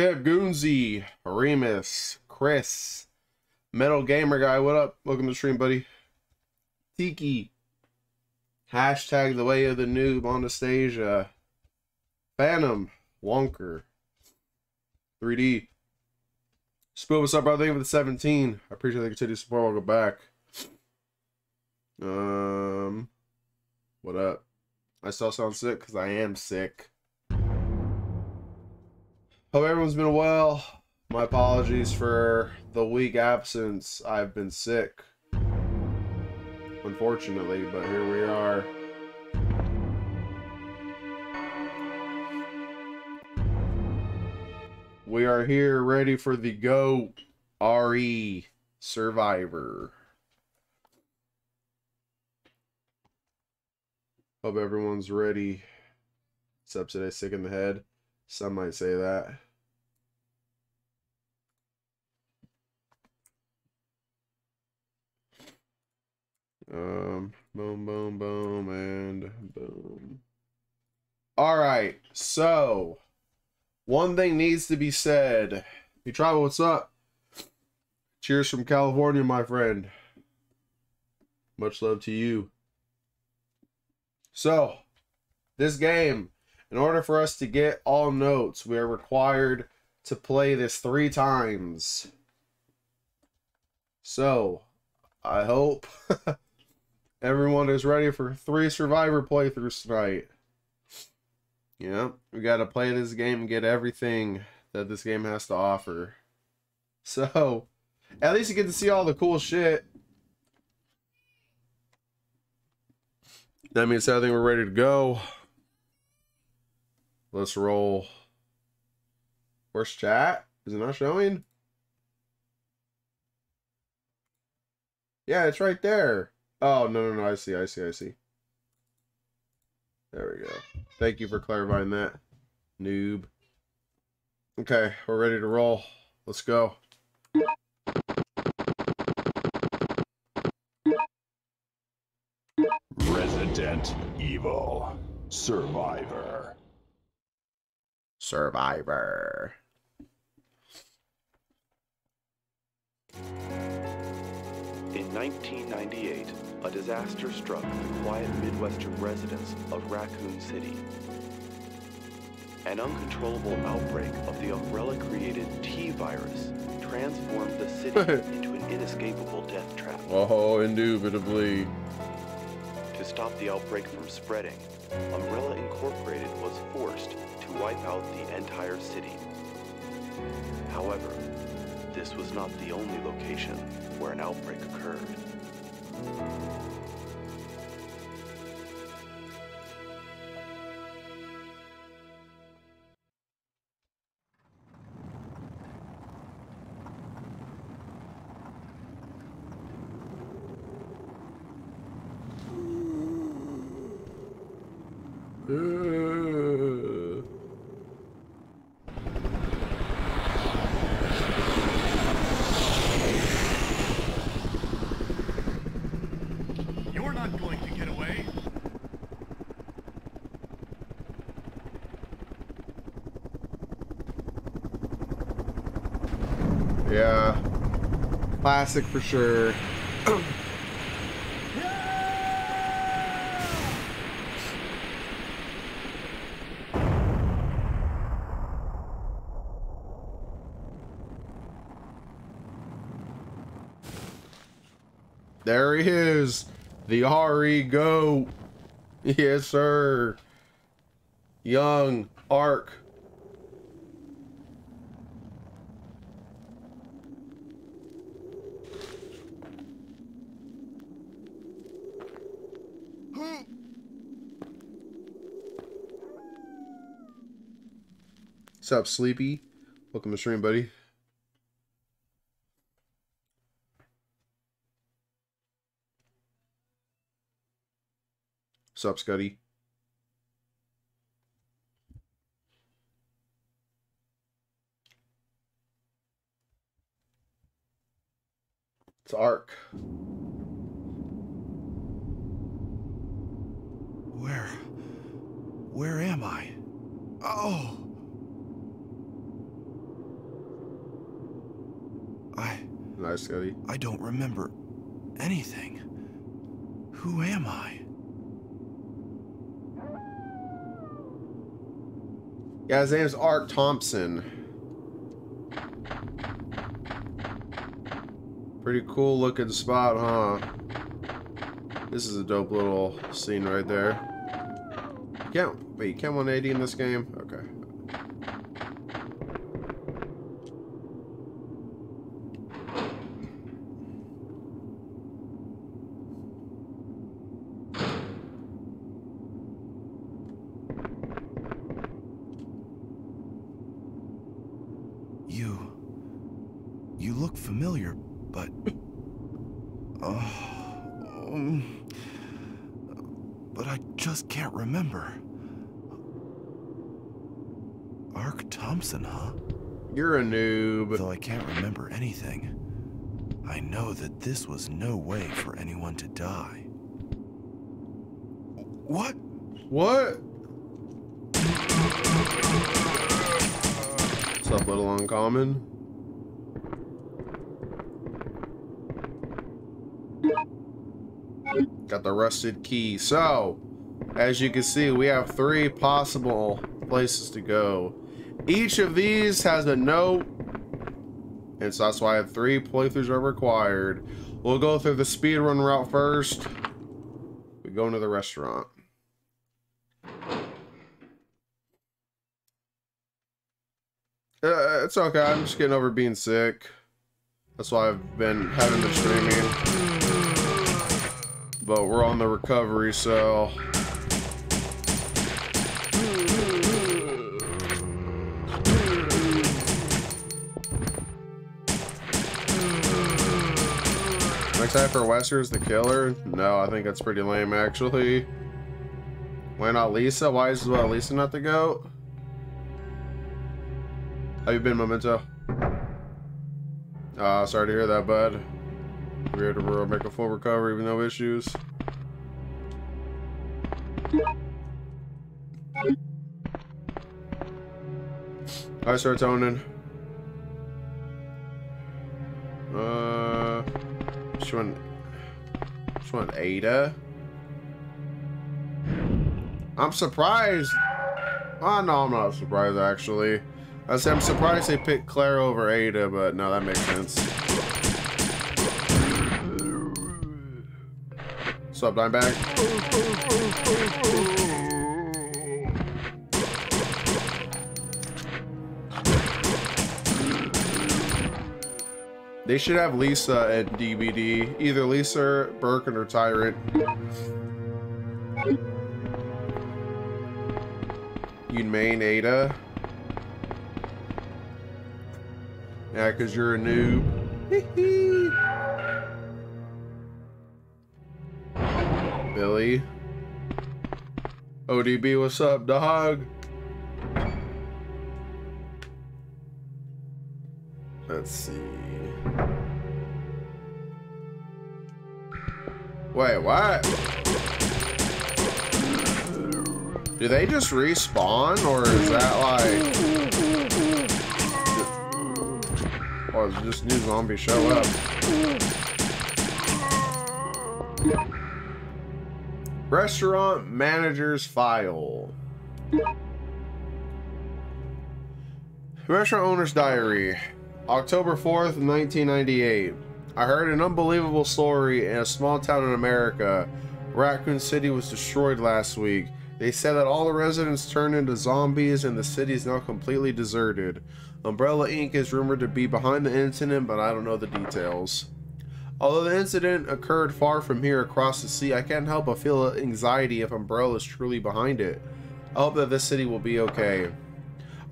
Kev Goonsey, Remus, Chris, Metal Gamer Guy, what up? Welcome to the stream, buddy. Tiki, hashtag the way of the noob, Anastasia, Phantom, Wonker, 3D. Spill, what's up, brother? Thank you for the 17. I appreciate the continued support. Welcome back. Um, what up? I still sound sick because I am sick. Hope everyone's been well. My apologies for the week absence. I've been sick. Unfortunately, but here we are. We are here ready for the GO RE Survivor. Hope everyone's ready. Up today? Sick in the head. Some might say that. Um, boom, boom, boom, and boom. All right, so one thing needs to be said. You travel, what's up? Cheers from California, my friend. Much love to you. So, this game, in order for us to get all notes, we are required to play this three times. So, I hope everyone is ready for three survivor playthroughs tonight. Yeah, we got to play this game and get everything that this game has to offer. So, at least you get to see all the cool shit. That means I think we're ready to go. Let's roll. Where's chat? Is it not showing? Yeah, it's right there. Oh, no, no, no. I see, I see, I see. There we go. Thank you for clarifying that, noob. Okay, we're ready to roll. Let's go. Resident Evil Survivor. Survivor. In 1998, a disaster struck the quiet Midwestern residents of Raccoon City. An uncontrollable outbreak of the umbrella-created T-virus transformed the city into an inescapable death trap. Oh, indubitably. To stop the outbreak from spreading, Umbrella Incorporated was forced to wipe out the entire city. However, this was not the only location where an outbreak occurred. Classic for sure. There he is. The RE GO. Yes, sir. Young Ark. What's up, Sleepy? Welcome to stream, buddy. What's up, Scuddy? It's Ark. Where? Where am I? Oh! I. Nice, Cody. I don't remember anything. Who am I? Yeah, his name's Ark Thompson. Pretty cool looking spot, huh? This is a dope little scene right there. You can't wait, you can't 180 in this game? Okay. You. You look familiar, but. Oh. um, but I just can't remember. Ark Thompson, huh? You're a noob. Though I can't remember anything, I know that this was no way for anyone to die. What? What? What's up, little uncommon? Got the rusted key. So, as you can see, we have three possible places to go. Each of these has a note, and so that's why I have three playthroughs are required. We'll go through the speedrun route first. We go into the restaurant. Uh, it's okay. I'm just getting over being sick. That's why I've been having the streaming. But we're on the recovery, so. Excited for Wesker's the killer? No, I think that's pretty lame, actually. Why not Lisa? Why is well, Lisa not the goat? How you been, Memento? Uh, sorry to hear that, bud. We're here to make a full recovery with no issues. Hi, serotonin. Uh, which one? Which one? Ada. I'm surprised. Oh no, I'm not surprised actually. I said I'm surprised they picked Claire over Ada, but no, that makes sense. What's up, Dimebag? They should have Lisa at DBD. Either Lisa, Birkin, or Tyrant. You'd main Ada. Yeah, because you're a noob. Billy. ODB, what's up, dog? Let's see. Wait, what? Do they just respawn, or is that like... Or just new zombies show up? Restaurant manager's file. Restaurant owner's diary. October 4th, 1998. I heard an unbelievable story in a small town in America. Raccoon City was destroyed last week. They said that all the residents turned into zombies and the city is now completely deserted. Umbrella Inc. is rumored to be behind the incident, but I don't know the details. Although the incident occurred far from here across the sea, I can't help but feel anxiety if Umbrella is truly behind it. I hope that this city will be okay.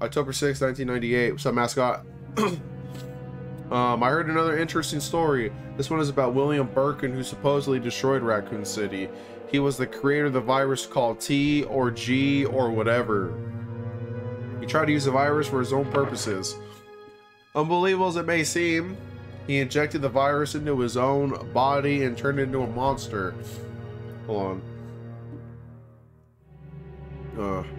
October 6, 1998. What's up, mascot? um, I heard another interesting story. This one is about William Birkin, who supposedly destroyed Raccoon City. He was the creator of the virus called T or G or whatever. He tried to use the virus for his own purposes. Unbelievable as it may seem, He injected the virus into his own body and turned into a monster. Hold on. Uh.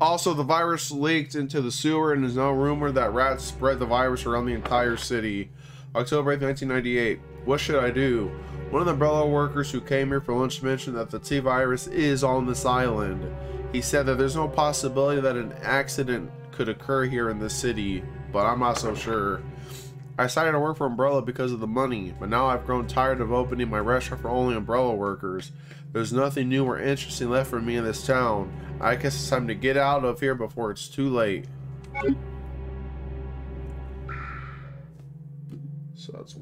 Also, the virus leaked into the sewer, and there's no rumor that rats spread the virus around the entire city. October 8, 1998. What should I do? One of the umbrella workers who came here for lunch mentioned that the T virus is on this island. He said that there's no possibility that an accident could occur here in the city, but I'm not so sure. I decided to work for Umbrella because of the money, but now I've grown tired of opening my restaurant for only Umbrella workers. There's nothing new or interesting left for me in this town. I guess it's time to get out of here before it's too late. So that's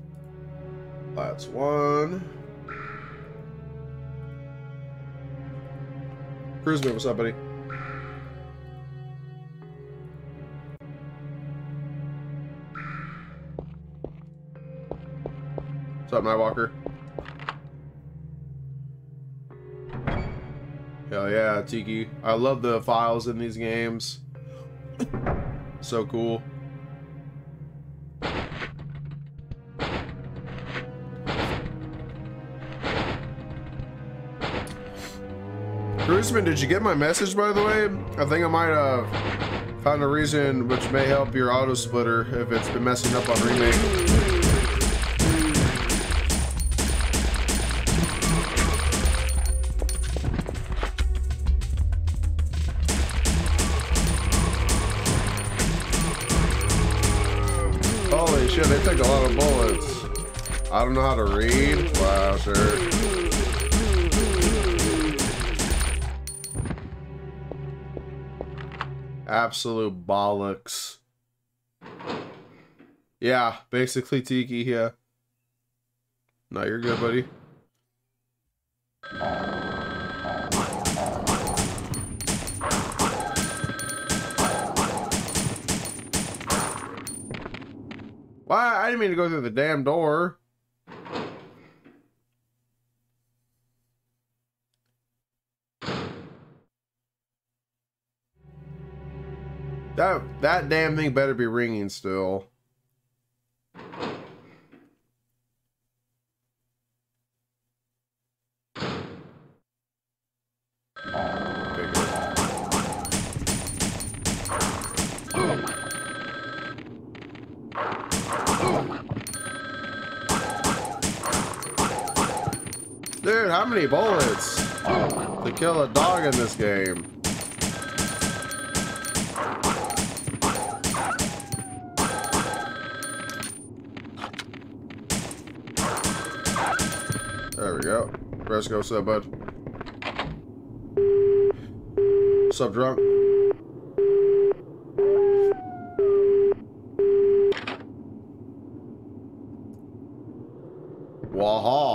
that's one. Cruiseman, what's up, buddy? What's up, Nightwalker? Hell yeah, Tiki. I love the files in these games. so cool. Cruiseman, did you get my message by the way? I think I might have found a reason which may help your auto splitter if it's been messing up on remake. I don't know how to read. Wow, sure. Absolute bollocks. Yeah, basically Tiki, yeah. No, you're good, buddy. Why? I didn't mean to go through the damn door. That that damn thing better be ringing still. Dude, how many bullets to kill a dog in this game? We go. Fresco, what's up, bud? What's up, drunk? Waha.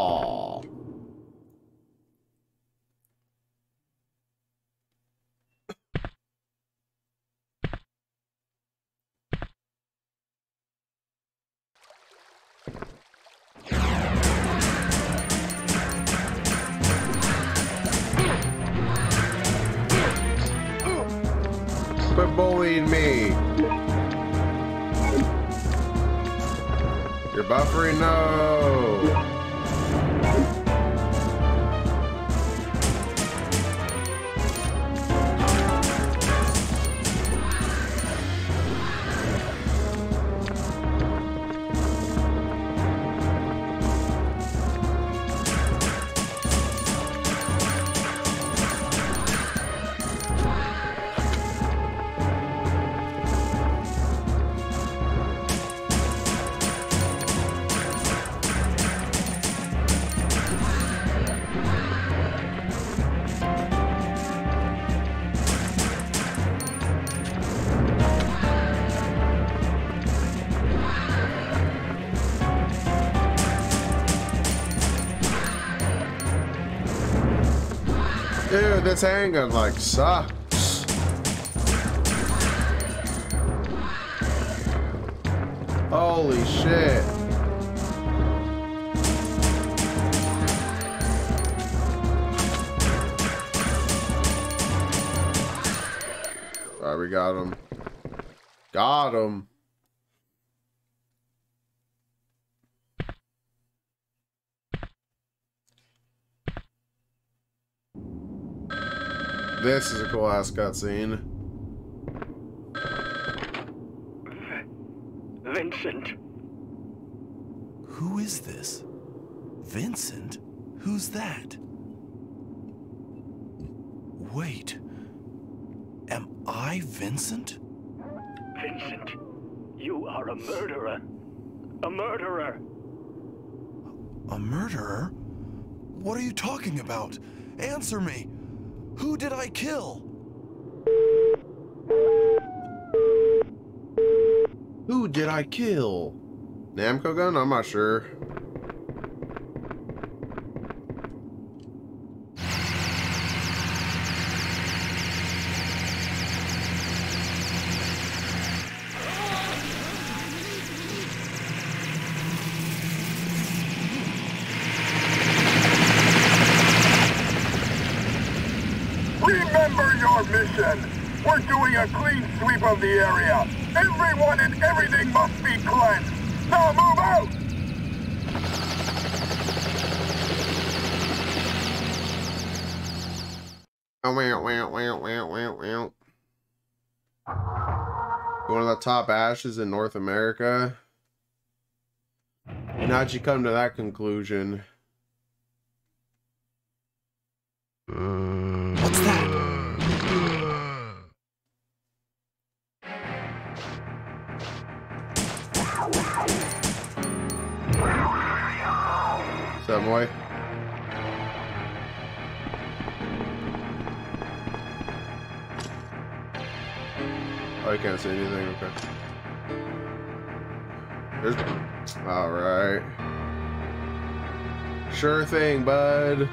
This handgun like sucks. Holy shit. Alright, we got him. Got him. This is a cool ass cutscene. Vincent. Who is this? Vincent? Who's that? Wait. Am I Vincent? Vincent, you are a murderer. A murderer. A murderer? What are you talking about? Answer me! Who did I kill? Who did I kill? Namco gun? I'm not sure. Remember your mission. We're doing a clean sweep of the area. Everyone and everything must be cleansed. Now move out! Oh, wow, wow, wow, wow, wow, wow. One of the top ashes in North America. And how'd you come to that conclusion? What's Some. Oh, you can't see anything. Okay. There's. All right. Sure thing, bud.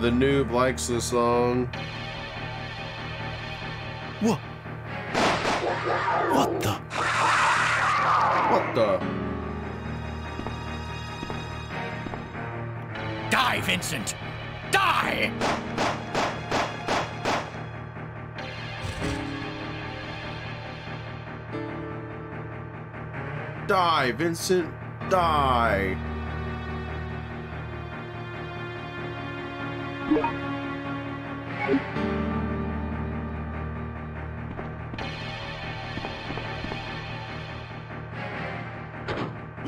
the noob likes the song. What? What the? What the? Die, Vincent! Die! Die, Vincent. Die.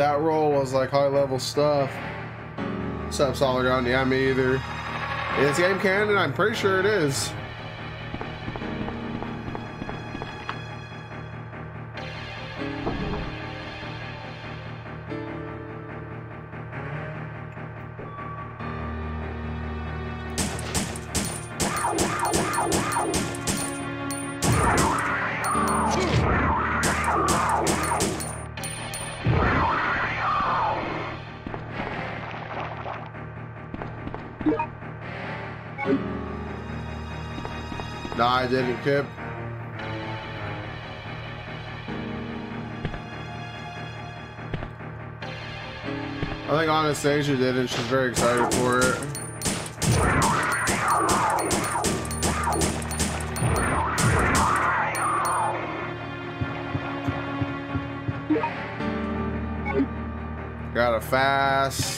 That roll was like high level stuff. Except Solid Ground, yeah, me either. Is game canon? I'm pretty sure it is. Didn't, Kip. I think Anastasia did and she's very excited for it. Got a fast.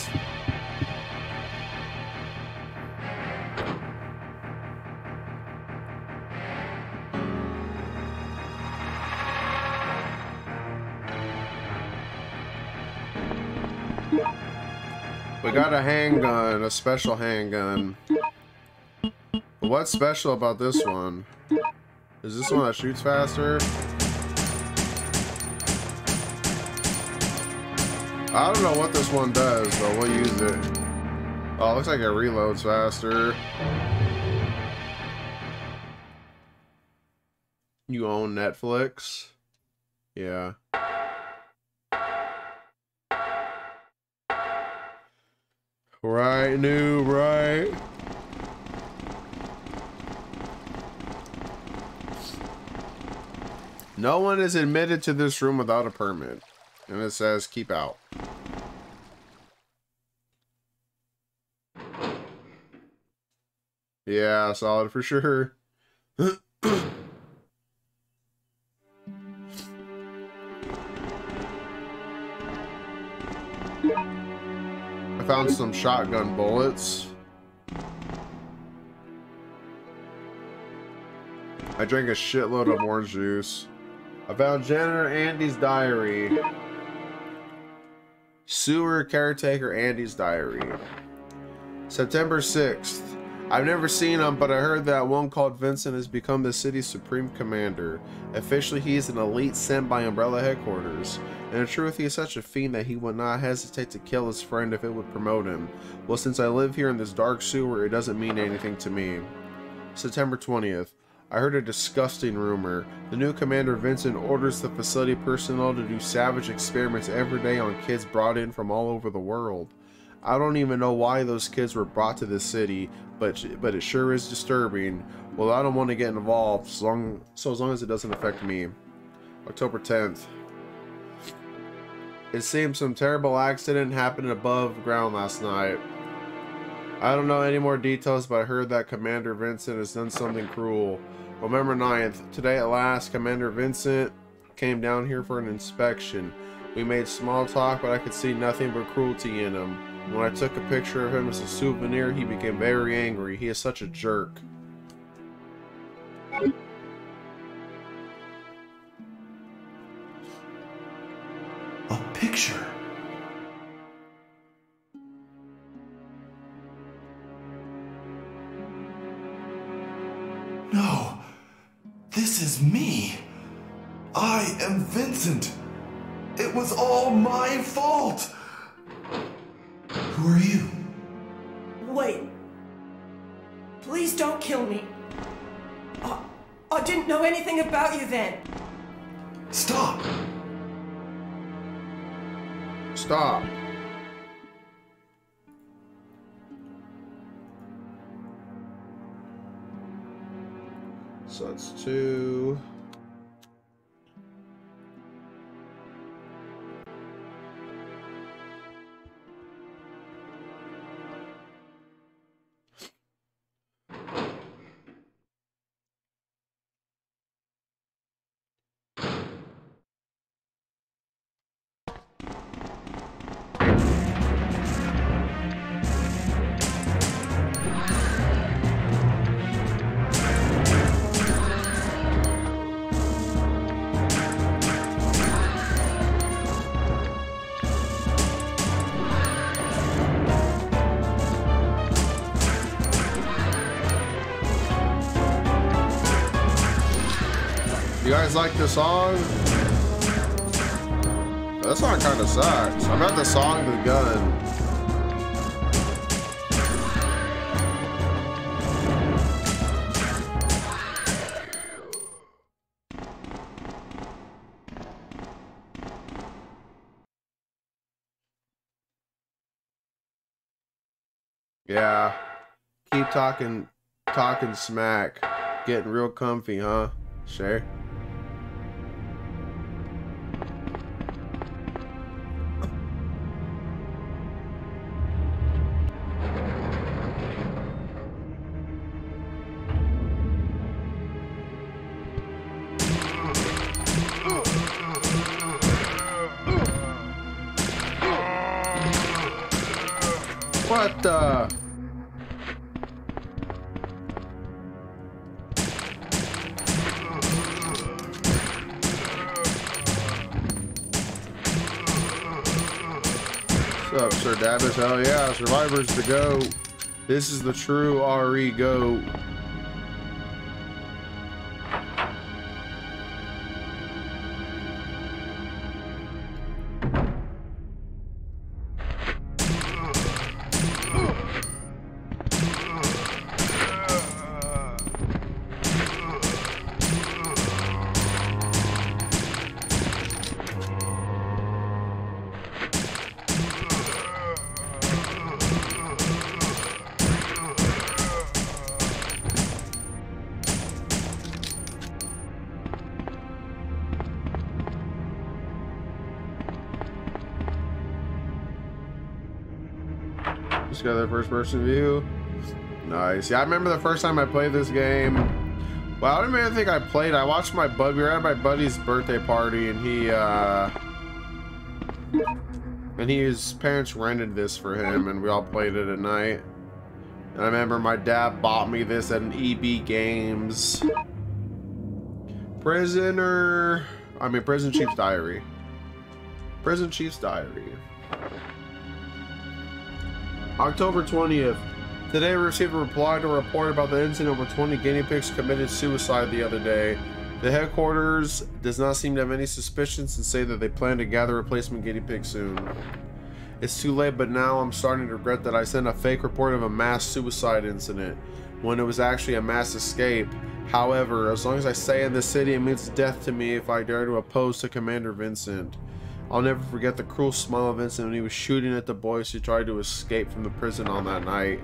Got a handgun, a special handgun. What's special about this one? Is this one that shoots faster? I don't know what this one does, but we'll use it. Oh, it looks like it reloads faster. You own Netflix? Yeah. Right, new, right? No one is admitted to this room without a permit. And it says keep out. Yeah, solid for sure. I found some shotgun bullets. I drank a shitload of orange juice. I found janitor Andy's diary. Sewer caretaker Andy's diary. September 6th. I've never seen him, but I heard that one called Vincent has become the city's supreme commander. Officially, he is an elite sent by Umbrella headquarters. In truth, he is such a fiend that he would not hesitate to kill his friend if it would promote him. Well, since I live here in this dark sewer, it doesn't mean anything to me. September 20th. I heard a disgusting rumor. The new commander Vincent orders the facility personnel to do savage experiments every day on kids brought in from all over the world. I don't even know why those kids were brought to this city, but but it sure is disturbing. Well, I don't want to get involved, so long so as long as it doesn't affect me. October 10th. It seems some terrible accident happened above ground last night. I don't know any more details, but I heard that Commander Vincent has done something cruel. November 9th. Today at last, Commander Vincent came down here for an inspection. We made small talk, but I could see nothing but cruelty in him. When I took a picture of him as a souvenir, he became very angry. He is such a jerk. Picture. No, this is me. I am Vincent. It was all my fault. Who are you? Wait. Please don't kill me. I, I didn't know anything about you then. Stop. Stop. So that's two. Guys like the song? That song kind of sucks. I bet the song The Gun. Yeah. Keep talking talking smack. Getting real comfy, huh? Sure. Survivor's the GOAT. This is the true RE GOAT. Got the first person view. Nice. Yeah, I remember the first time I played this game. Well, I don't even think I played. I watched my buddy. We were at my buddy's birthday party, and he, uh, And he, his parents rented this for him, and we all played it at night. And I remember my dad bought me this at an EB Games. Prisoner... I mean, Prison Chief's Diary. Prison Chief's Diary. October 20th. Today we received a reply to a report about the incident where 20 guinea pigs committed suicide the other day. The headquarters does not seem to have any suspicions and say that they plan to gather replacement guinea pigs soon. It's too late, but now I'm starting to regret that I sent a fake report of a mass suicide incident when it was actually a mass escape. However, as long as I stay in the city, it means death to me if I dare to oppose to Commander Vincent. I'll never forget the cruel smile of Vincent when he was shooting at the boys who tried to escape from the prison on that night.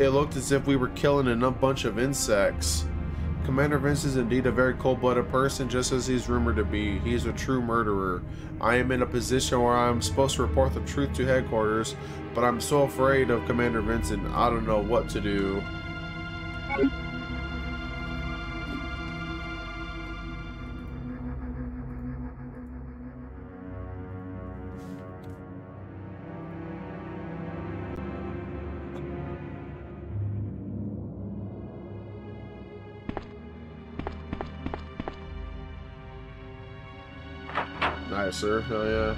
It looked as if we were killing a bunch of insects. Commander Vince is indeed a very cold-blooded person, just as he's rumored to be. He is a true murderer. I am in a position where I'm supposed to report the truth to headquarters, but I'm so afraid of Commander Vincent, I don't know what to do. Sir. Hell yeah.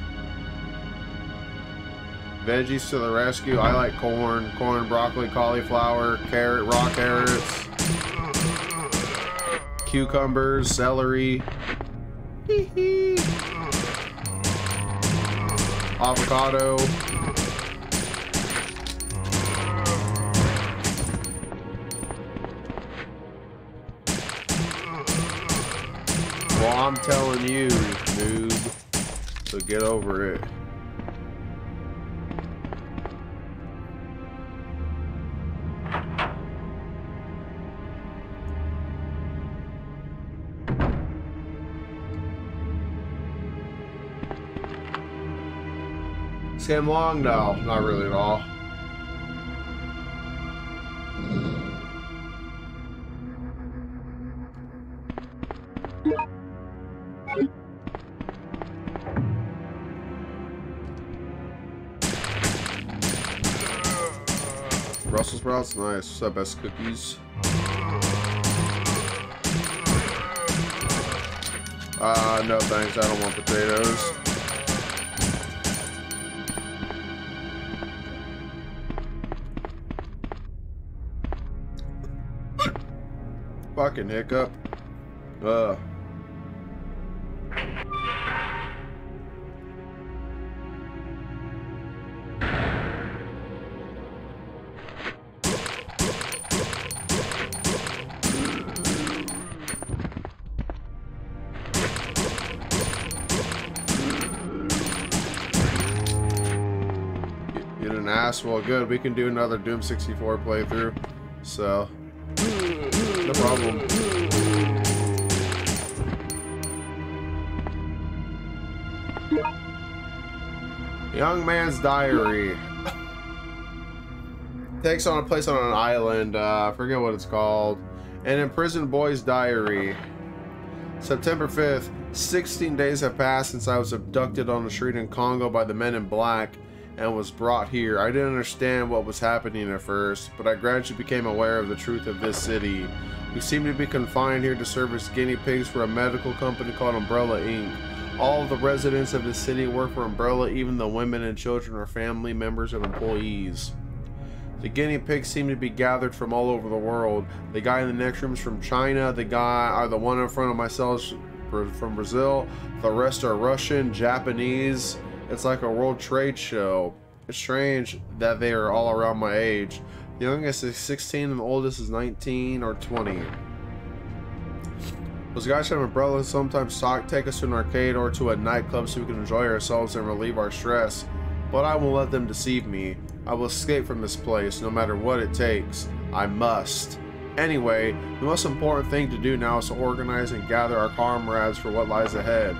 Veggies to the rescue. I like corn. Corn, broccoli, cauliflower, carrot, raw carrots, cucumbers, celery. Avocado. Well, I'm telling you, noob. So get over it. Sam Long? No, not really at all. Sprouts, nice. What's up, best cookies? Uh, no thanks, I don't want potatoes. Fucking hiccup. Uh. Well, good. We can do another Doom 64 playthrough. So, no problem. Young man's diary. Takes on a place on an island. Uh, I forget what it's called. An imprisoned boy's diary. September 5th. 16 days have passed since I was abducted on the street in Congo by the men in black and was brought here. I didn't understand what was happening at first, but I gradually became aware of the truth of this city. We seem to be confined here to serve as guinea pigs for a medical company called Umbrella Inc. All of the residents of the city work for Umbrella, even the women and children are family members and employees. The guinea pigs seem to be gathered from all over the world. The guy in the next room is from China. The guy, or the one in front of myself, from Brazil. The rest are Russian, Japanese. It's like a world trade show. It's strange that they are all around my age. The youngest is 16 and the oldest is 19 or 20. Those guys have umbrellas sometimes talk, take us to an arcade or to a nightclub so we can enjoy ourselves and relieve our stress. But I won't let them deceive me. I will escape from this place no matter what it takes. I must. Anyway, the most important thing to do now is to organize and gather our comrades for what lies ahead.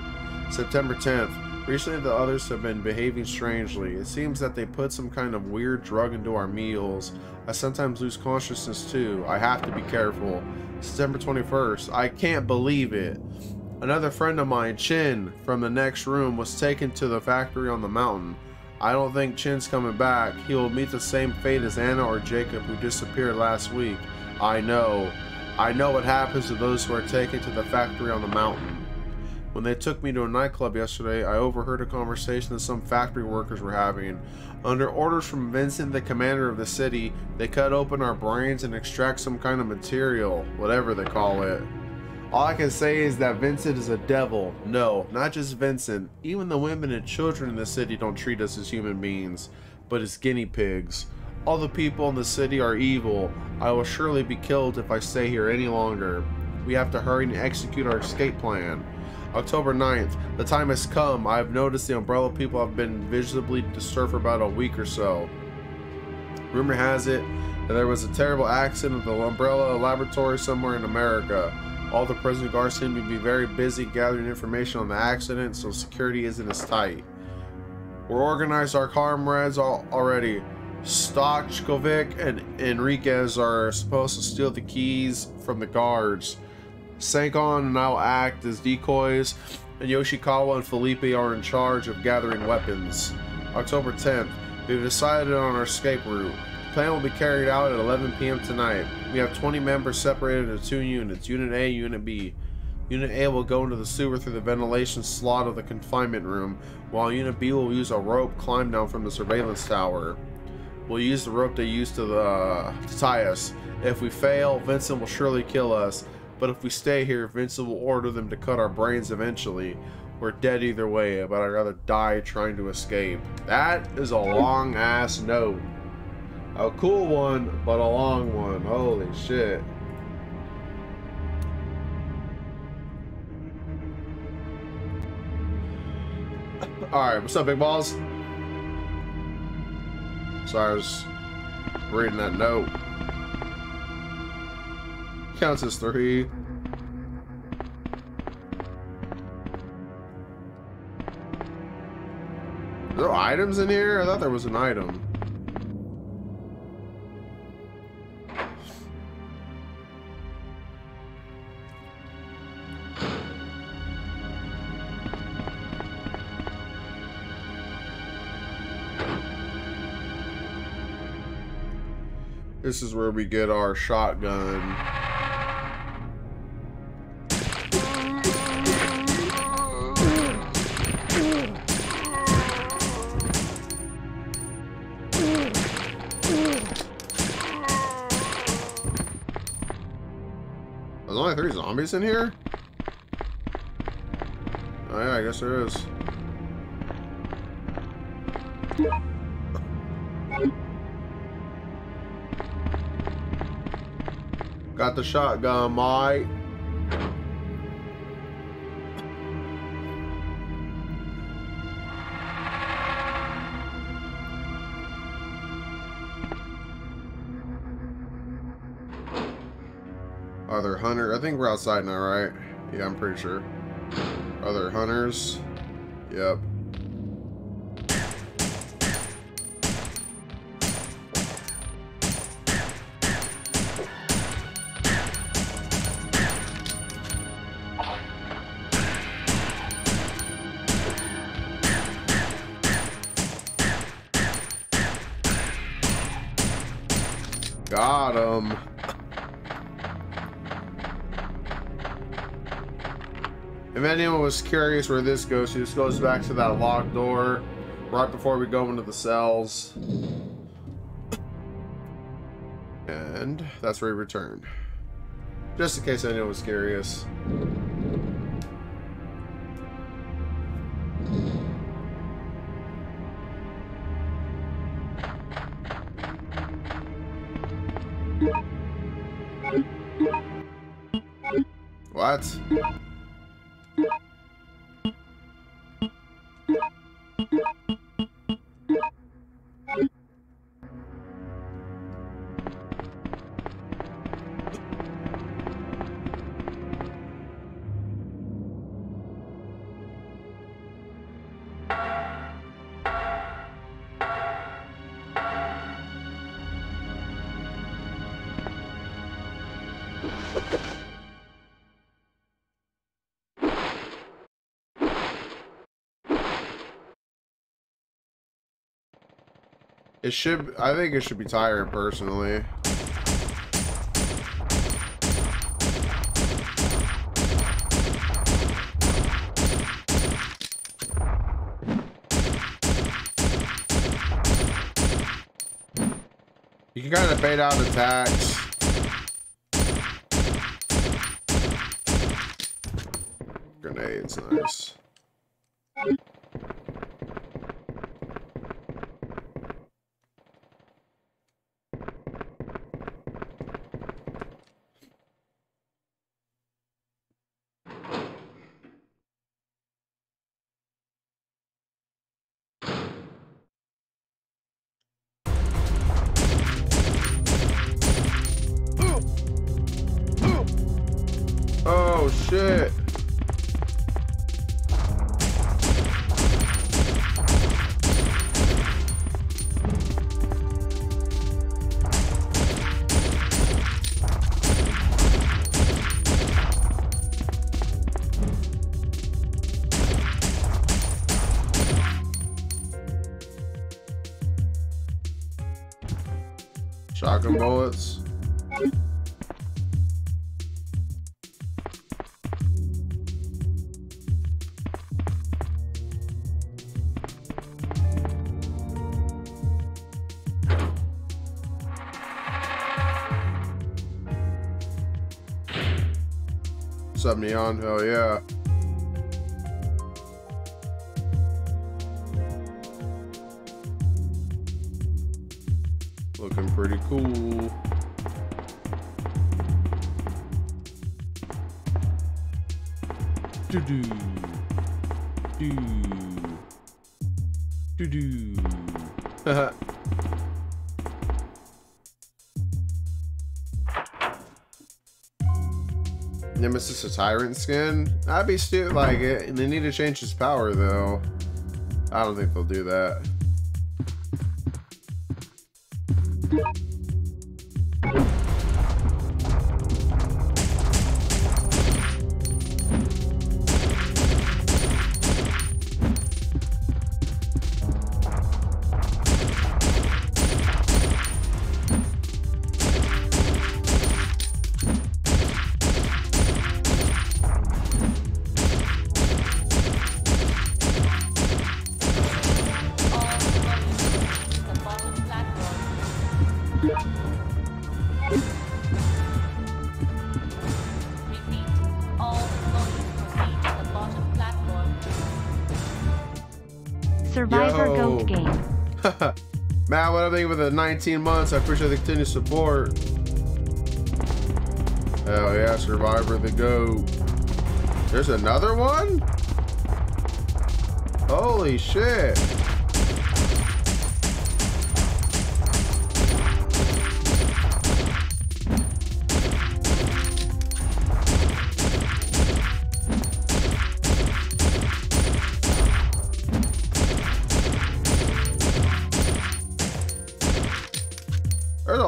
September 10th. Recently, the others have been behaving strangely. It seems that they put some kind of weird drug into our meals. I sometimes lose consciousness too. I have to be careful. September 21st. I can't believe it. Another friend of mine, Chin, from the next room, was taken to the factory on the mountain. I don't think Chin's coming back. He will meet the same fate as Anna or Jacob who disappeared last week. I know. I know what happens to those who are taken to the factory on the mountain. When they took me to a nightclub yesterday, I overheard a conversation that some factory workers were having. Under orders from Vincent, the commander of the city, they cut open our brains and extract some kind of material, whatever they call it. All I can say is that Vincent is a devil. No, not just Vincent. Even the women and children in the city don't treat us as human beings, but as guinea pigs. All the people in the city are evil. I will surely be killed if I stay here any longer. We have to hurry and execute our escape plan. October 9th. The time has come. I have noticed the Umbrella people have been visibly disturbed for about a week or so. Rumor has it that there was a terrible accident at the Umbrella laboratory somewhere in America. All the prison guards seem to be very busy gathering information on the accident, so security isn't as tight. We're organized our comrades already. Stochkovic and Enriquez are supposed to steal the keys from the guards. Sankon will act as decoys, and Yoshikawa and Felipe are in charge of gathering weapons. October 10th, we've decided on our escape route. The plan will be carried out at 11 p.m. tonight. We have 20 members separated into two units, Unit A, Unit B. Unit A will go into the sewer through the ventilation slot of the confinement room, while Unit B will use a rope climb down from the surveillance tower. We'll use the rope they used to, the, to tie us. If we fail, Vincent will surely kill us, but if we stay here, Vincent will order them to cut our brains eventually. We're dead either way, but I'd rather die trying to escape. That is a long ass note. A cool one, but a long one. Holy shit. Alright, what's up, big balls? Sorry, I was reading that note. Counts as three. Are there items in here? I thought there was an item. This is where we get our shotgun. Zombies in here? Oh yeah, I guess there is. Got the shotgun, Mike. I think we're outside now, right? Yeah, I'm pretty sure. Other hunters. Yep. Got him. If anyone was curious where this goes, this goes back to that locked door right before we go into the cells. And that's where we return. Just in case anyone was curious. What? It should. I think it should be tired personally. You can kind of bait out attacks. Grenades, nice. Sub neon, hell yeah. Nemesis a tyrant skin? I'd be stupid like it. And They need to change his power though. I don't think they'll do that. 19 months. I appreciate the continued support. Hell yeah, Survivor the GOAT. There's another one? Holy shit.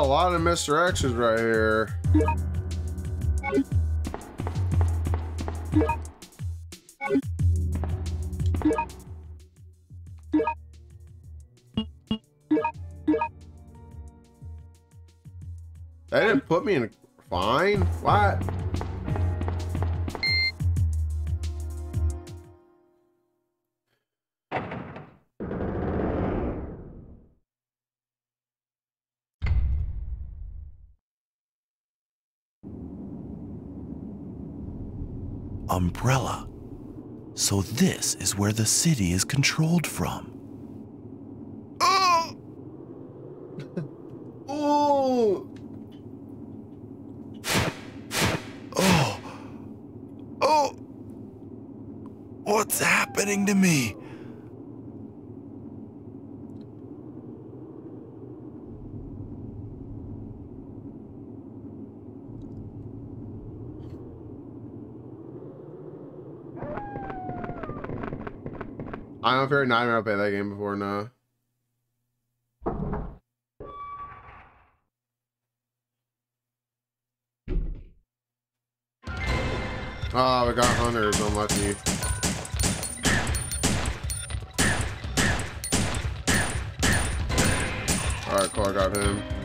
Lot of misdirections right here. They didn't put me in a fine. What? Umbrella. So this is where the city is controlled from. Oh! oh! Oh! Oh! What's happening to me? Don't know if I've never played that game before, no. Oh, ah, we got hunters, unlucky. Alright, cool, I got him.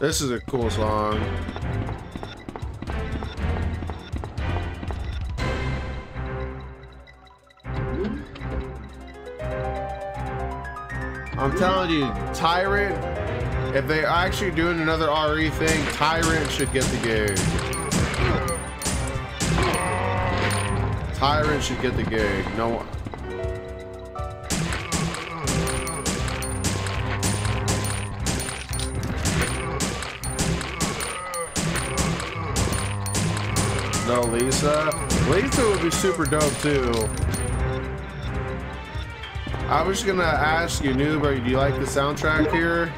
This is a cool song. I'm telling you, Tyrant, if they're actually doing another RE thing, Tyrant should get the gig. Tyrant should get the gig. No Lisa. Lisa would be super dope too. I was gonna ask you, Noob, do you like the soundtrack here?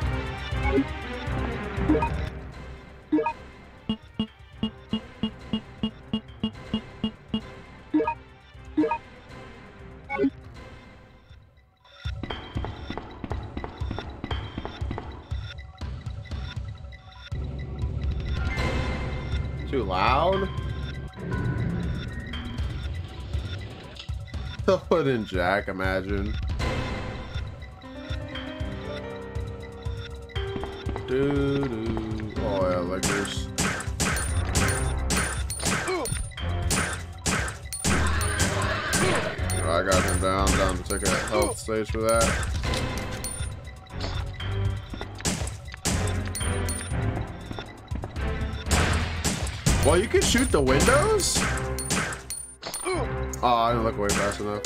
Jack, imagine. Doo doo. Oh yeah, like this. I got him down, down to take a health stage for that. Well, you can shoot the windows? I look away fast enough.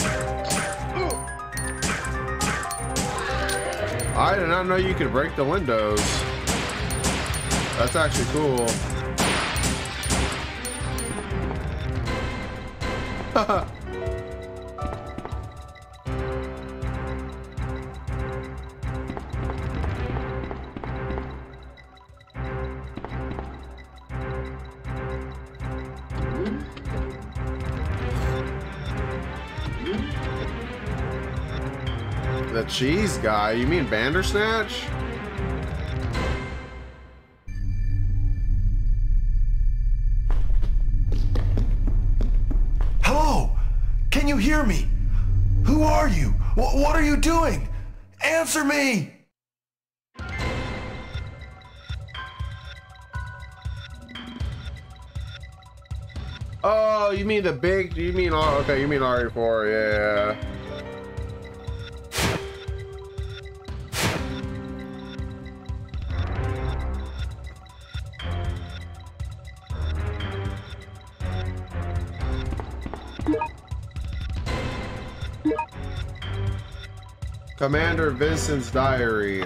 I did not know you could break the windows. That's actually cool. guy? You mean Bandersnatch? Hello? Can you hear me? Who are you? Wh- what are you doing? Answer me! Oh, you mean the big? You mean R? Okay, you mean RE4? Yeah. Commander Vincent's diary.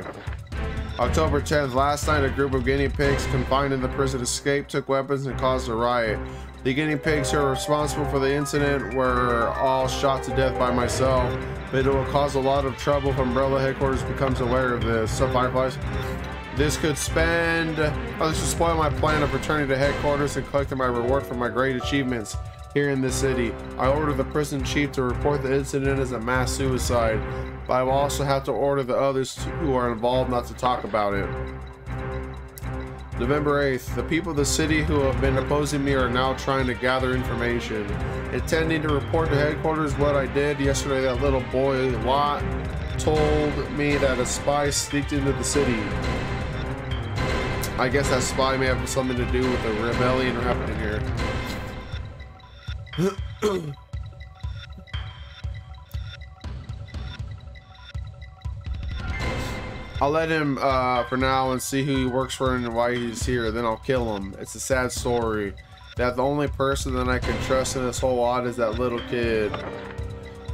October 10th, last night a group of guinea pigs confined in the prison escaped, took weapons, and caused a riot. The guinea pigs who are responsible for the incident were all shot to death by myself, but it will cause a lot of trouble if Umbrella headquarters becomes aware of this. So Fireflies, this could spend, oh, this would spoil my plan of returning to headquarters and collecting my reward for my great achievements here in the city. I order the prison chief to report the incident as a mass suicide, but I will also have to order the others who are involved not to talk about it. November 8th, the people of the city who have been opposing me are now trying to gather information, intending to report to headquarters what I did yesterday. That little boy Lott told me that a spy sneaked into the city. I guess that spy may have something to do with the rebellion happening here. I'll let him uh, for now and see who he works for and why he's here. Then I'll kill him. It's a sad story. That the only person that I can trust in this whole lot is that little kid.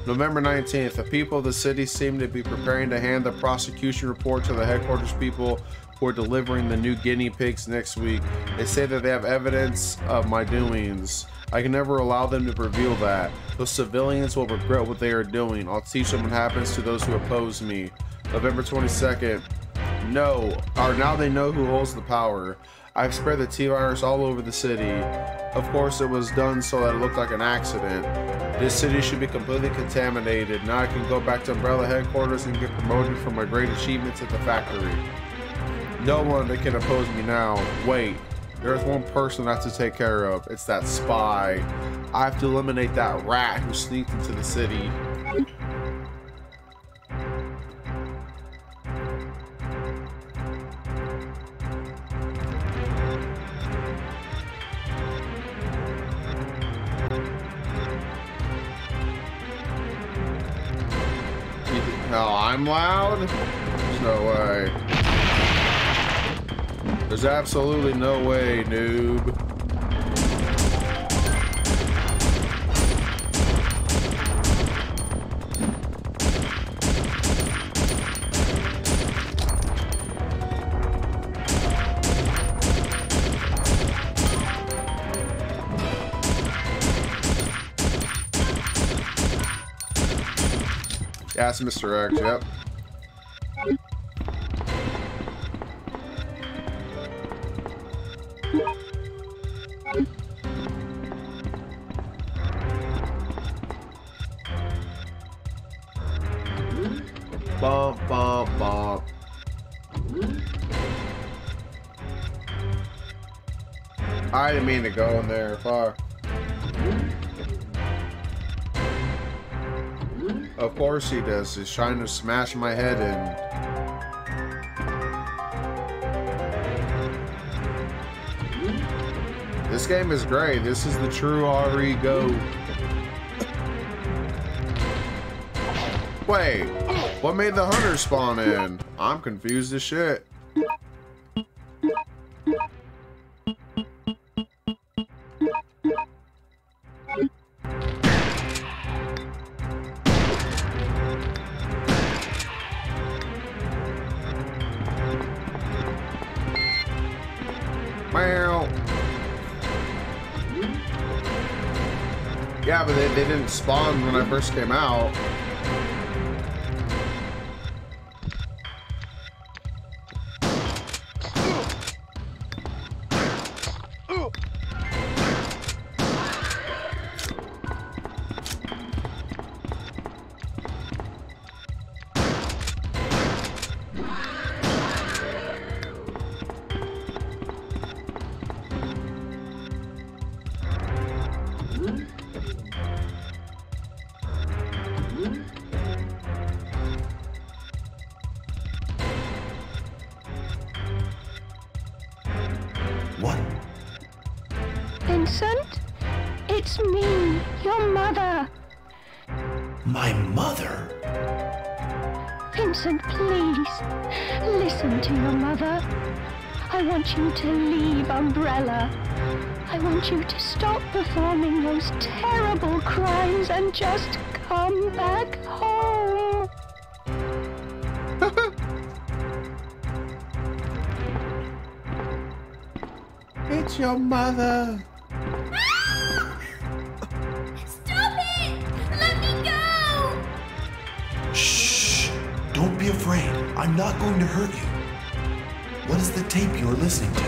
November 19th, the people of the city seem to be preparing to hand the prosecution report to the headquarters people who are delivering the new guinea pigs next week. They say that they have evidence of my doings. I can never allow them to reveal that. Those civilians will regret what they are doing. I'll teach them what happens to those who oppose me. November 22nd. No, or now they know who holds the power. I've spread the T-virus all over the city. Of course, it was done so that it looked like an accident. This city should be completely contaminated. Now I can go back to Umbrella headquarters and get promoted for my great achievements at the factory. No one that can oppose me now. Wait, there's one person I have to take care of. It's that spy. I have to eliminate that rat who sneaked into the city. No, I'm loud? There's no way. There's absolutely no way, noob. It's Mr. X, yep. Bump, bump, bump. I didn't mean to go in there far. Of course he does. He's trying to smash my head in. This game is great. This is the true RE Go. Wait, what made the hunter spawn in? I'm confused as shit. When I first came out. Listening to?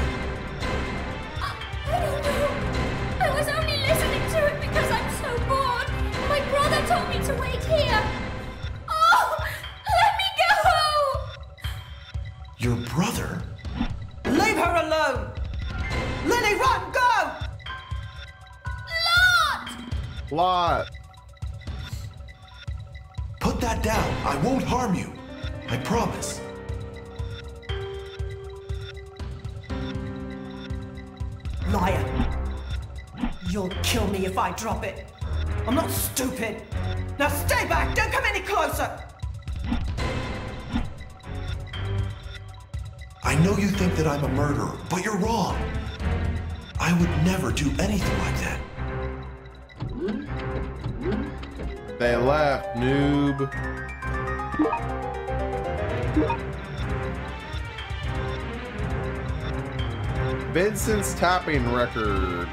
Vincent's tapping record.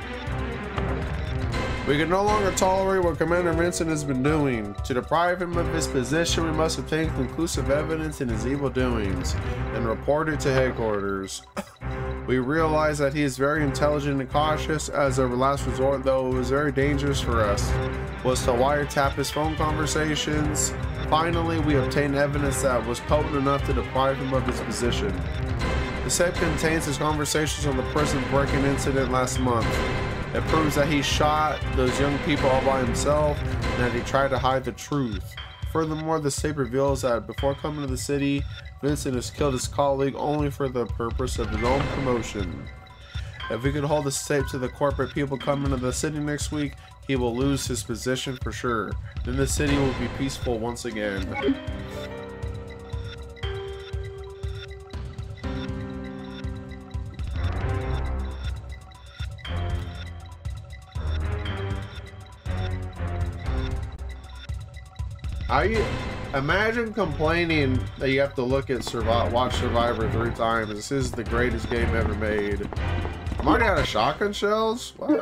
We can no longer tolerate what Commander Vincent has been doing. To deprive him of his position, we must obtain conclusive evidence in his evil doings and report it to headquarters. We realize that he is very intelligent and cautious. As a last resort, though, it was very dangerous for us, was to wiretap his phone conversations. Finally, we obtained evidence that was potent enough to deprive him of his position. The set contains his conversations on the prison break-in incident last month. It proves that he shot those young people all by himself and that he tried to hide the truth. Furthermore, the tape reveals that before coming to the city, Vincent has killed his colleague only for the purpose of his own promotion. If we could hold this tape to the corporate people coming to the city next week, he will lose his position for sure. Then the city will be peaceful once again. I imagine complaining that you have to look at watch Survivor three times. This is the greatest game ever made. I'm already out of shotgun shells. What?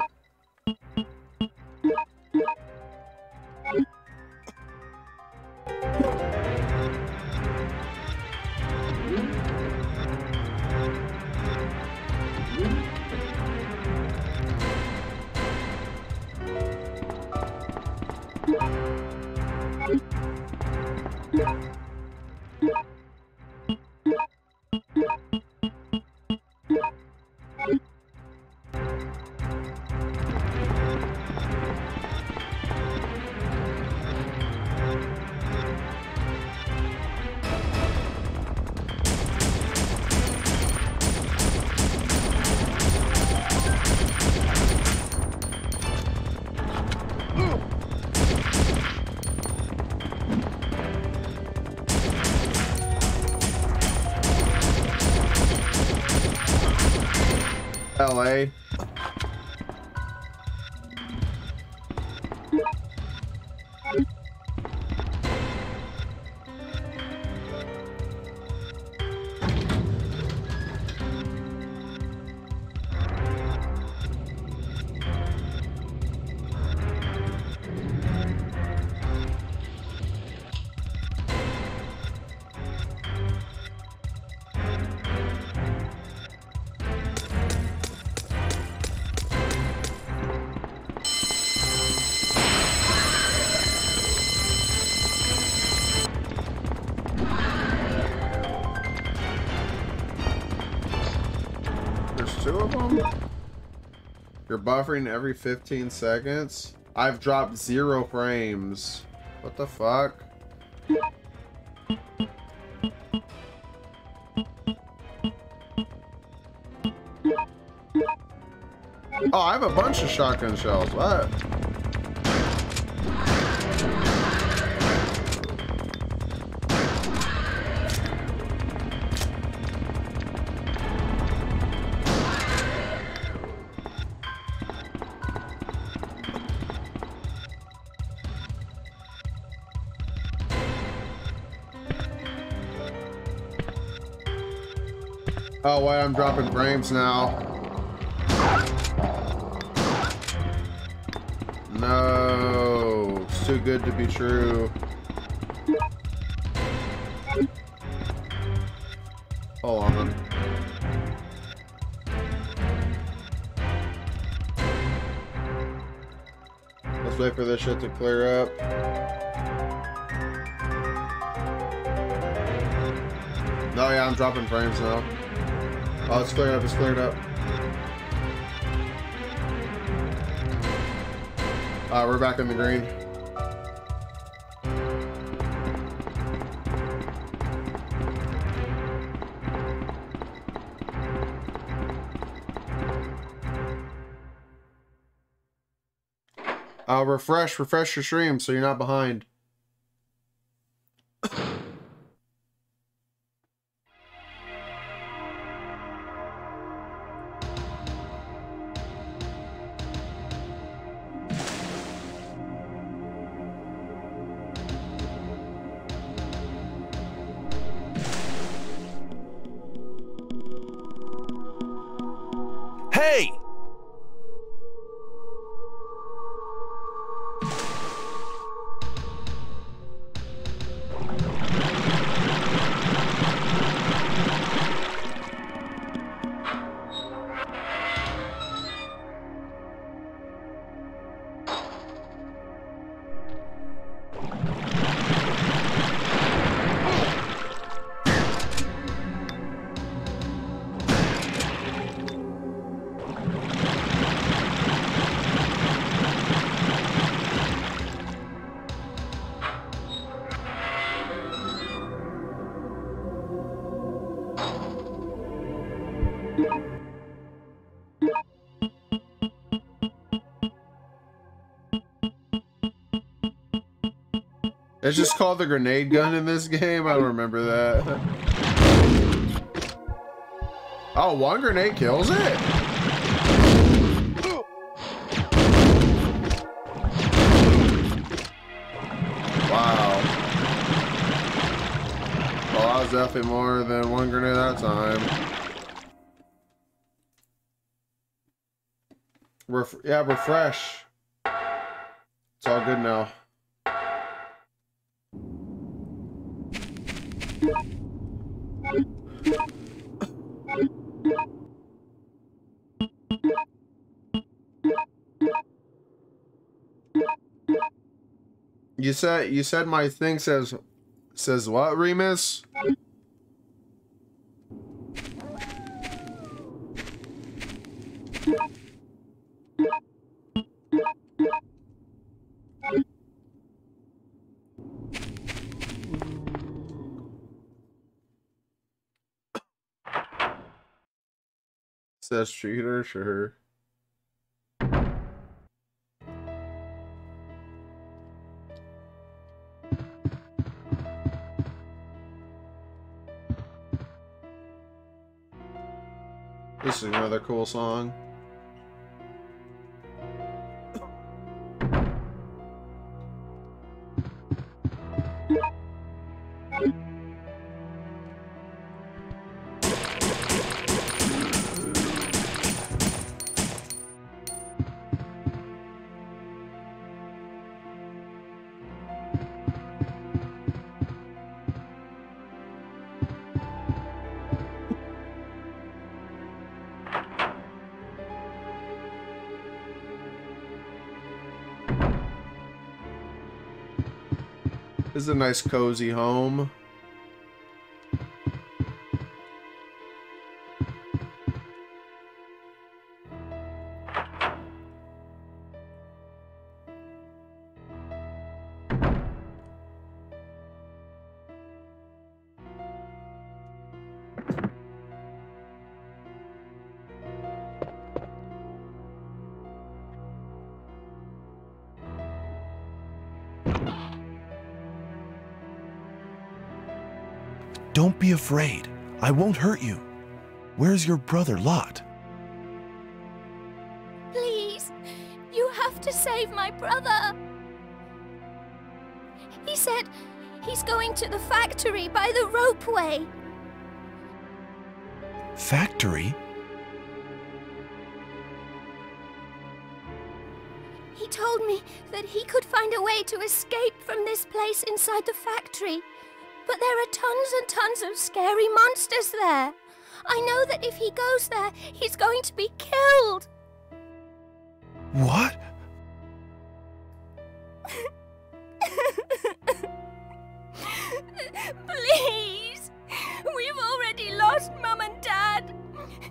Buffering every 15 seconds? I've dropped zero frames. What the fuck? Oh, I have a bunch of shotgun shells. What? Oh, wait, I'm dropping frames now. No, it's too good to be true. Hold on. Let's wait for this shit to clear up. No, yeah, I'm dropping frames now. Oh, it's cleared up, it's cleared up. Uh, we're back in the green. Uh, refresh, refresh your stream so you're not behind. It's just called the grenade gun in this game. I don't remember that. Oh, one grenade kills it? Wow. Well, that was definitely more than one grenade that time. Ref yeah, refresh. It's all good now. You said you said my thing says says what, Remus? Says cheater, sure. Cool song. This is a nice cozy home. Don't be afraid. I won't hurt you. Where's your brother Lott? Please, you have to save my brother. He said he's going to the factory by the ropeway. Factory? He told me that he could find a way to escape from this place inside the factory. There are tons and tons of scary monsters there. I know that if he goes there, he's going to be killed. What? Please! We've already lost Mum and Dad.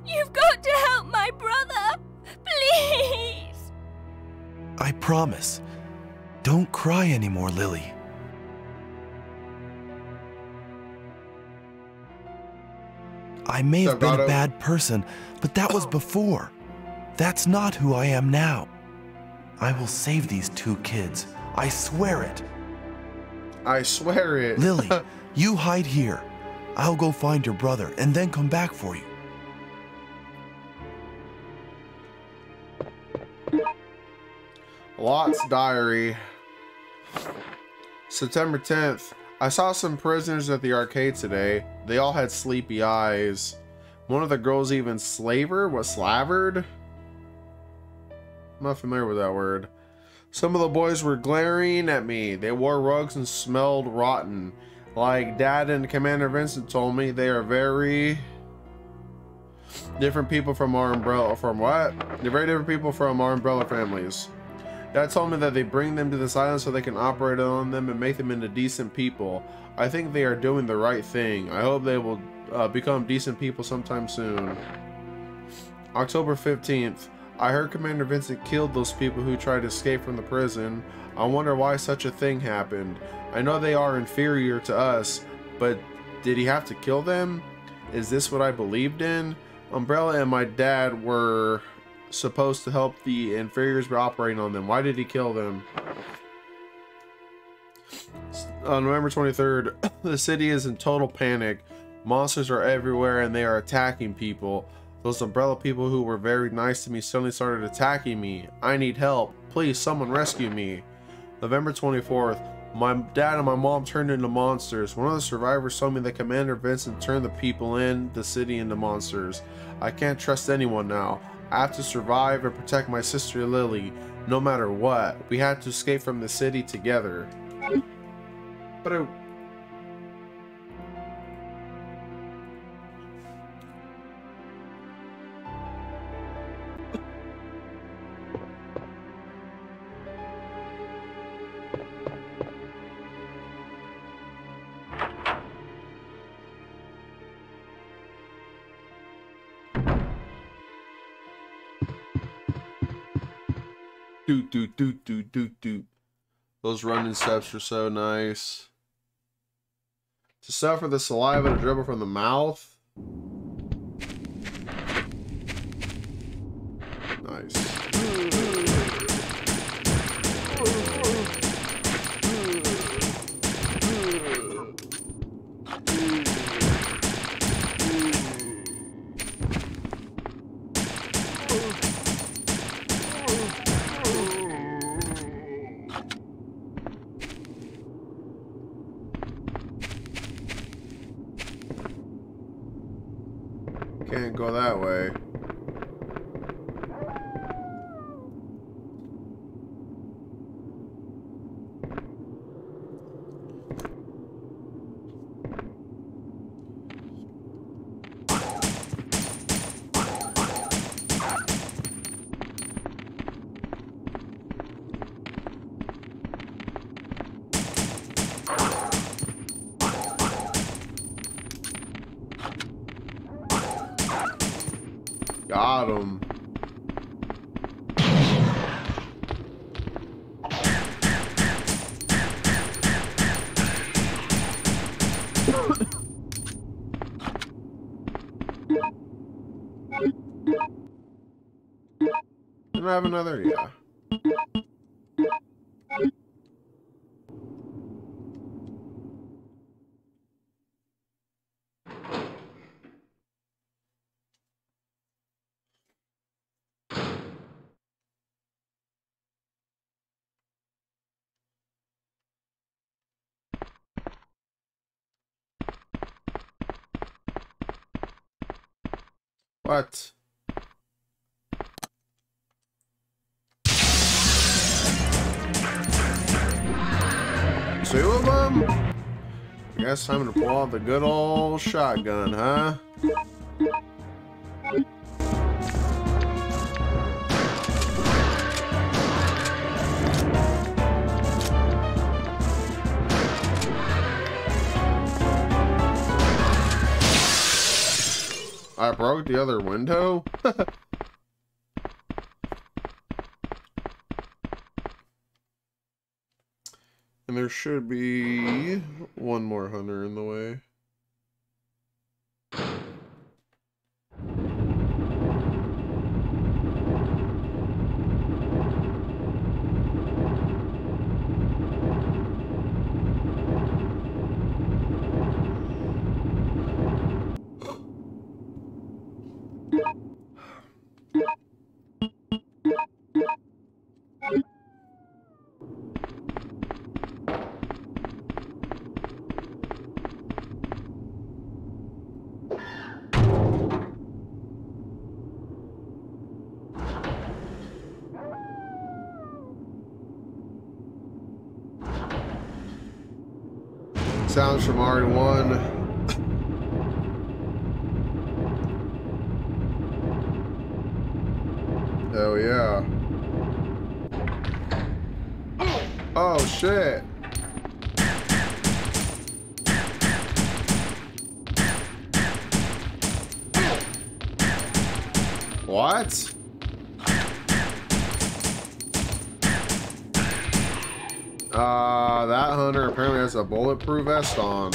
You've got to help my brother. Please! I promise. Don't cry anymore, Lily. I may have been a bad person, but that was before. That's not who I am now. I will save these two kids. I swear it. I swear it. Lily, you hide here. I'll go find your brother and then come back for you. Lott's Diary. September 10th. I saw some prisoners at the arcade today. They all had sleepy eyes. One of the girls even slaver was slavered. I'm not familiar with that word. Some of the boys were glaring at me. They wore rugs and smelled rotten. Like Dad and Commander Vincent told me, they are very different people from our umbrella. From what? They're very different people from our umbrella families. Dad told me that they bring them to this island so they can operate on them and make them into decent people. I think they are doing the right thing. I hope they will uh, become decent people sometime soon. October 15th. I heard Commander Vincent killed those people who tried to escape from the prison. I wonder why such a thing happened. I know they are inferior to us, but did he have to kill them? Is this what I believed in? Umbrella and my dad were supposed to help the inferiors by operating on them. Why did he kill them? On November 23rd, the city is in total panic. Monsters are everywhere and they are attacking people. Those umbrella people who were very nice to me suddenly started attacking me. I need help. Please, someone rescue me. November 24th, my dad and my mom turned into monsters. One of the survivors told me that Commander Vincent turned the people in the city into monsters. I can't trust anyone now. I have to survive and protect my sister Lily, no matter what. We had to escape from the city together. I... Doot doot doot doot doot doot. Those running steps are so nice. To suffer the saliva to dribble from the mouth. Nice. Can't go that way. Got him. Can I have another? Yeah. What? Guess time to pull out the good old shotgun, huh? I broke the other window? and there should be one more hunter in the way. Sounds from RE1. Hell yeah. Oh shit. What? Uh, that hunter apparently has a bulletproof vest on.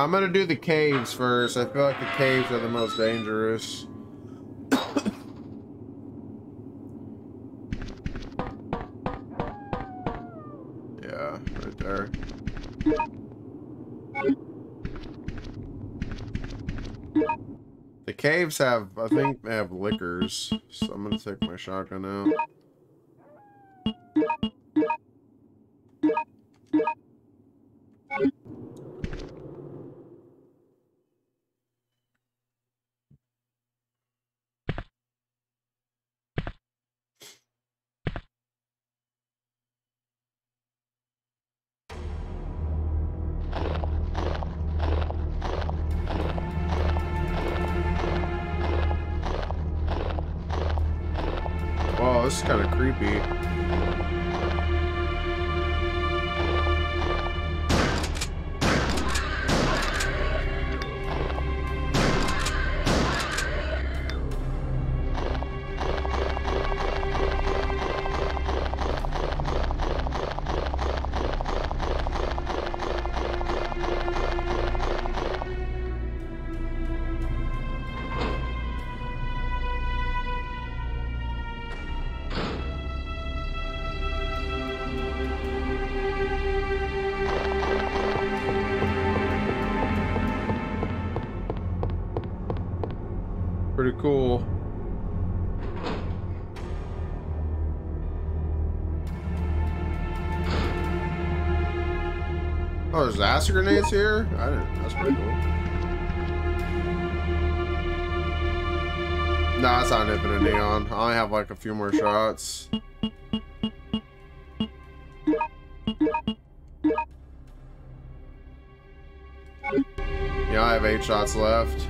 I'm gonna do the caves first. I feel like the caves are the most dangerous. yeah, right there. The caves have, I think, they have lickers. So I'm gonna take my shotgun out. Kind there's acid grenades here? I didn't. That's pretty cool. Nah, it's not an infinite neon. I only have like a few more shots. Yeah, I have eight shots left.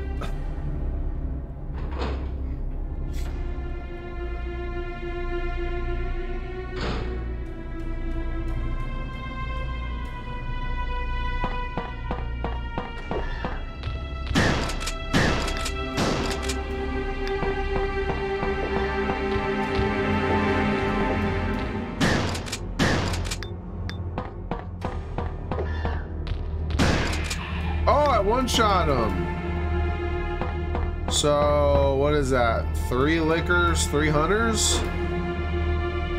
Three hunters?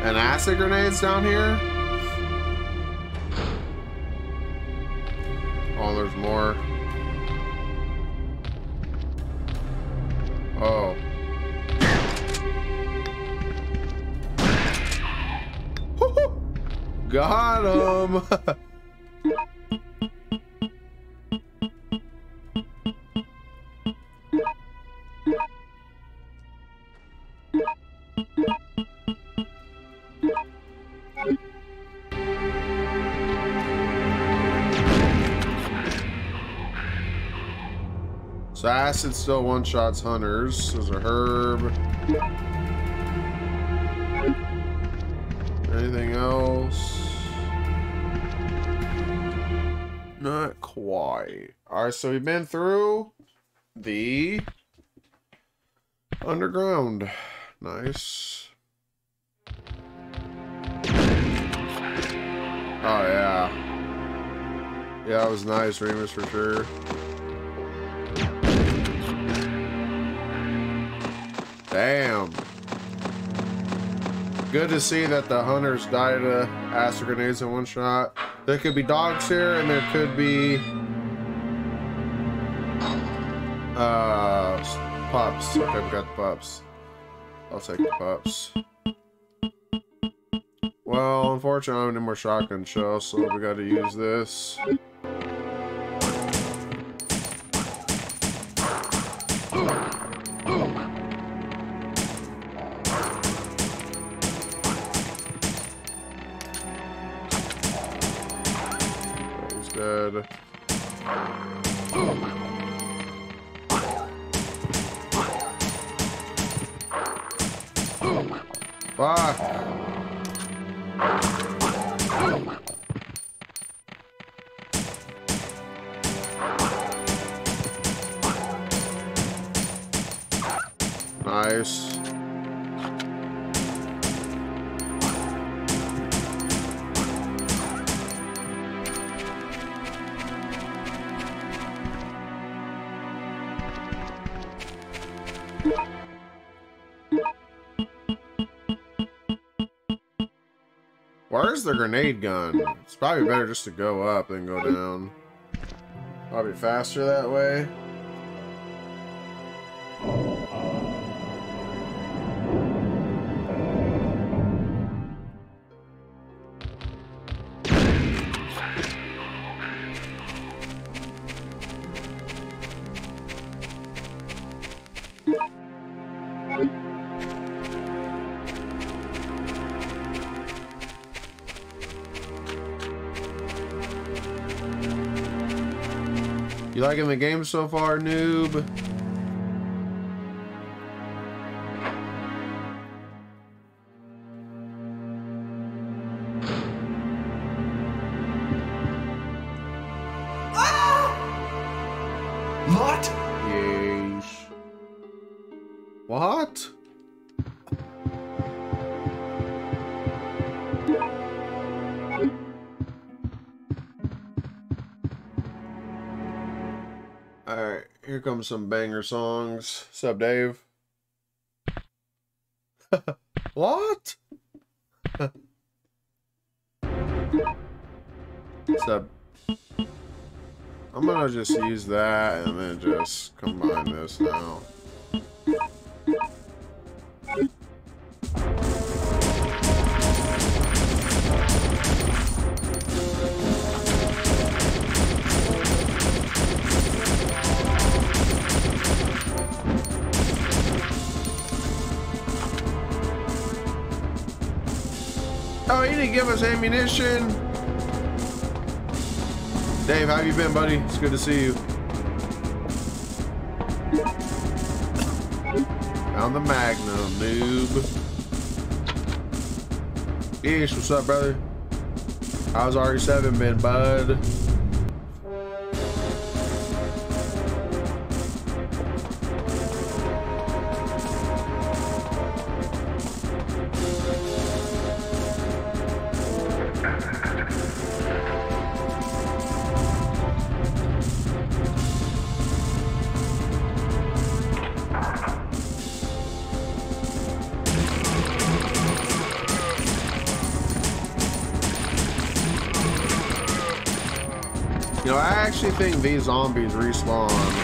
And acid grenades down here? Acid still one shots hunters. There's a herb. Anything else? Not quite. Alright, so we've been through the underground. Nice. Oh, yeah. Yeah, it was nice, Remus, for sure. Damn. Good to see that the hunters died to acid grenades in one shot. There could be dogs here, and there could be... Uh, pups. Okay, we got the pups. I'll take the pups. Well, unfortunately, I have any more shotgun shells, so we gotta use this. Where's the grenade gun? It's probably better just to go up than go down. Probably faster that way. So far, noob? Comes some banger songs. Sub Dave? what? Sub. I'm gonna just use that and then just combine this now. Ammunition. Dave, how you been, buddy? It's good to see you. Found the Magnum, noob. Ish, what's up, brother? How's RE7 been, bud? Think these zombies respawn.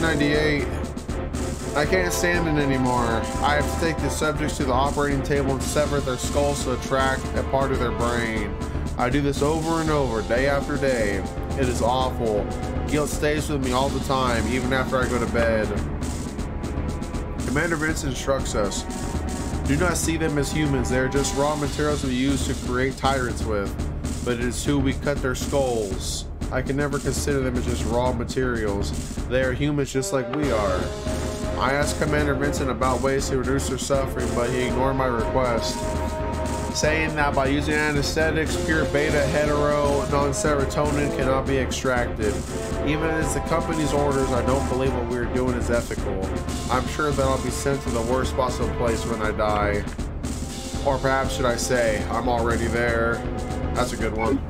1998. I can't stand it anymore. I have to take the subjects to the operating table and sever their skulls to extract a part of their brain. I do this over and over, day after day. It is awful. Guilt stays with me all the time, even after I go to bed. Commander Vince instructs us. Do not see them as humans, they are just raw materials we use to create tyrants with, but it is who we cut their skulls. I can never consider them as just raw materials. They are humans just like we are. I asked Commander Vincent about ways to reduce their suffering, but he ignored my request, saying that by using anesthetics, pure beta hetero non-serotonin cannot be extracted. Even as the company's orders, I don't believe what we are doing is ethical. I'm sure that I'll be sent to the worst possible place when I die. Or perhaps should I say, I'm already there. That's a good one.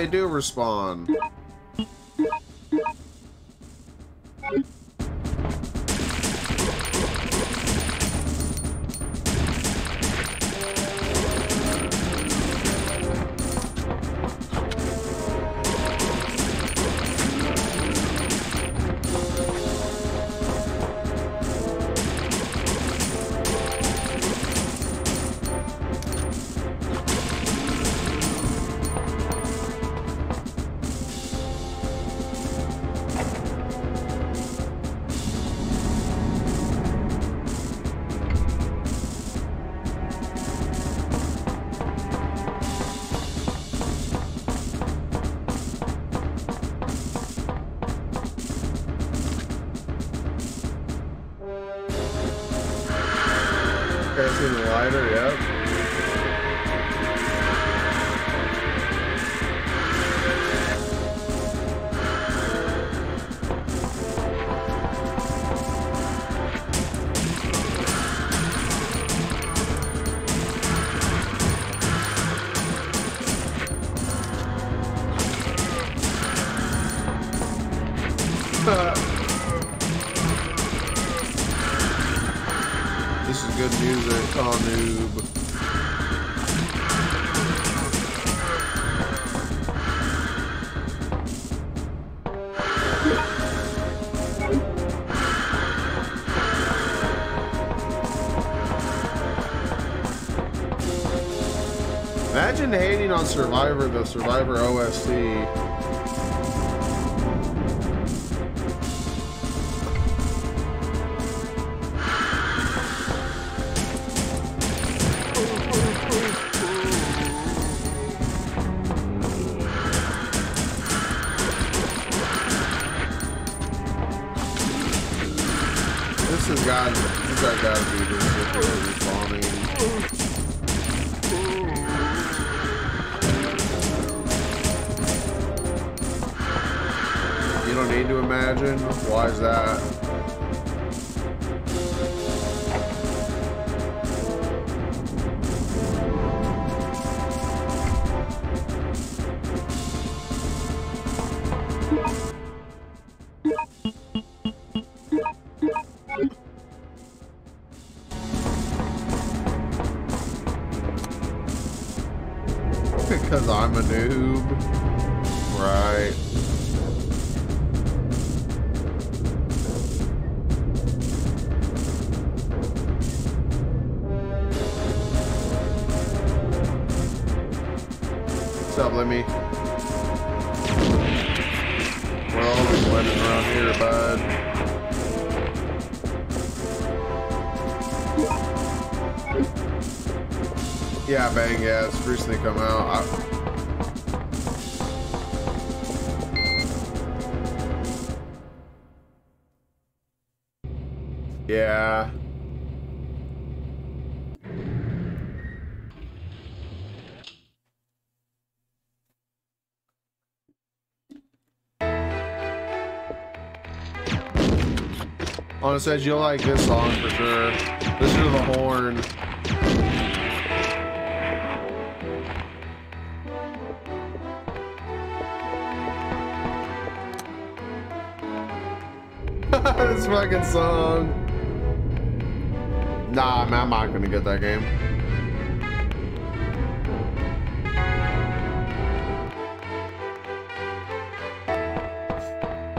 They do respawn. Survivor, the Survivor OSC. Says you'll like this song for sure. Listen to the horn. this fucking song. Nah, man, I'm not gonna get that game.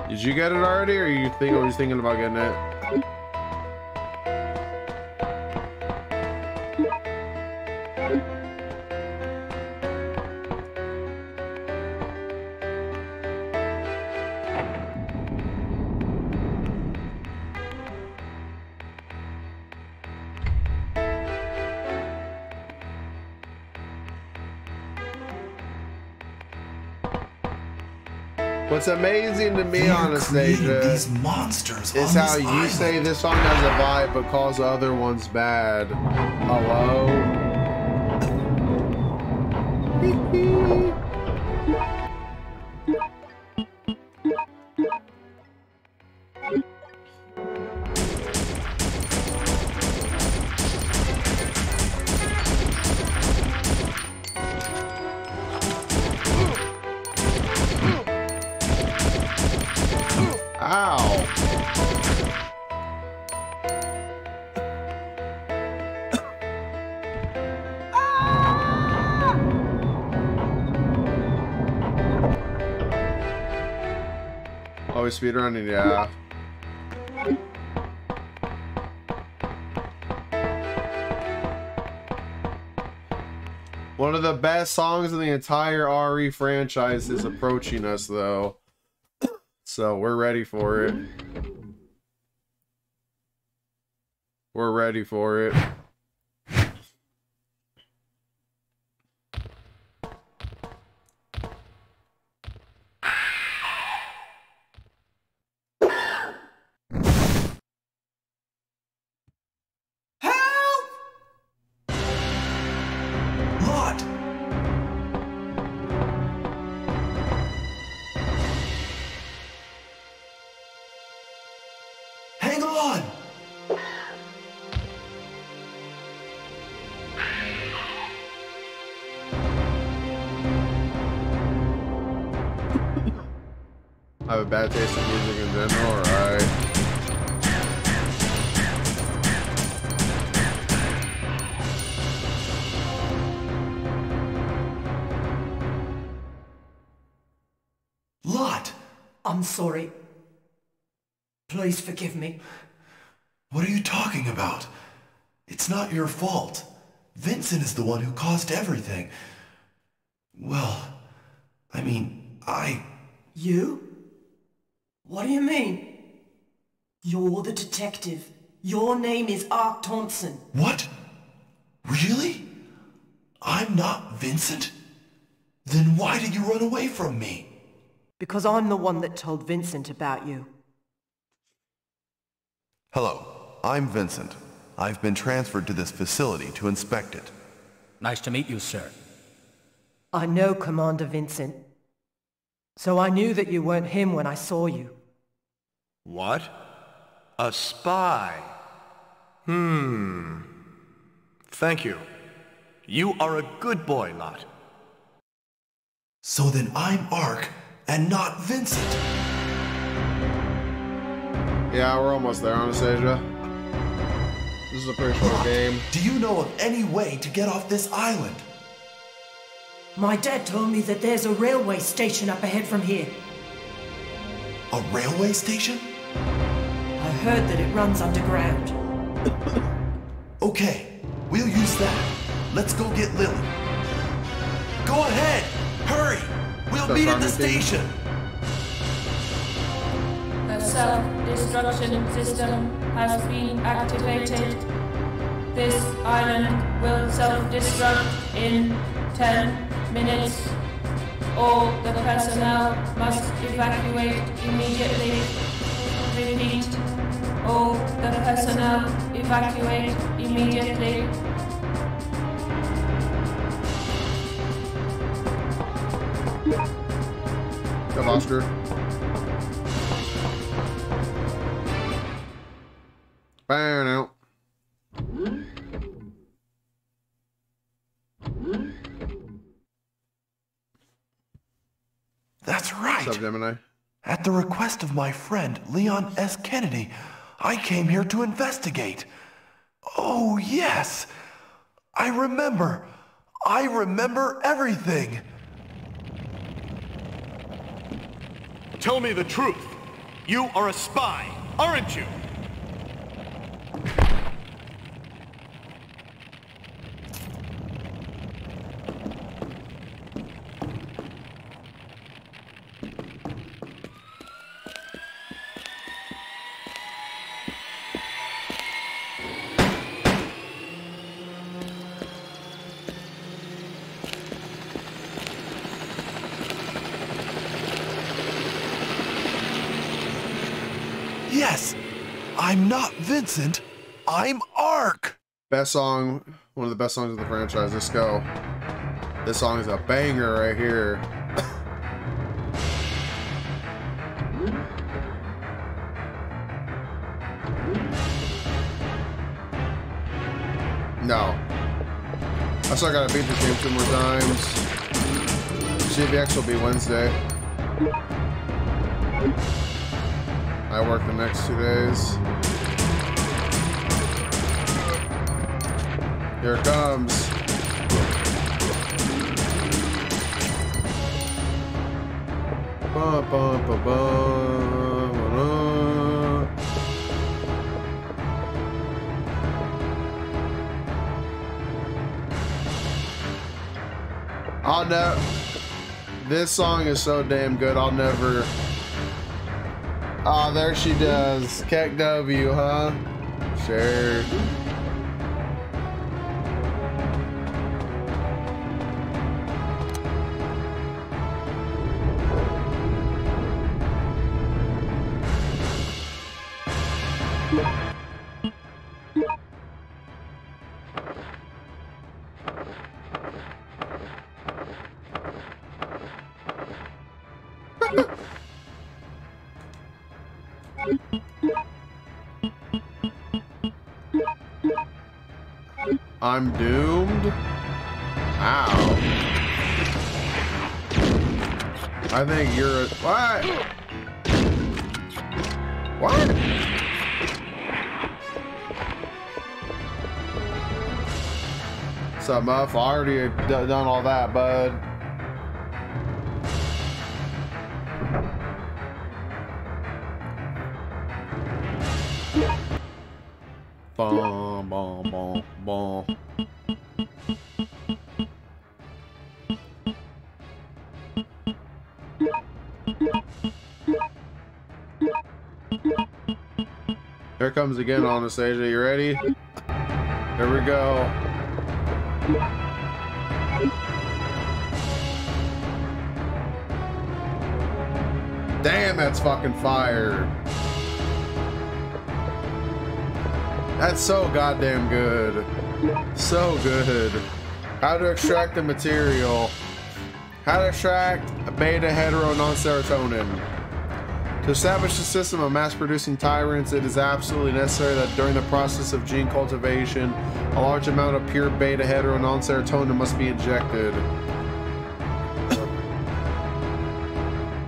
Did you get it already, or you think, or you thinking about getting it? What's amazing to me, honestly, these monsters is how you island. say this song has a vibe, but calls other ones bad. Hello. Speedrunning, yeah. One of the best songs in the entire RE franchise is approaching us, though. So we're ready for it. We're ready for it. Bad taste in music in general, right? Lott! I'm sorry. Please forgive me. What are you talking about? It's not your fault. Vincent is the one who caused everything. Well, I mean, I. You? What do you mean? You're the detective. Your name is Ark Thompson. What? Really? I'm not Vincent? Then why did you run away from me? Because I'm the one that told Vincent about you. Hello, I'm Vincent. I've been transferred to this facility to inspect it. Nice to meet you, sir. I know Commander Vincent. So I knew that you weren't him when I saw you. What? A spy? Hmm. Thank you. You are a good boy, Lott. So then I'm Ark and not Vincent. Yeah, we're almost there, Anastasia. This is a pretty short game. Do you know of any way to get off this island? My dad told me that there's a railway station up ahead from here. A railway station? I heard that it runs underground. okay, we'll use that. Let's go get Lily. Go ahead! Hurry! We'll meet at the station! The self-destruction system has been activated. This island will self-destruct in 10 minutes. All the personnel must evacuate immediately. Repeat. All the personnel evacuate immediately. Go, Oscar. Burn out. That's right. What's up, Gemini? At the request of my friend, Leon S. Kennedy, I came here to investigate. Oh, yes. I remember. I remember everything. Tell me the truth. You are a spy, aren't you? Yes, I'm not Vincent. I'm Ark. Best song, one of the best songs of the franchise. Let's go. This song is a banger right here. no. I still gotta beat this game two more times. CVX will be Wednesday. I work the next two days. Here it comes. Ba, ba, ba, ba, I'll never. This song is so damn good. I'll never. Oh, there she does. Keck W, huh? Sure. I'm doomed. Ow. I think you're a what? What? What's up, Muff? I already done all that, bud. Again, Anastasia. You ready? Here we go. Damn, that's fucking fire. That's so goddamn good. So good. How to extract the material. How to extract beta hetero non-serotonin. To establish a system of mass-producing tyrants, it is absolutely necessary that during the process of gene cultivation, a large amount of pure beta hetero non-serotonin must be injected.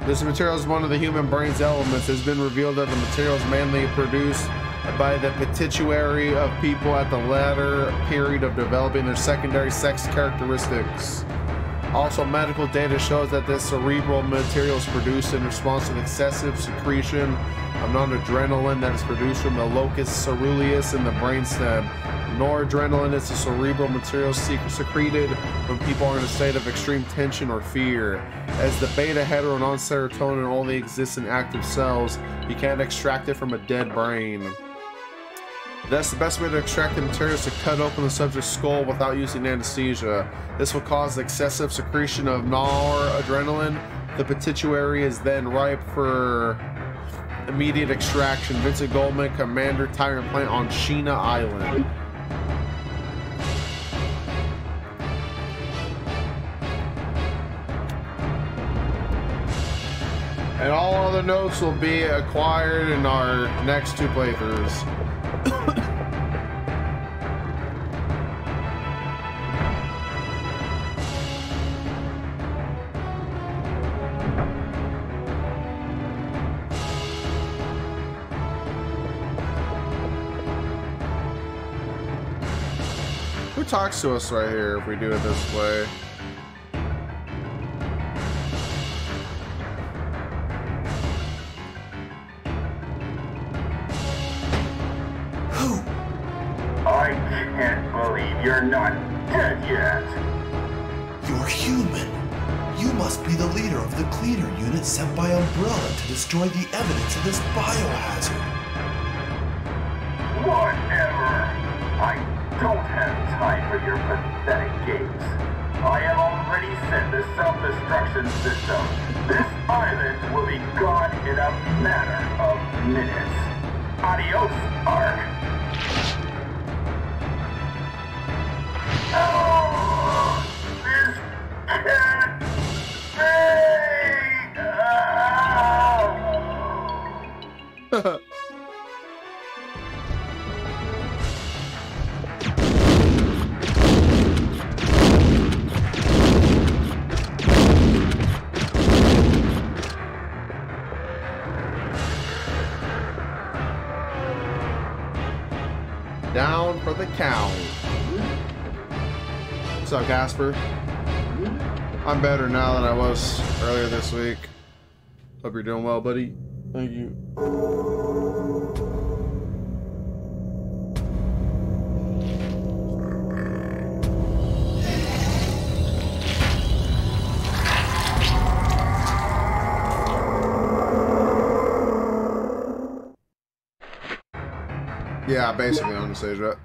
This material is one of the human brain's elements. It has been revealed that the material is mainly produced by the pituitary of people at the latter period of developing their secondary sex characteristics. Also, medical data shows that this cerebral material is produced in response to excessive secretion of noradrenaline that is produced from the locus ceruleus in the brainstem. Noradrenaline is the cerebral material secreted when people are in a state of extreme tension or fear. As the beta hetero non serotonin only exists in active cells, you can't extract it from a dead brain. Thus, the best way to extract the material is to cut open the subject's skull without using anesthesia. This will cause excessive secretion of noradrenaline. The pituitary is then ripe for immediate extraction. Vincent Goldman, Commander Tyrant Plant on Sheena Island. And all other notes will be acquired in our next two playthroughs. Who talks to us right here if we do it this way? Believe you're not dead yet. You're human. You must be the leader of the cleaner unit sent by Umbrella to destroy the evidence of this biohazard. Whatever. I don't have time for your pathetic games. I have already sent the self-destruction system. This island will be gone in a matter of minutes. Adios, Ark. Up, Casper? I'm better now than I was earlier this week. Hope you're doing well, buddy. Thank you. Yeah, basically on the stage, right?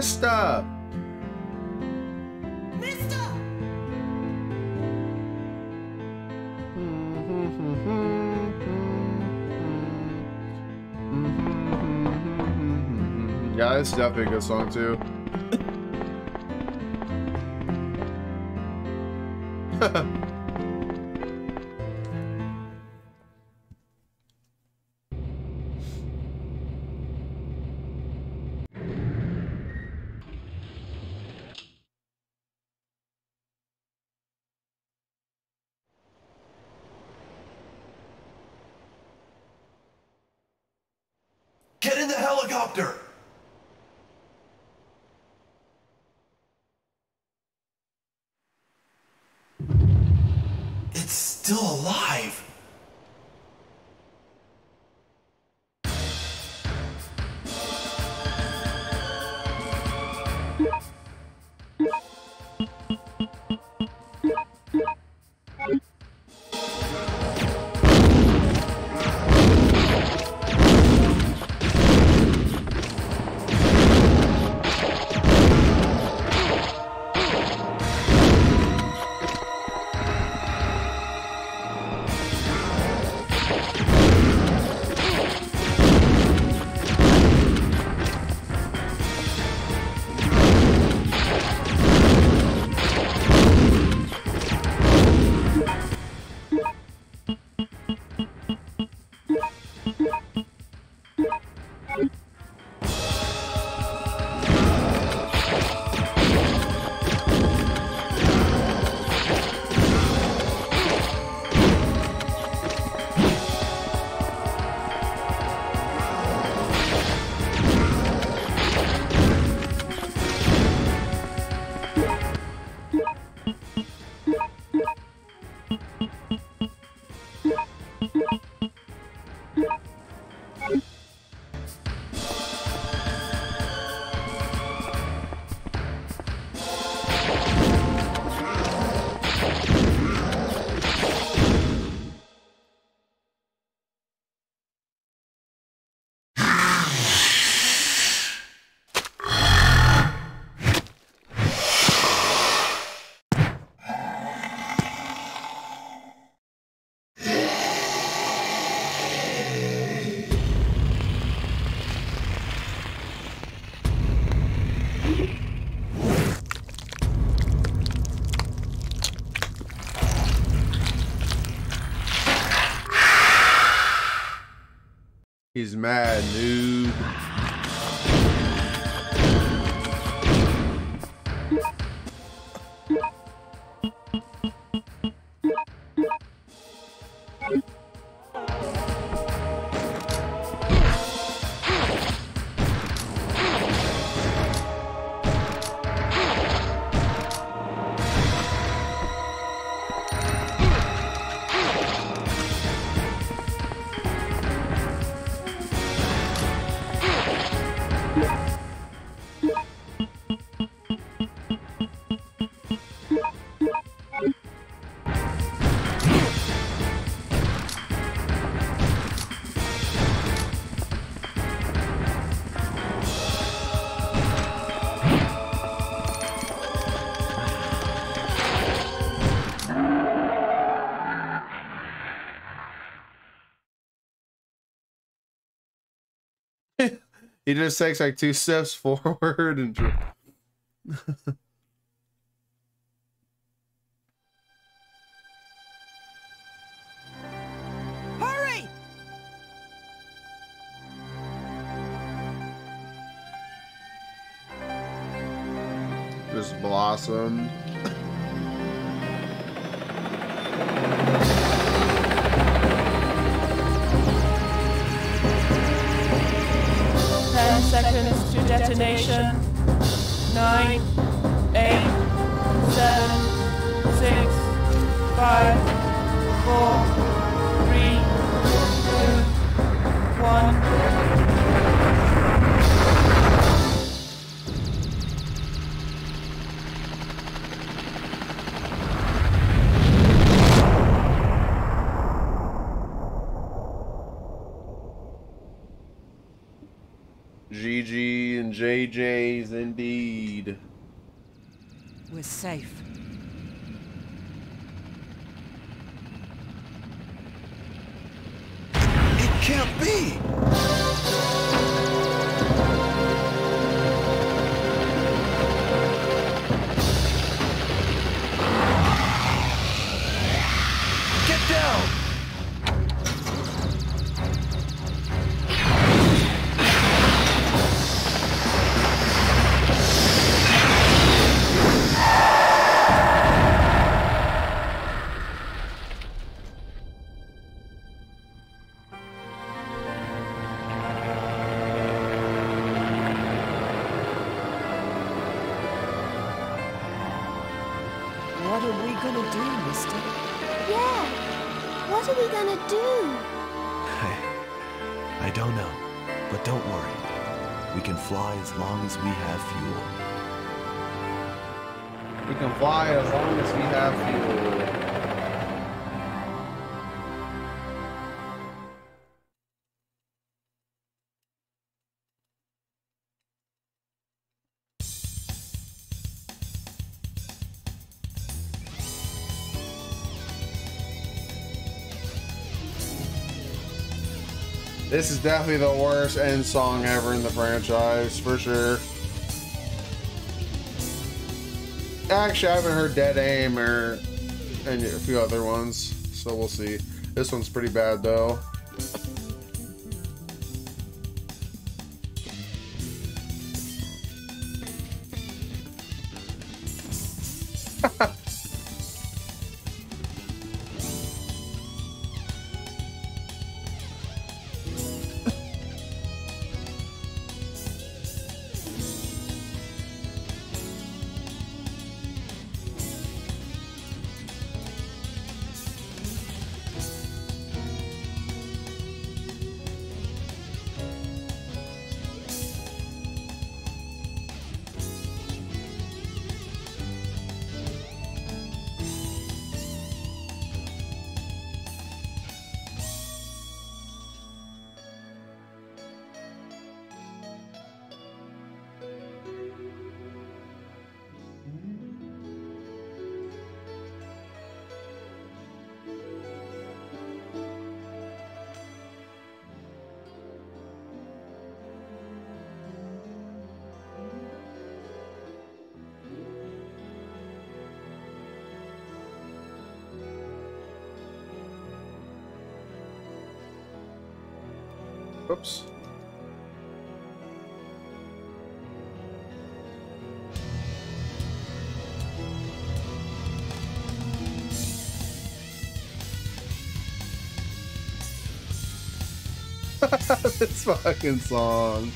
Mister! Yeah, it's definitely a good song too. Helicopter! He's mad, dude. He just takes like two steps forward and. Hurry! Just blossomed. Seconds to detonation. Nine, eight, seven, six, five, four, three, two, one. And JJ's indeed. We're safe. It can't be! This is definitely the worst end song ever in the franchise, for sure. Actually, I haven't heard Dead Aim or and a few other ones, so we'll see. This one's pretty bad though. this fucking song.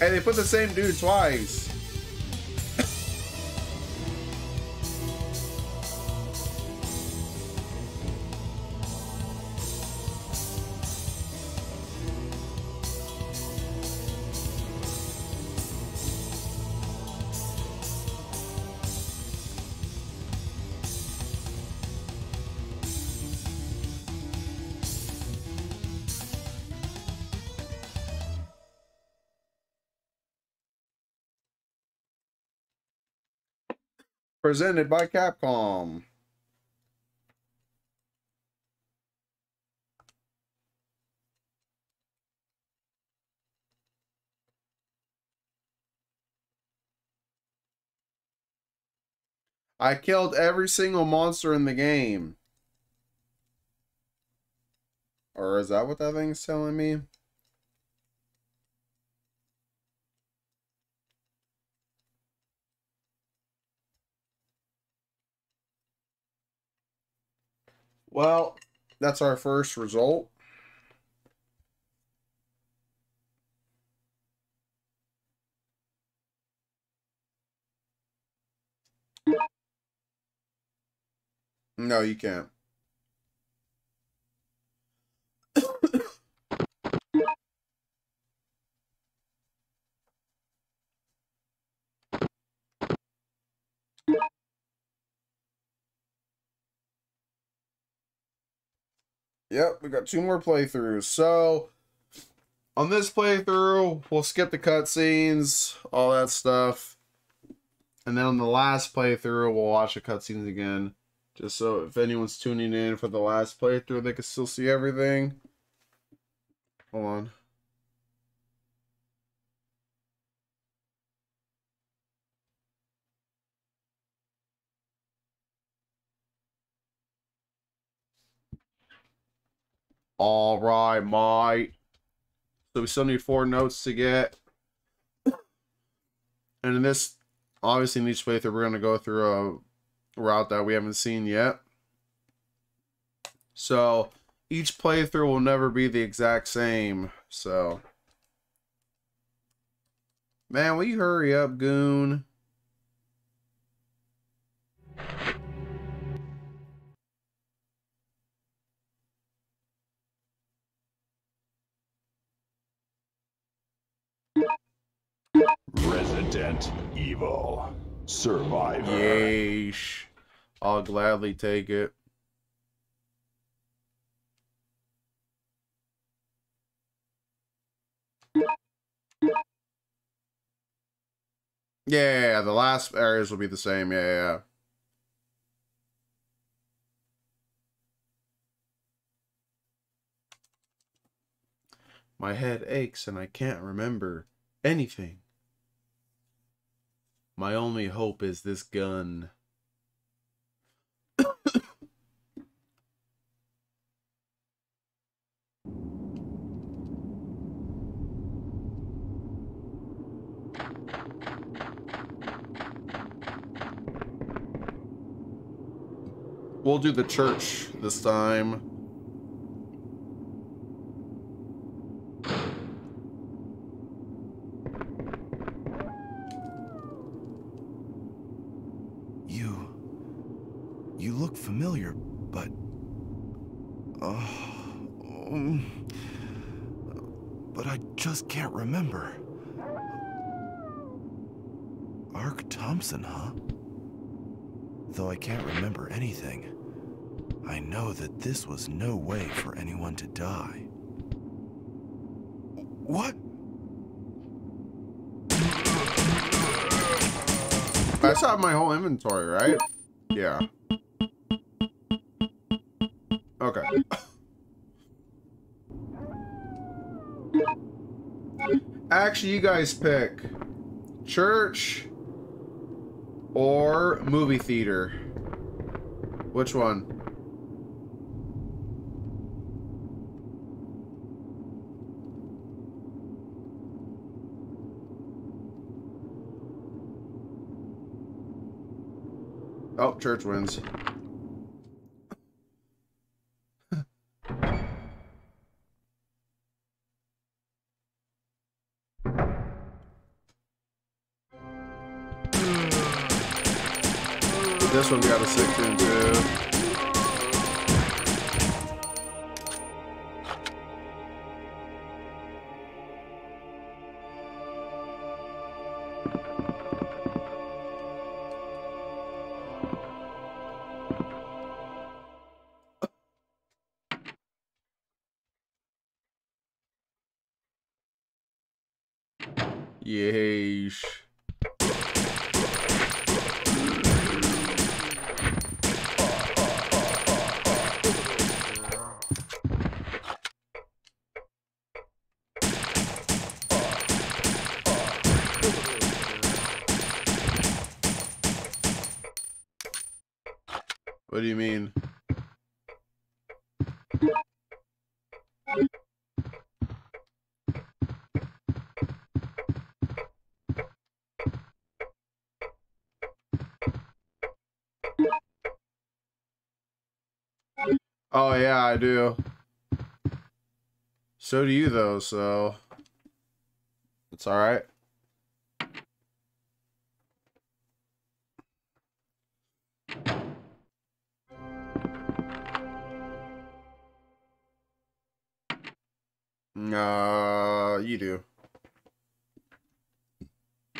Hey, they put the same dude twice. presented by Capcom. I killed every single monster in the game. Or is that what that thing's telling me? Well, that's our first result. No, you can't. Yep, we got two more playthroughs. So, on this playthrough, we'll skip the cutscenes, all that stuff. And then on the last playthrough, we'll watch the cutscenes again. Just so if anyone's tuning in for the last playthrough, they can still see everything. Hold on. All right, mate. So we still need four notes to get. And in this, obviously in each playthrough, we're going to go through a route that we haven't seen yet. So each playthrough will never be the exact same. So, man, will you hurry up, goon? Resident Evil Survivor. Yeesh. I'll gladly take it. Yeah, the last areas will be the same. Yeah, yeah. My head aches and I can't remember anything. My only hope is this gun. We'll do the church this time. You. You look familiar, but. Uh, um, but I just can't remember. Ark Thompson, huh? Though I can't remember anything, I know that this was no way for anyone to die. What? I have my whole inventory, right? Yeah. Okay. Actually, you guys pick church or movie theater. Which one? Oh, church wins. Oh yeah, I do. So do you though, so it's all right. Uh, you do.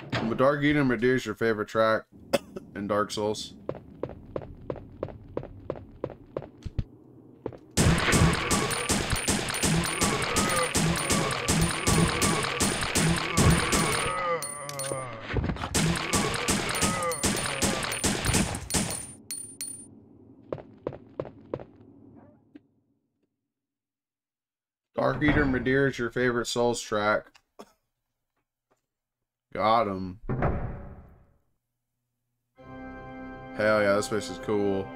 Eden Midir is your favorite track in Dark Souls. Midir is your favorite Souls track. Got him. Hell yeah, this place is cool.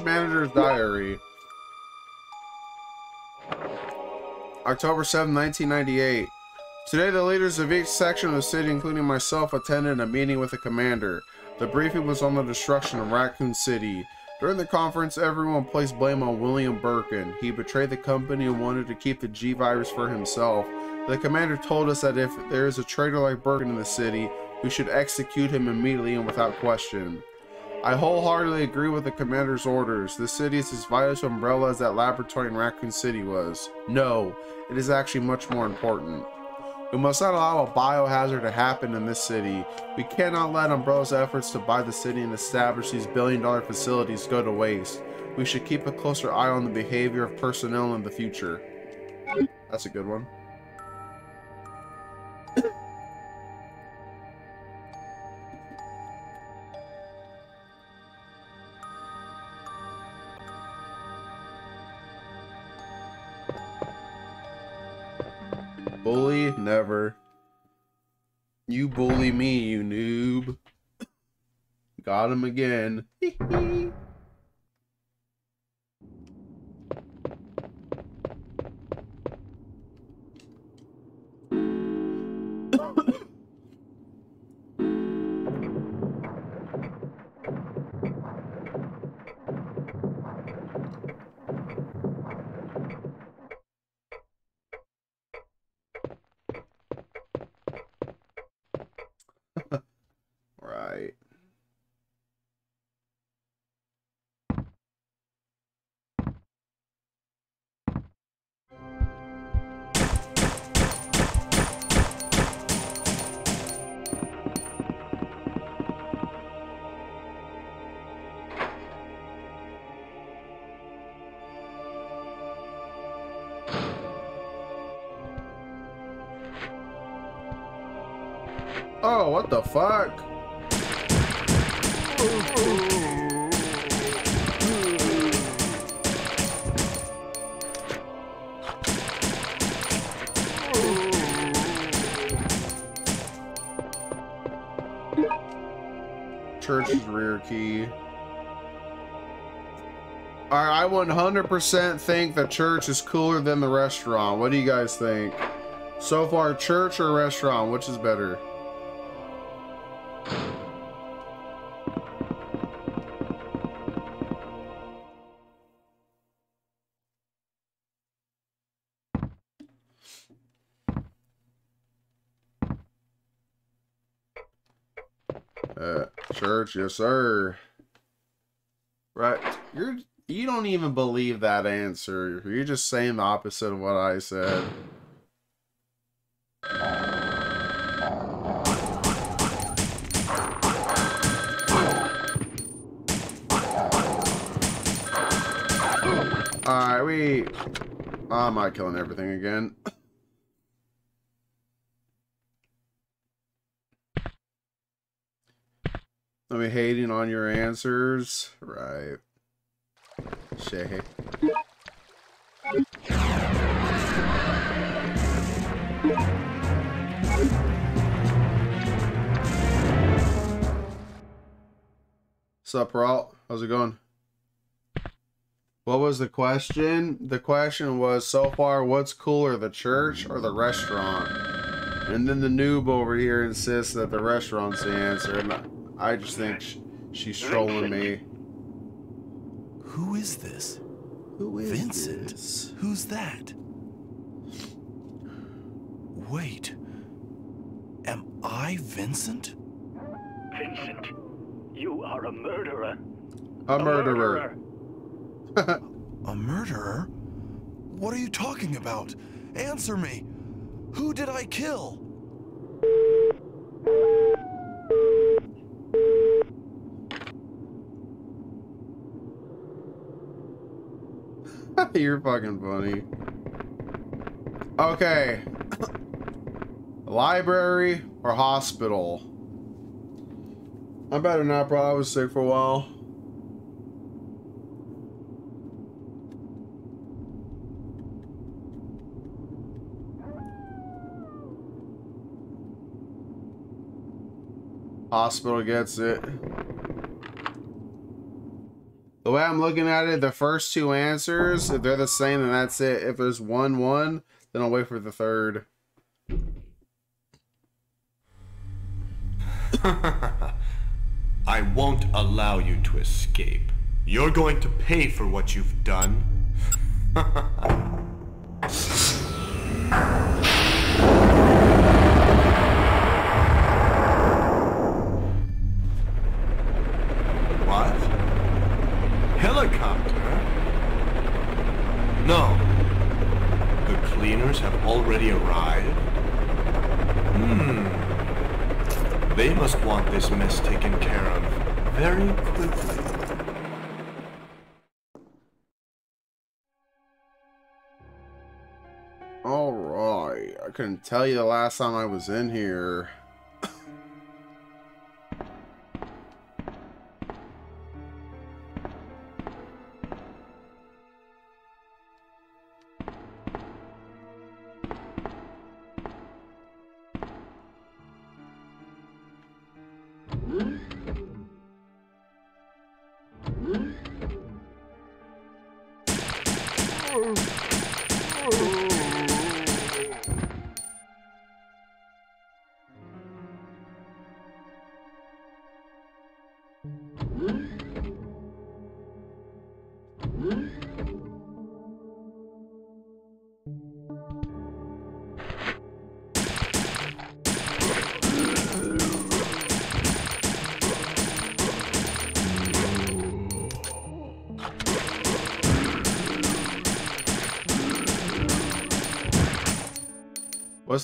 Manager's Diary. October 7, 1998. Today, the leaders of each section of the city, including myself, attended a meeting with the commander. The briefing was on the destruction of Raccoon City. During the conference, everyone placed blame on William Birkin. He betrayed the company and wanted to keep the G virus for himself. The commander told us that if there is a traitor like Birkin in the city, we should execute him immediately and without question. I wholeheartedly agree with the commander's orders. This city is as vital to Umbrella as that laboratory in Raccoon City was. No, it is actually much more important. We must not allow a biohazard to happen in this city. We cannot let Umbrella's efforts to buy the city and establish these billion dollar facilities go to waste. We should keep a closer eye on the behavior of personnel in the future. That's a good one. Never. You bully me, you noob. Got him again. Oh, what the fuck? Church's rear key. I 100% think the church is cooler than the restaurant. What do you guys think? So far, church or restaurant? Which is better? Church, yes, sir. Right, you're you don't even believe that answer. You're just saying the opposite of what I said. Alright, we... I'm not killing everything again. I mean, hating on your answers. Right. Shay. What's up, Raul? How's it going? What was the question? The question was so far, what's cooler, the church or the restaurant? And then the noob over here insists that the restaurant's the answer, I just think sh she's trolling me. Who is this? Who is Vincent? this? Who's that? Wait. Am I Vincent? Vincent, you are a murderer. A murderer. A murderer? What are you talking about? Answer me. Who did I kill? You're fucking funny. Okay. Library or hospital? I'm better not, bro. I was sick for a while. Hospital gets it. The way I'm looking at it, the first two answers, if they're the same, then that's it. If there's one one, then I'll wait for the third. I won't allow you to escape. You're going to pay for what you've done. what? Helicopter? No. The cleaners have already arrived? Hmm. They must want this mess taken care of very quickly. Alright. I couldn't tell you the last time I was in here.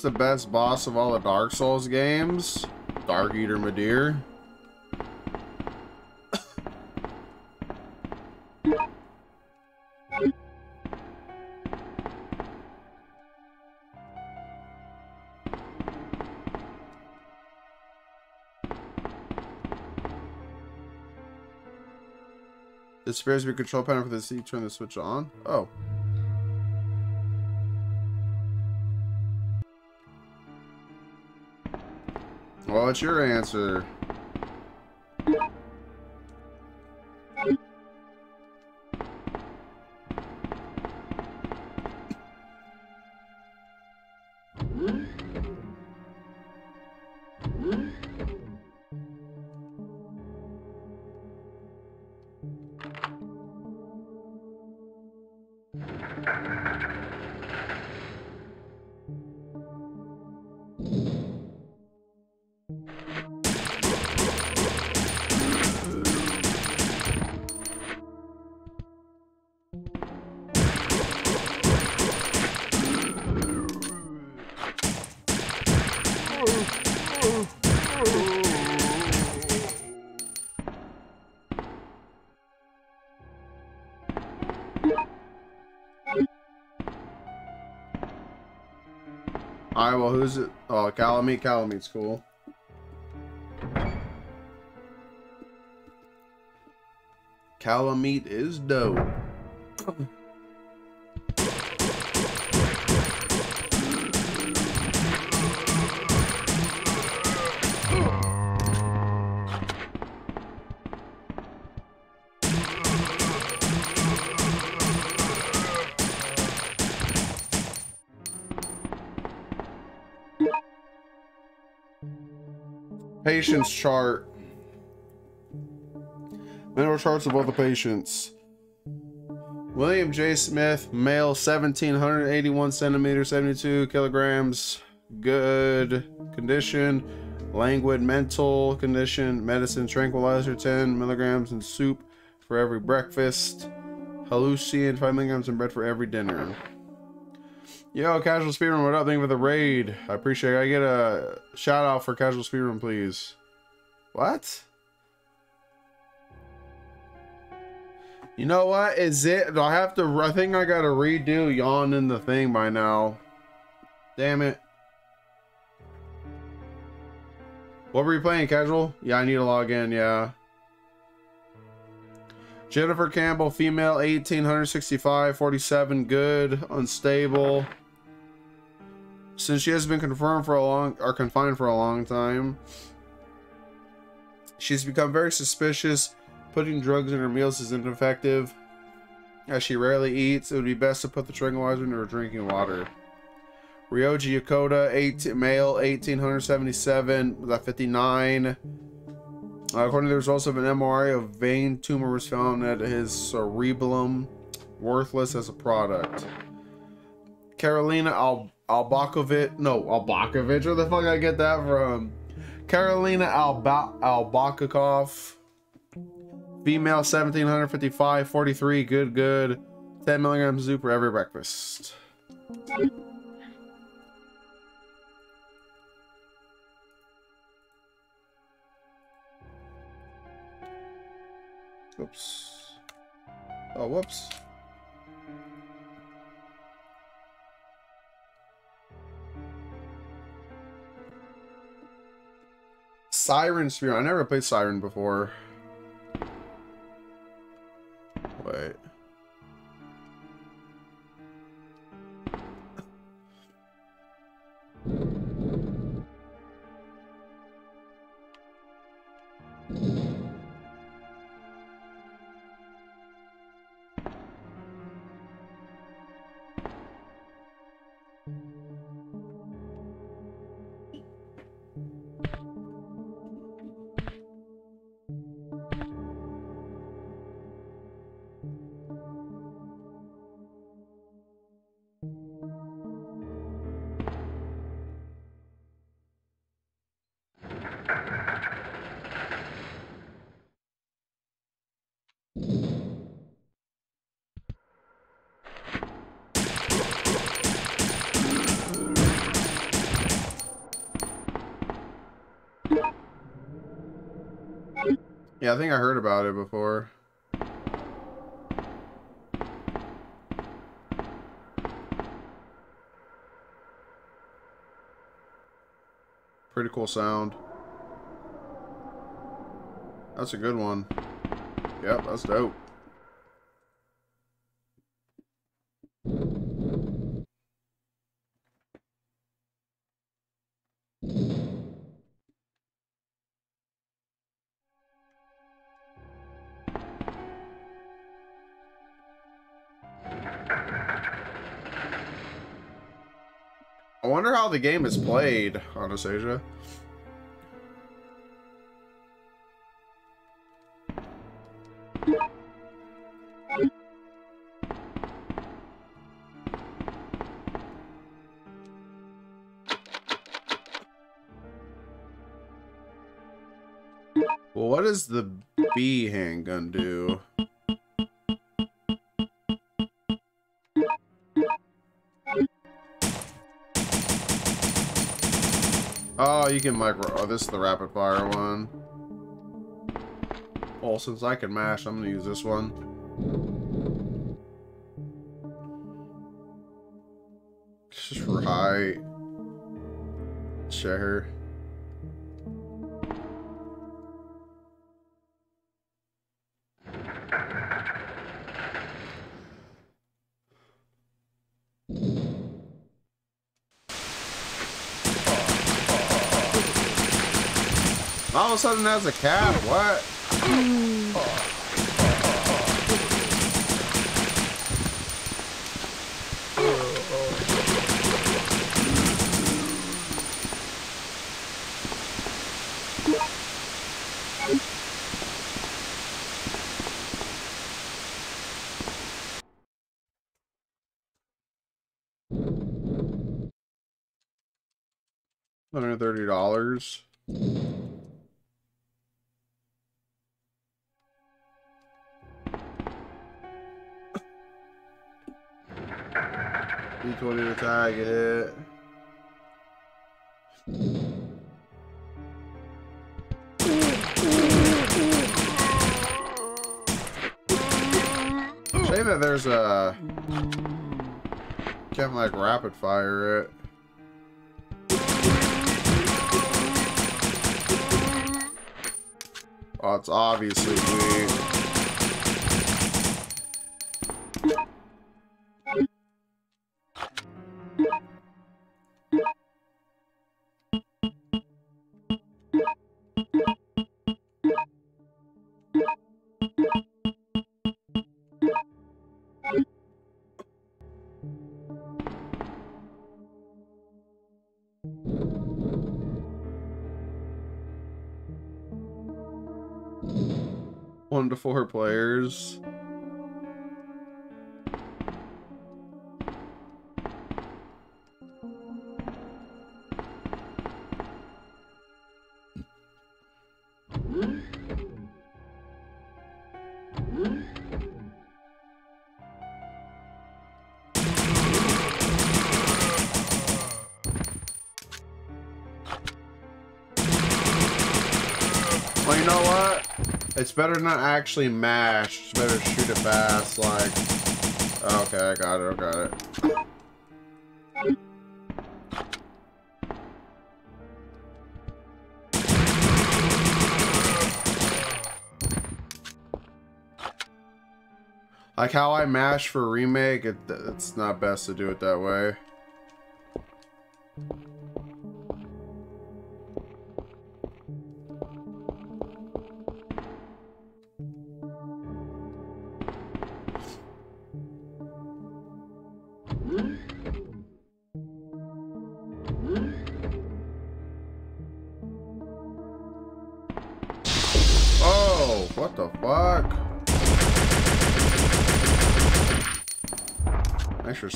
The best boss of all the Dark Souls games? Dark Eater Midir. This appears to control panel for the C. Turn the switch on. Oh. Well, it's your answer? well, who's it? Oh, Kalameet. Kalameet's cool. Kalameet is dope. Oh. Patients chart. Mineral charts of all the patients. William J. Smith, male, 1781 centimeters, 72 kilograms, good condition, languid mental condition, medicine tranquilizer 10 milligrams in soup for every breakfast, hallucin 5 milligrams in bread for every dinner. Yo, Casual Speedrun, what up? Thank you for the raid. I appreciate it. I get a shout out for Casual Speedrun, please. What? You know what? Is it? I have to? I think I gotta redo yawn in the thing by now. Damn it. What were you playing, Casual? Yeah, I need to log in, yeah. Jennifer Campbell, female, 1865, 47, good, unstable. Since she has been confirmed for a long, or confined for a long time, she's become very suspicious. Putting drugs in her meals is ineffective. As she rarely eats, it would be best to put the tranquilizer in her drinking water. Ryoji Yokota, 18, male, 1877, with 59. Uh, according to the results of an MRI, a vein tumor was found at his cerebellum, worthless as a product. Carolina Al Albakovic, no, Albakovic, where the fuck I get that from? Carolina Alba Albakakov, female 1755, 43, good, good, 10 milligrams for every breakfast. Oops. Oh, whoops. Siren Sphere. I never played Siren before. Wait. Yeah, I think I heard about it before. Pretty cool sound. That's a good one. Yep, that's dope. Wonder how the game is played, Anastasia. Well, what does the B handgun do? You can micro. Oh, this is the rapid fire one. Well, since I can mash, I'm gonna use this one. Right. Of a cap. What? Mm. Four players. It's better not actually mash. It's better shoot it fast, like... Okay, I got it, I got it. Like how I mash for remake, it, it's not best to do it that way.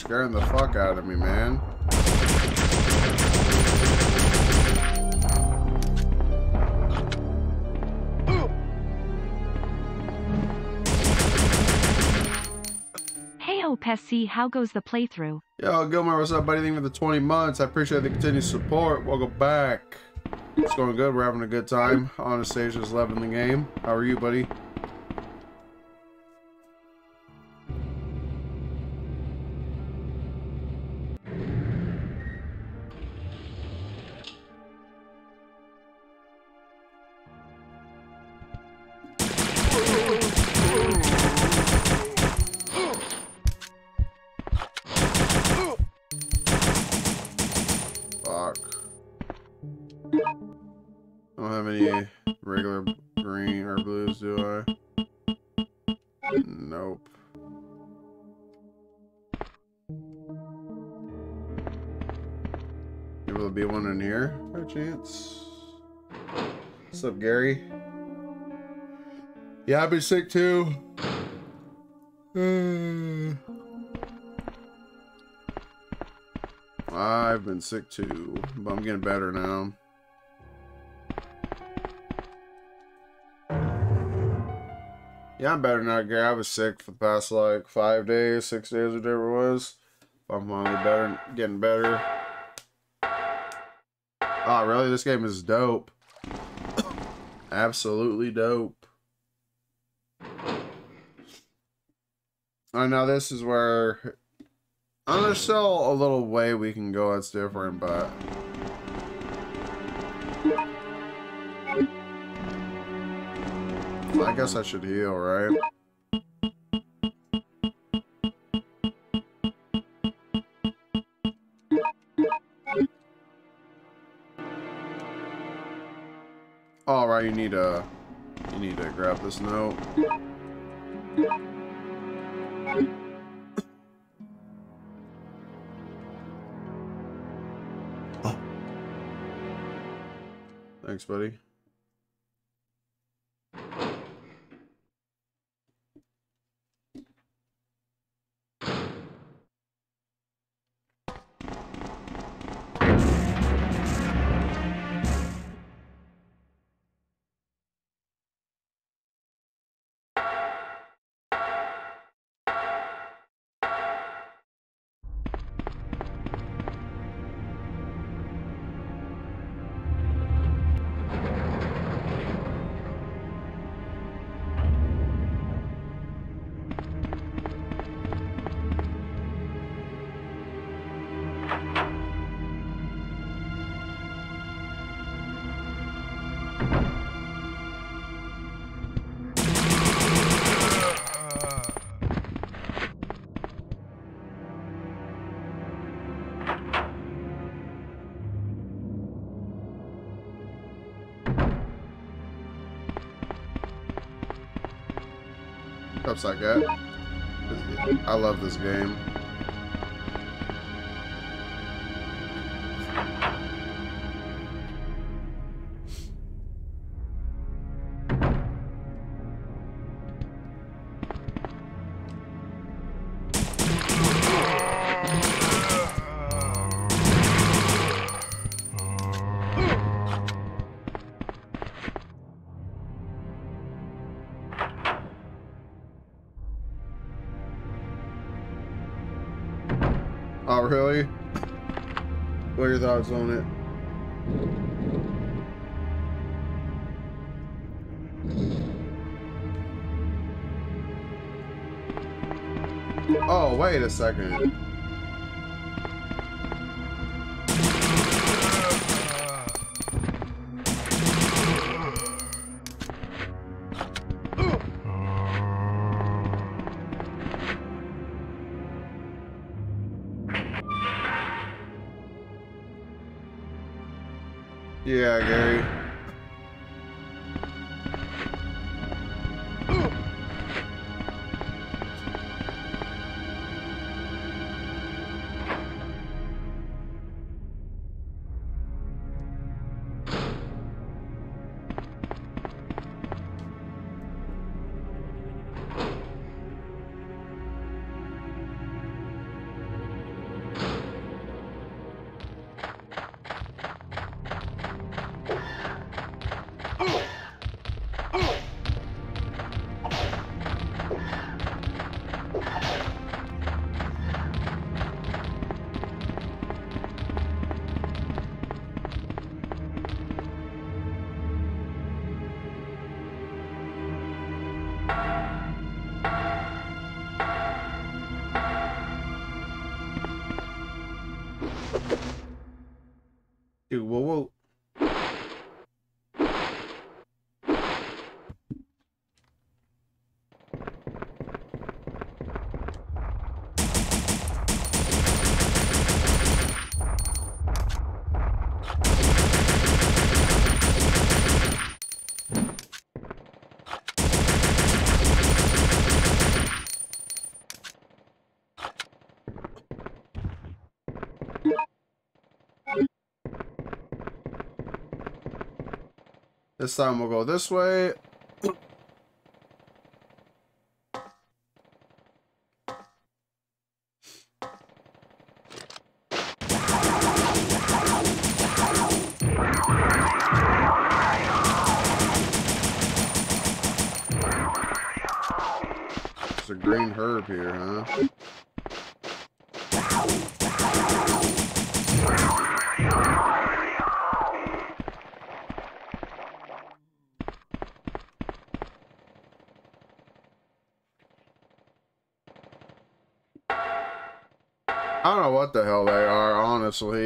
Scaring the fuck out of me, man. Hey ho, Pessy, how goes the playthrough? Yo, Gilmore, what's up, buddy? Thank you for the 20 months. I appreciate the continued support. Welcome back. It's going good. We're having a good time. Anastasia's loving the game. How are you, buddy? Yeah, I've been sick too. I've been sick too, but I'm getting better now. Yeah, I'm better now, Gary. I was sick for the past like five days, six days, whatever it was. I'm finally better, getting better. Oh, really? This game is dope. Absolutely dope. I know this is where uh, there's still a little way we can go that's different, but I guess I should heal, right? All right, you need to you need to grab this note. Thanks, buddy. Upside guy. I love this game. Really? What are your thoughts on it? Oh, wait a second. This time we'll go this way. The hell they are, honestly.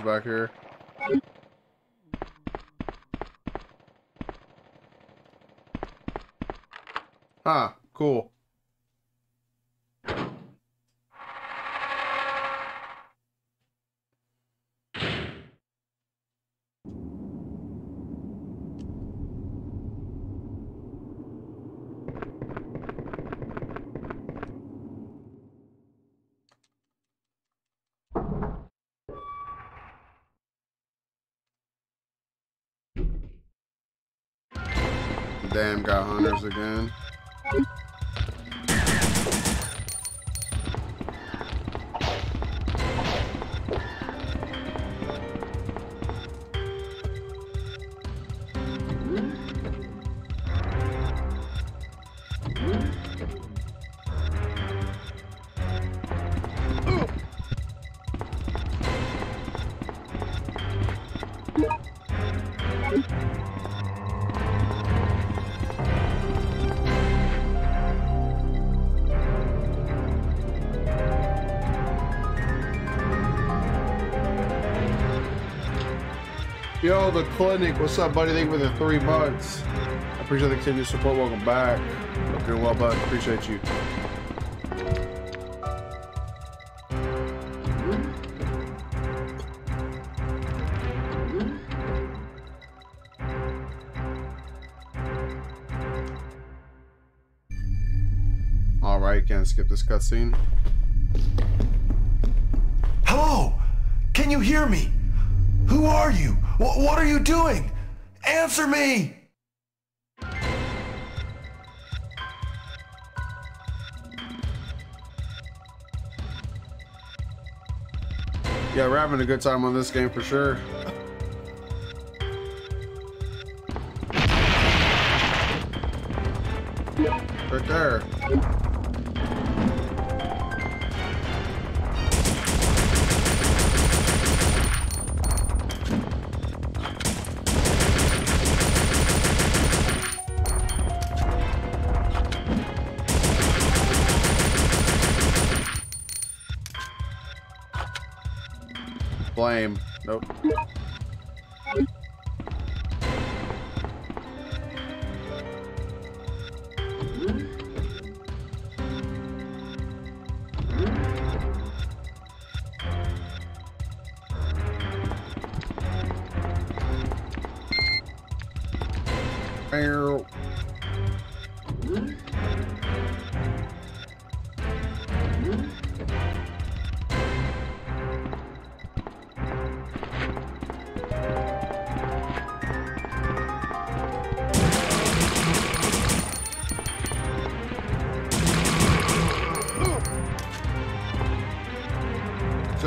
Shotgun back here. Ah, cool. Damn, got hunters again. Clinic. What's up, buddy? Thank you for the three months. I appreciate the continued support. Welcome back. Hope you're well, bud. Appreciate you. Alright, can't skip this cutscene. Having a good time on this game for sure.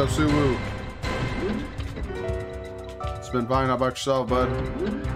Up? It's been fine. How about yourself, bud?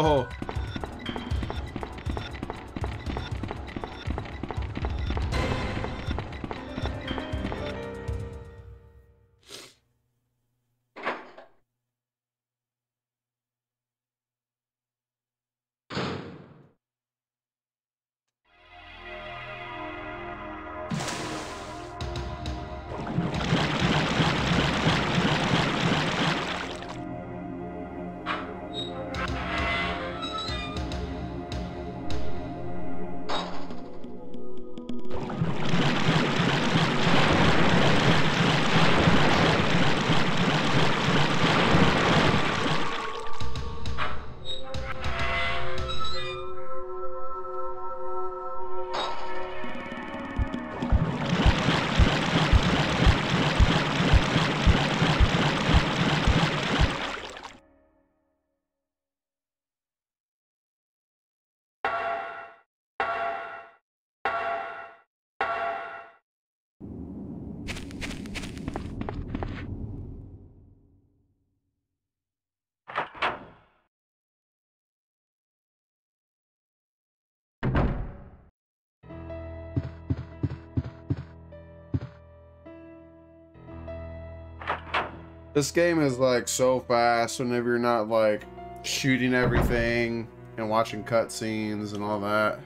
Oh. This game is like so fast whenever you're not like shooting everything and watching cutscenes and all that.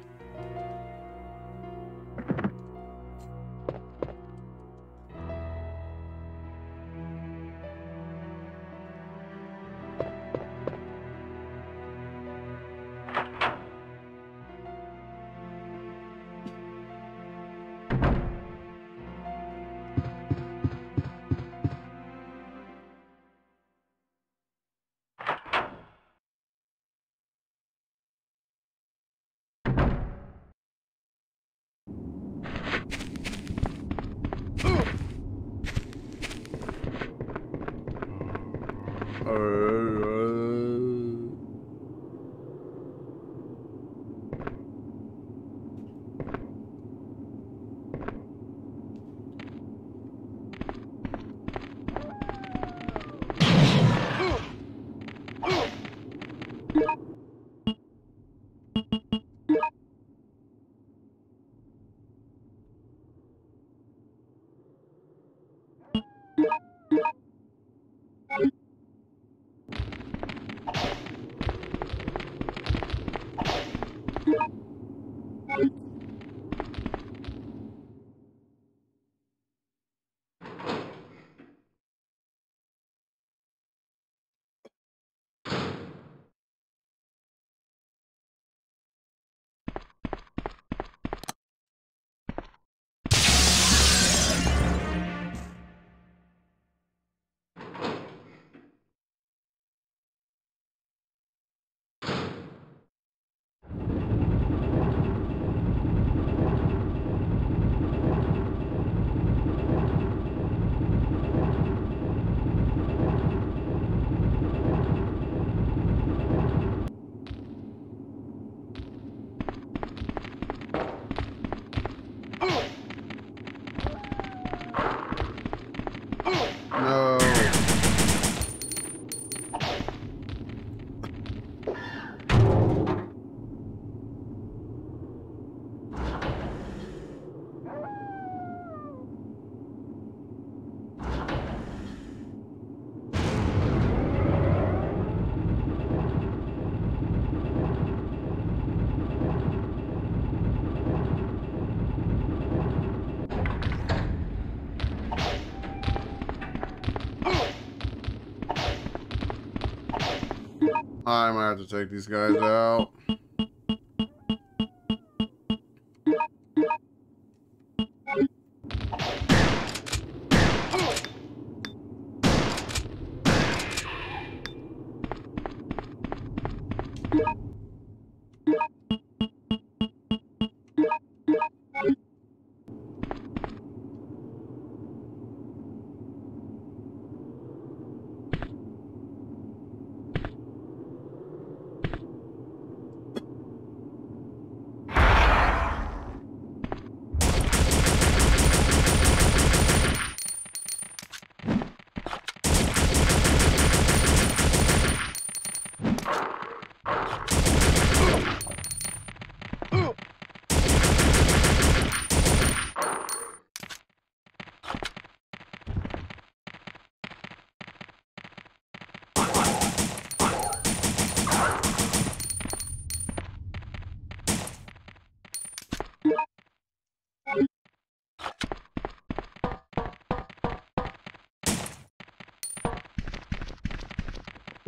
I might have to take these guys out.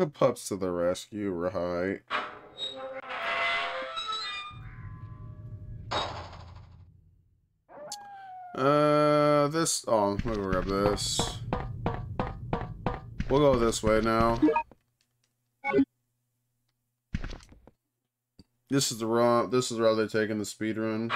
The pups to the rescue, right? Uh, this. Oh, I'm gonna grab this. We'll go this way now. This is the wrong... This is they're taking the speed run.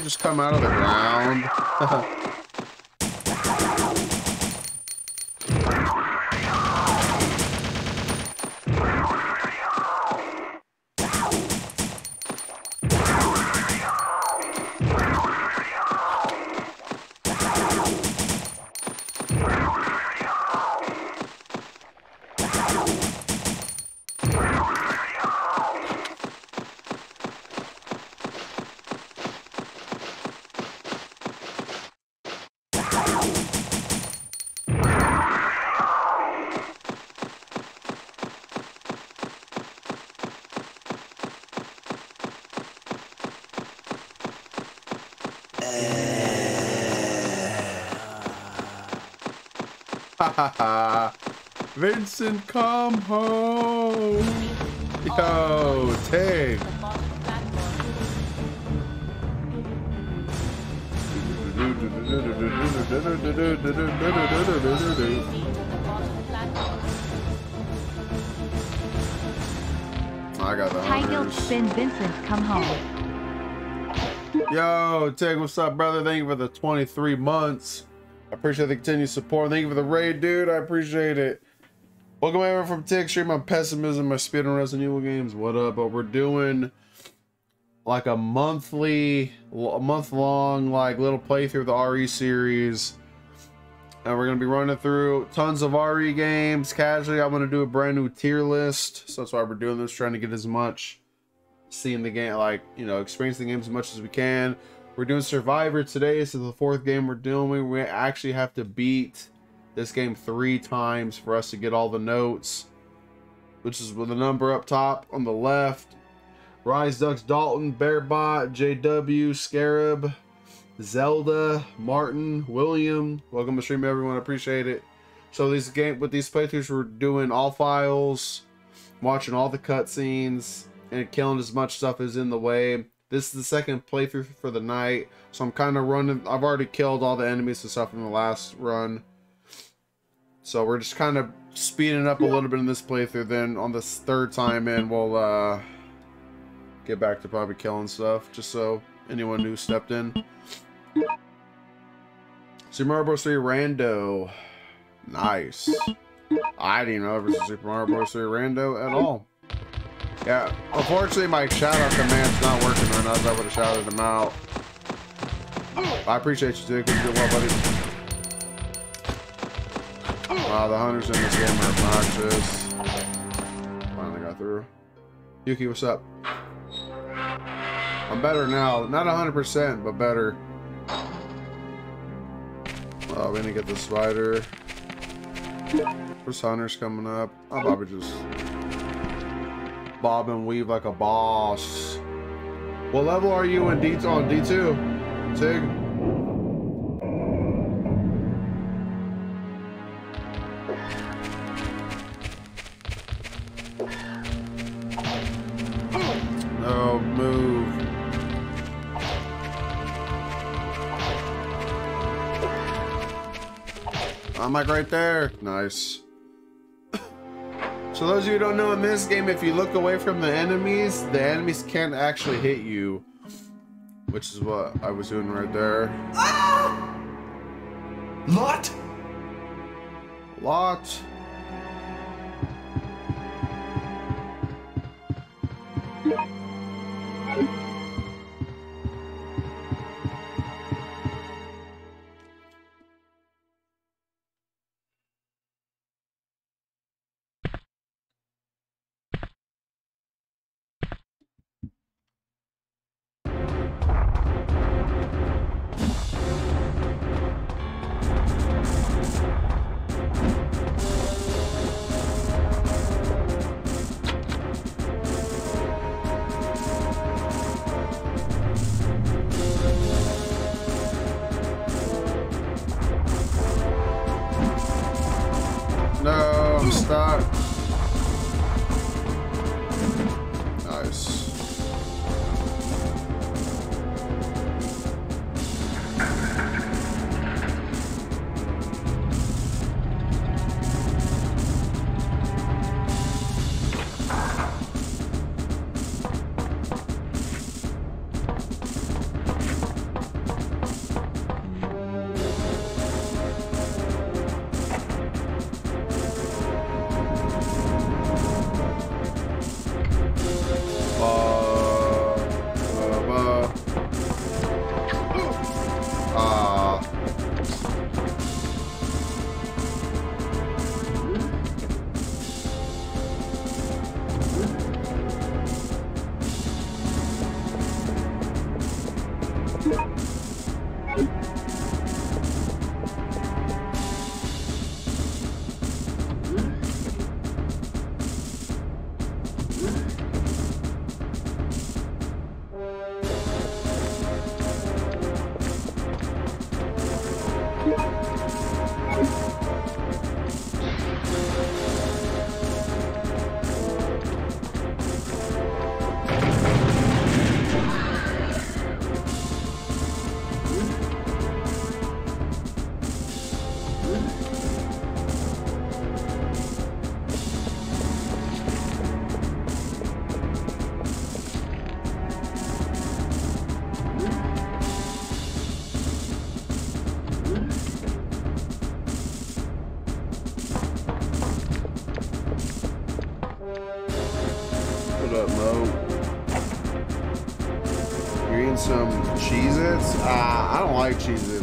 Just come out of the ground. Vincent, come home. Yo, Tig. I got the High guilt hunters. Vincent, come home. Yo, Tig, what's up, brother? Thank you for the 23 months. I appreciate the continued support. Thank you for the raid, dude. I appreciate it. Welcome everyone from Tig Stream. My pessimism, my speed on Resident Evil games. What up? But we're doing like a monthly, a month long, like little playthrough of the RE series. And we're gonna be running through tons of RE games. Casually, I'm gonna do a brand new tier list. So that's why we're doing this, trying to get as much seeing the game, like, you know, experiencing the games as much as we can. We're doing Survivor today. This is the fourth game we're doing. We actually have to beat this game three times for us to get all the notes, which is with the number up top on the left. Rise Ducks Dalton, Bearbot, JW, Scarab, Zelda, Martin, William. Welcome to stream, everyone. I appreciate it. So these game with these playthroughs, we're doing all files, watching all the cutscenes, and killing as much stuff as in the way. This is the second playthrough for the night, so I'm kind of running. I've already killed all the enemies and stuff in the last run, so we're just kind of speeding up a little bit in this playthrough. Then on this third time in, we'll uh, get back to probably killing stuff, just so anyone new stepped in. Super Mario Bros. 3 Rando, nice. I didn't know there was a Super Mario Bros. 3 Rando at all. Yeah, unfortunately my shout out command's not working right now, so I would have shouted him out. I appreciate you, dude. You're doing well, buddy. Wow, the hunters in this game are obnoxious. Finally got through. Yuki, what's up? I'm better now. Not 100%, but better. Oh, we didn't get the spider. There's hunters coming up. I'll probably just bob and weave like a boss. What level are you in D on D2? Tig? Right there. Nice. So those of you who don't know in this game, if you look away from the enemies, the enemies can't actually hit you. Which is what I was doing right there. Ah! Lott? Lott.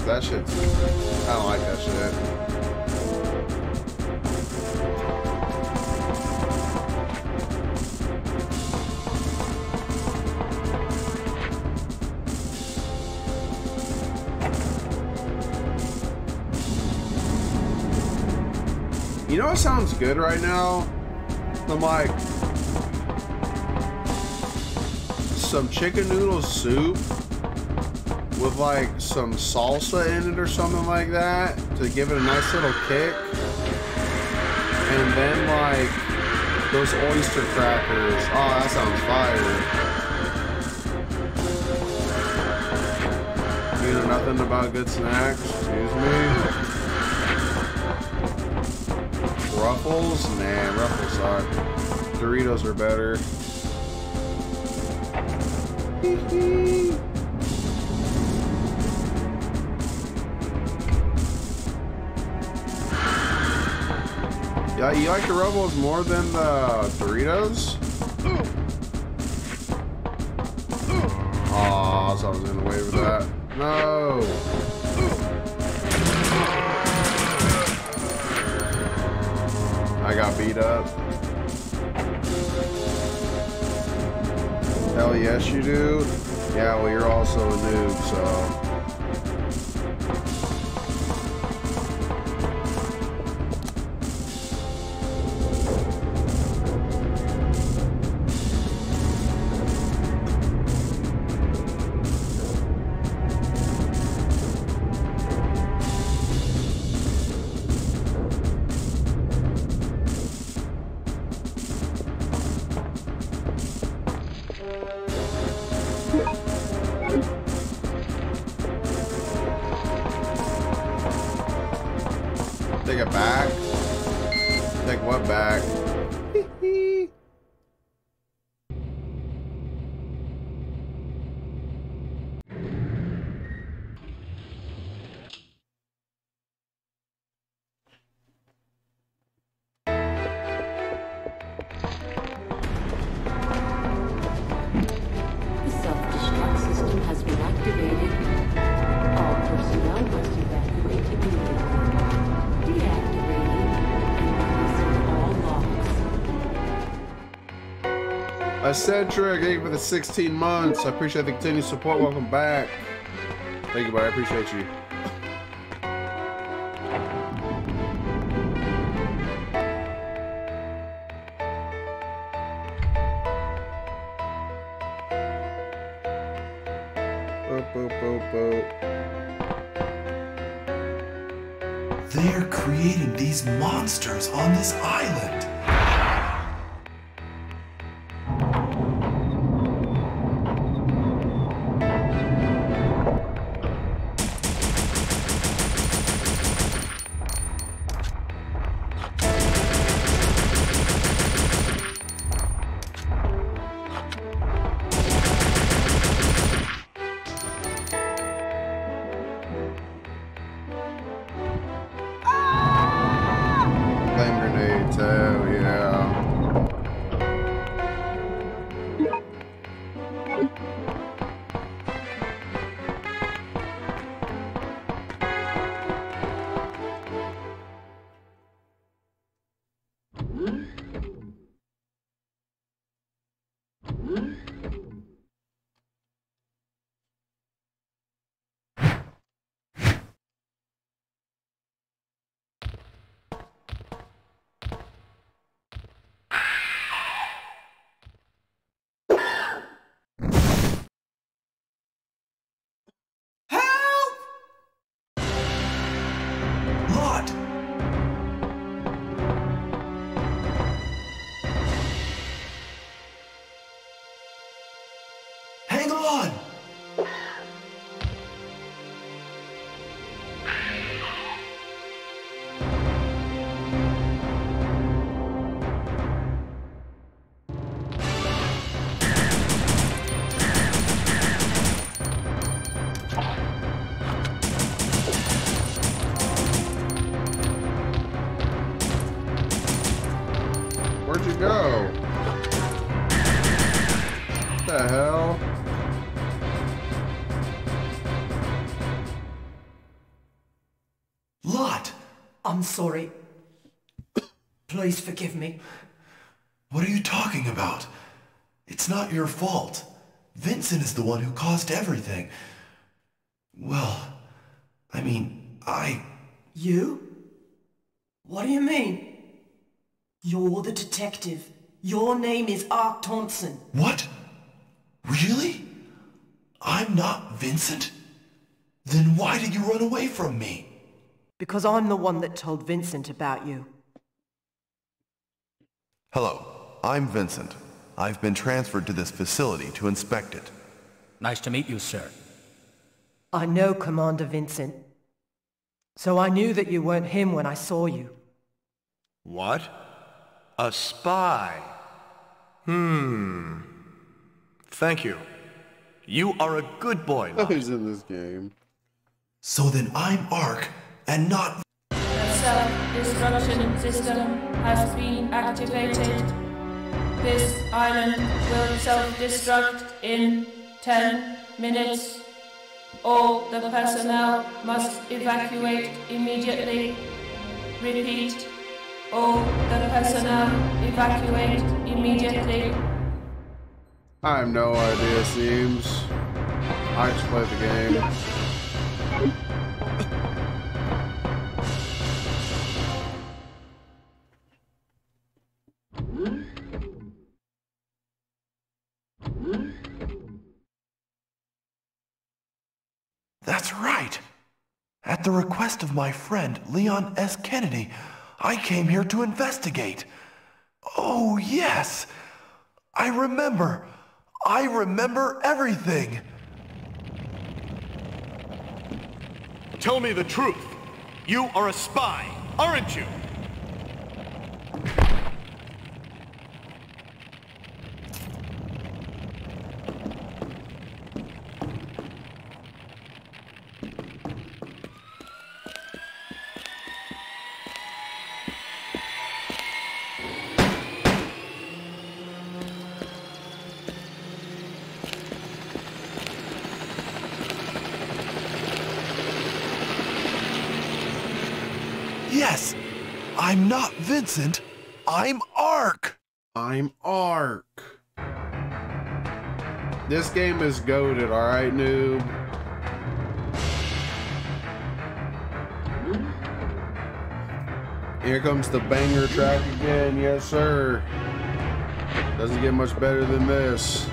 That shit's... I don't like that shit. You know what sounds good right now? I'm like some chicken noodle soup like some salsa in it or something like that to give it a nice little kick. And then like those oyster crackers. Oh, that sounds fire. You know nothing about good snacks? Excuse me. Ruffles? Nah, Ruffles suck. Doritos are better. Yeah, you like the Ruffles more than the Doritos? Aw, oh, so I was the way of that. No! I got beat up. Hell yes you do. Yeah, well you're also a noob, so. Cedric, thank you for the 16 months. I appreciate the continued support. Welcome back. Thank you, buddy. I appreciate you. Sorry. Please forgive me. What are you talking about? It's not your fault. Vincent is the one who caused everything. Well, I mean, I. You? What do you mean? You're the detective. Your name is Ark Thompson. What? Really? I'm not Vincent? Then why did you run away from me? Because I'm the one that told Vincent about you. Hello, I'm Vincent. I've been transferred to this facility to inspect it. Nice to meet you, sir. I know Commander Vincent. So I knew that you weren't him when I saw you. What? A spy? Hmm. Thank you. You are a good boy, Lott. Who's in this game? So then I'm Ark and not. The self-destruction system has been activated. This island will self-destruct in 10 minutes. All the personnel must evacuate immediately. Repeat. All the personnel evacuate immediately. I have no idea, seems. I just played the game. That's right. At the request of my friend Leon S. Kennedy, I came here to investigate. Oh, yes. I remember. I remember everything. Tell me the truth. You are a spy, aren't you? Yes. I'm not Vincent. I'm Ark. I'm Ark. This game is goaded, alright, noob? Here comes the banger track again, yes sir. Doesn't get much better than this.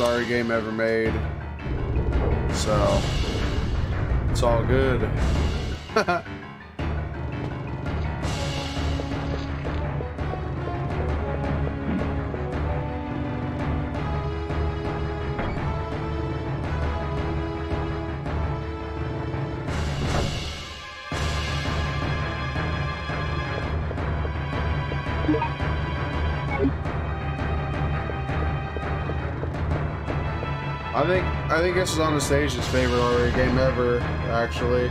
sorry game ever made. So, it's all good. I think I think this is on the stage's favorite already game ever, actually.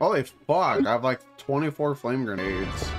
Holy fuck, I have like 24 flame grenades.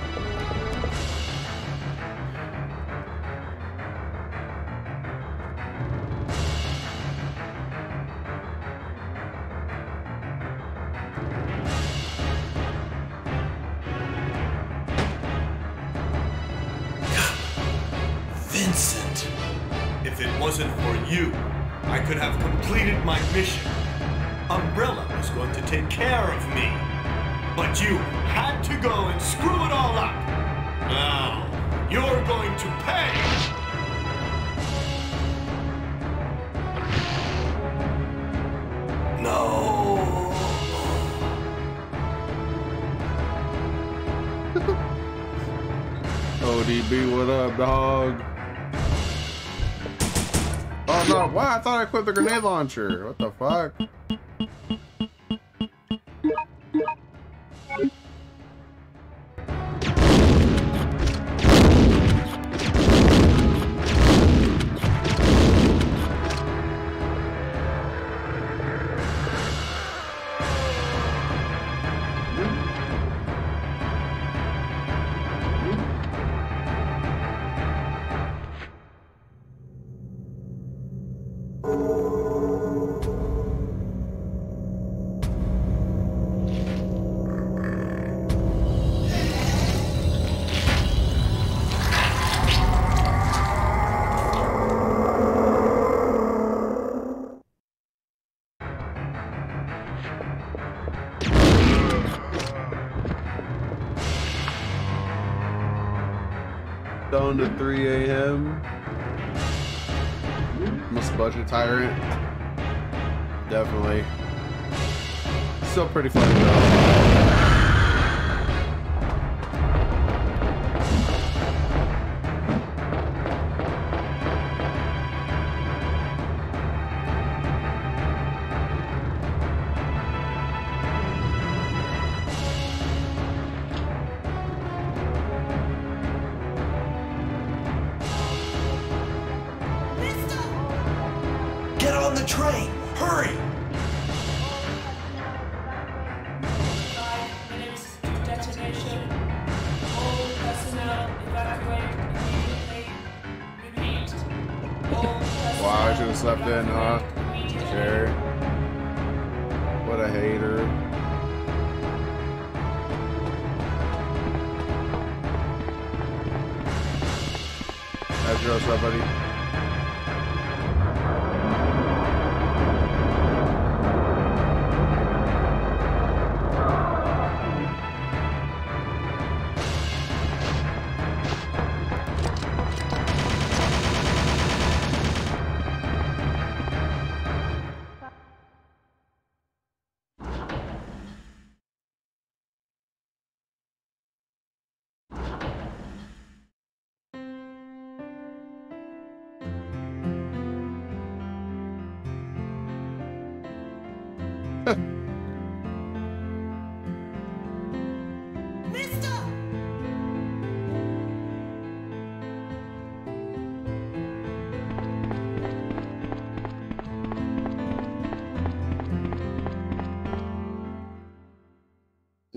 launcher.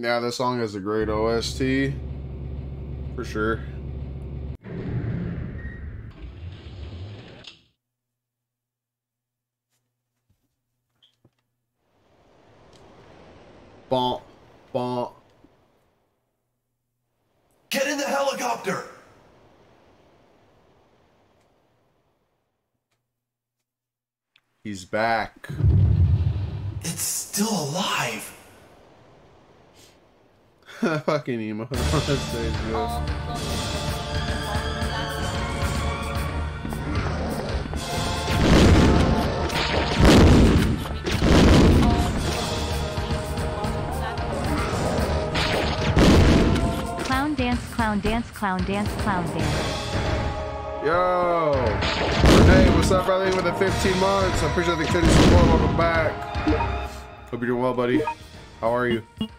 Yeah, this song is a great OST. For sure. Bonk, bonk. Get in the helicopter! He's back. Fucking emo. That's dangerous. Oh, clown dance, clown dance, clown dance, clown dance. Yo! Hey, what's up, brother? With the 15 months. I appreciate the kitty support. Welcome back. Hope you're doing well, buddy. How are you? You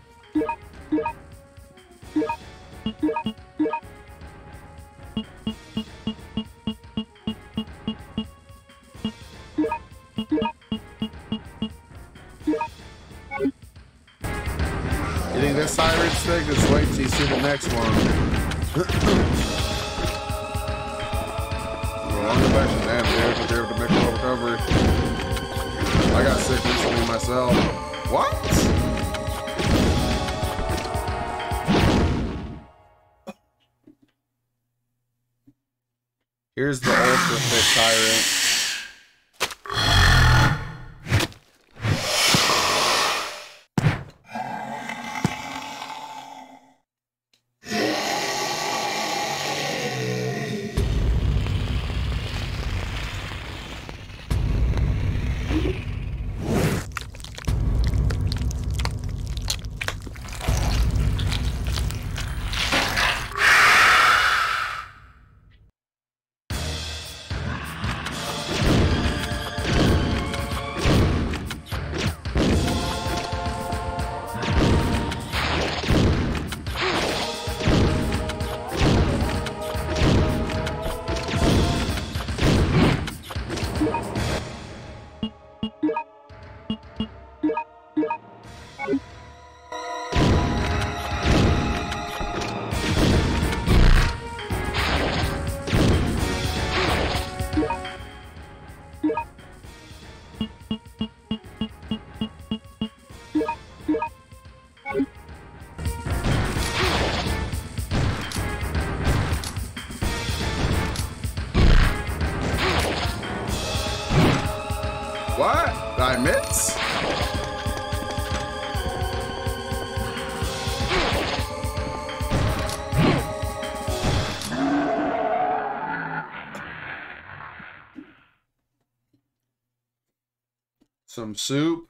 Some soup.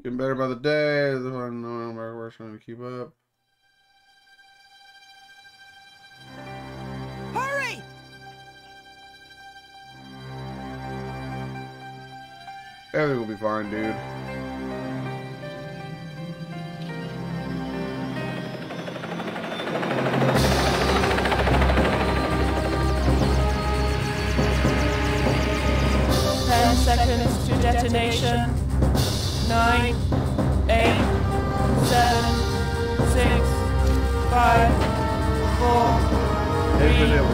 Getting better by the day. The one no we're trying to keep up. Hurry! Everything will be fine, dude. Seconds to detonation. Nine, eight, seven, six, five, four, three, two,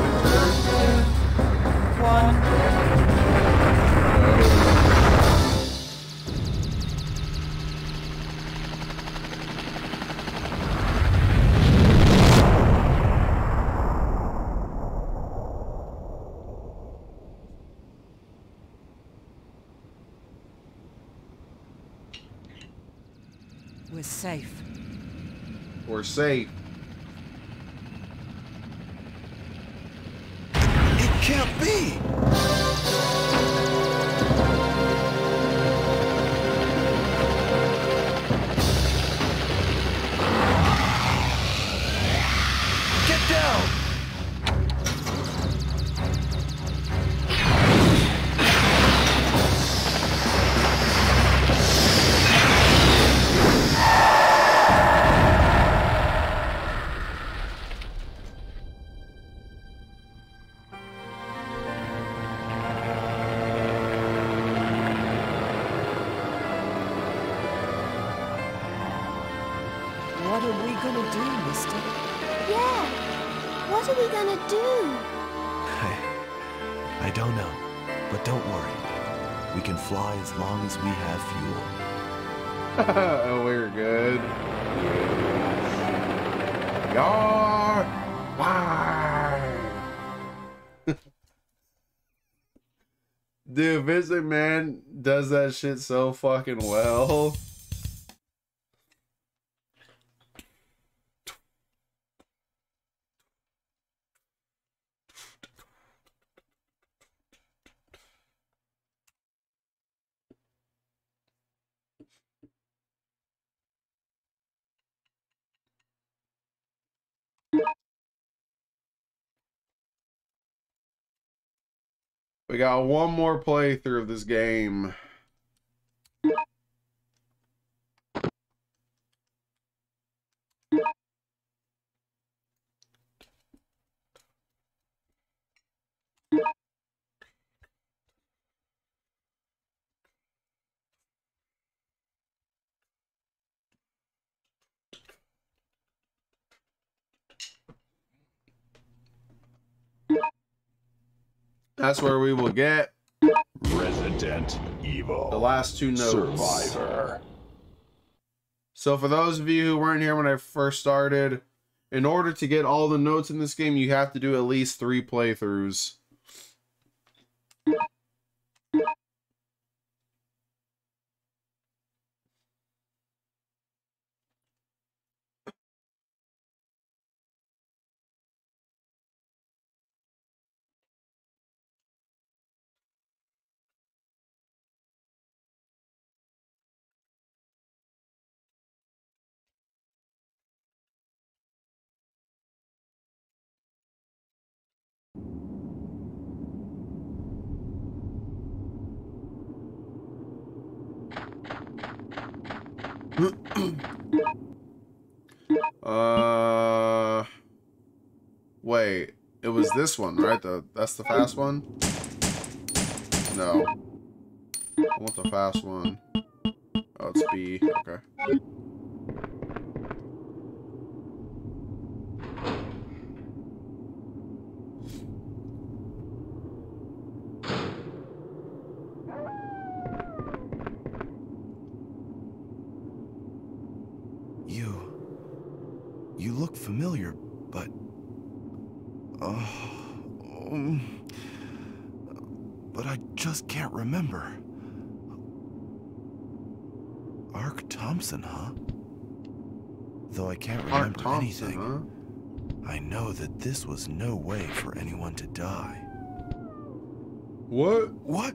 one. We're safe. We're safe. Does that shit so fucking well. We got one more playthrough of this game. That's where we will get Resident Evil. the last two notes. Survivor. So for those of you who weren't here when I first started, in order to get all the notes in this game, you have to do at least three playthroughs. This one, right? The that's the fast one. No, I want the fast one. Oh, it's B. Okay. You. You look familiar, but. Oh. um, but I just can't remember. Ark Thompson, huh? Though I can't remember Thompson, anything, I know that this was no way for anyone to die. What? What?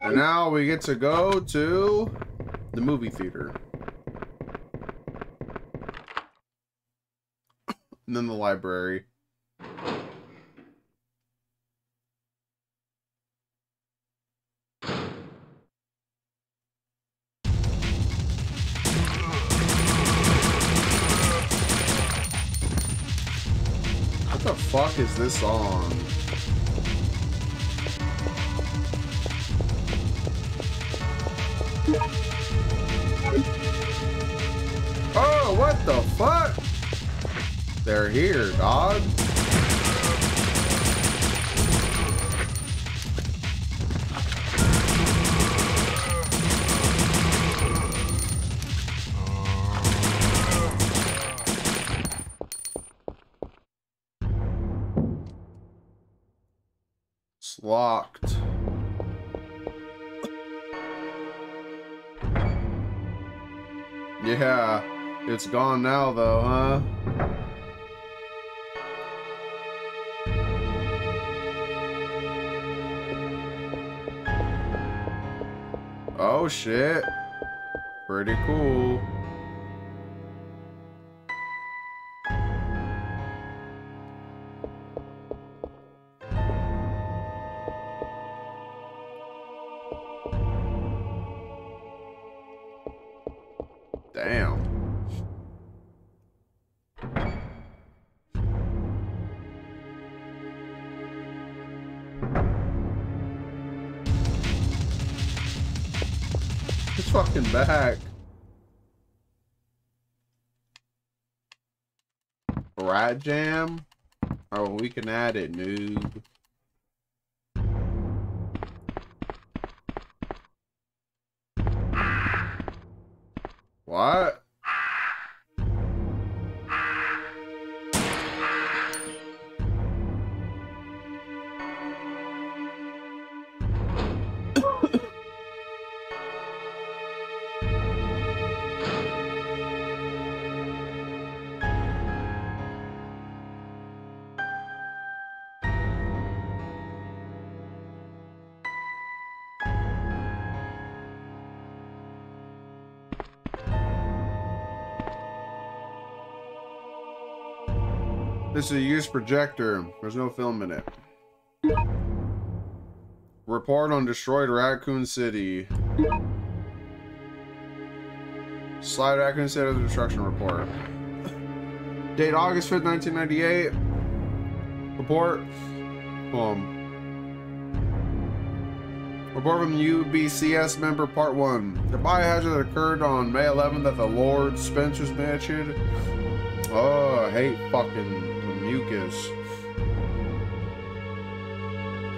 And now we get to go to the movie theater. And then the library. This song? Oh, what the fuck? They're here, dog. It's gone now though, huh? Oh shit. Pretty cool. Back. Rat Jam? Oh, we can add it, noob. Is a used projector. There's no film in it. Report on destroyed Raccoon City. Slide Raccoon City of the destruction report. Date August 5th, 1998. Report. Um. Report from UBCS member part 1. The biohazard that occurred on May 11th at the Lord Spencer's Mansion. Oh, I hate fucking mucus.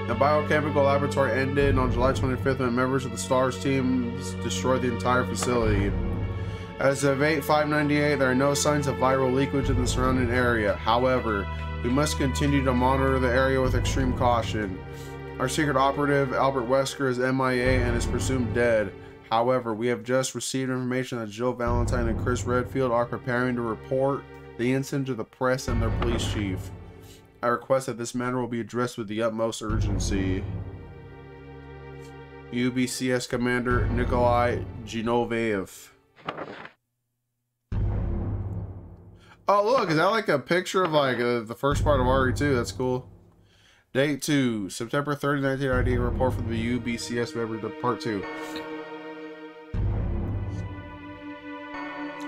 The biochemical laboratory ended on July 25th when members of the STARS team destroyed the entire facility. As of 8-598, there are no signs of viral leakage in the surrounding area. However, we must continue to monitor the area with extreme caution. Our secret operative, Albert Wesker, is MIA and is presumed dead. However, we have just received information that Jill Valentine and Chris Redfield are preparing to report the incident to the press and their police chief. I request that this matter will be addressed with the utmost urgency. UBCS Commander Nikolai Ginovaef. Oh, look, is that like a picture of like uh, the first part of RE2? That's cool. Date 2, September 30, 1998, report from the UBCS member to part 2.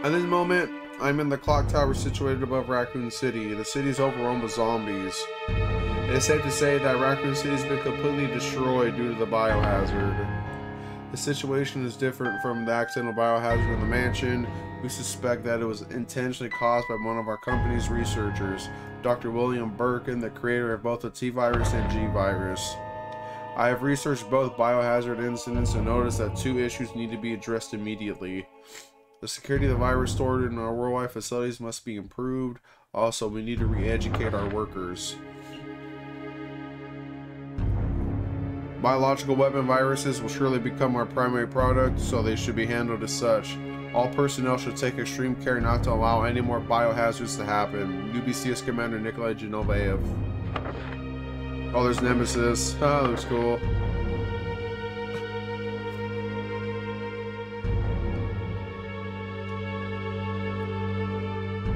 At this moment, I'm in the clock tower situated above Raccoon City. The city is overrun with zombies. It is safe to say that Raccoon City has been completely destroyed due to the biohazard. The situation is different from the accidental biohazard in the mansion. We suspect that it was intentionally caused by one of our company's researchers, Dr. William Birkin, the creator of both the T virus and G virus. I have researched both biohazard incidents and noticed that two issues need to be addressed immediately. The security of the virus stored in our worldwide facilities must be improved. Also, we need to re-educate our workers. Biological weapon viruses will surely become our primary product, so they should be handled as such. All personnel should take extreme care not to allow any more biohazards to happen. UBCS Commander Nikolai Ginovaef. Oh, there's Nemesis. Oh, looks cool.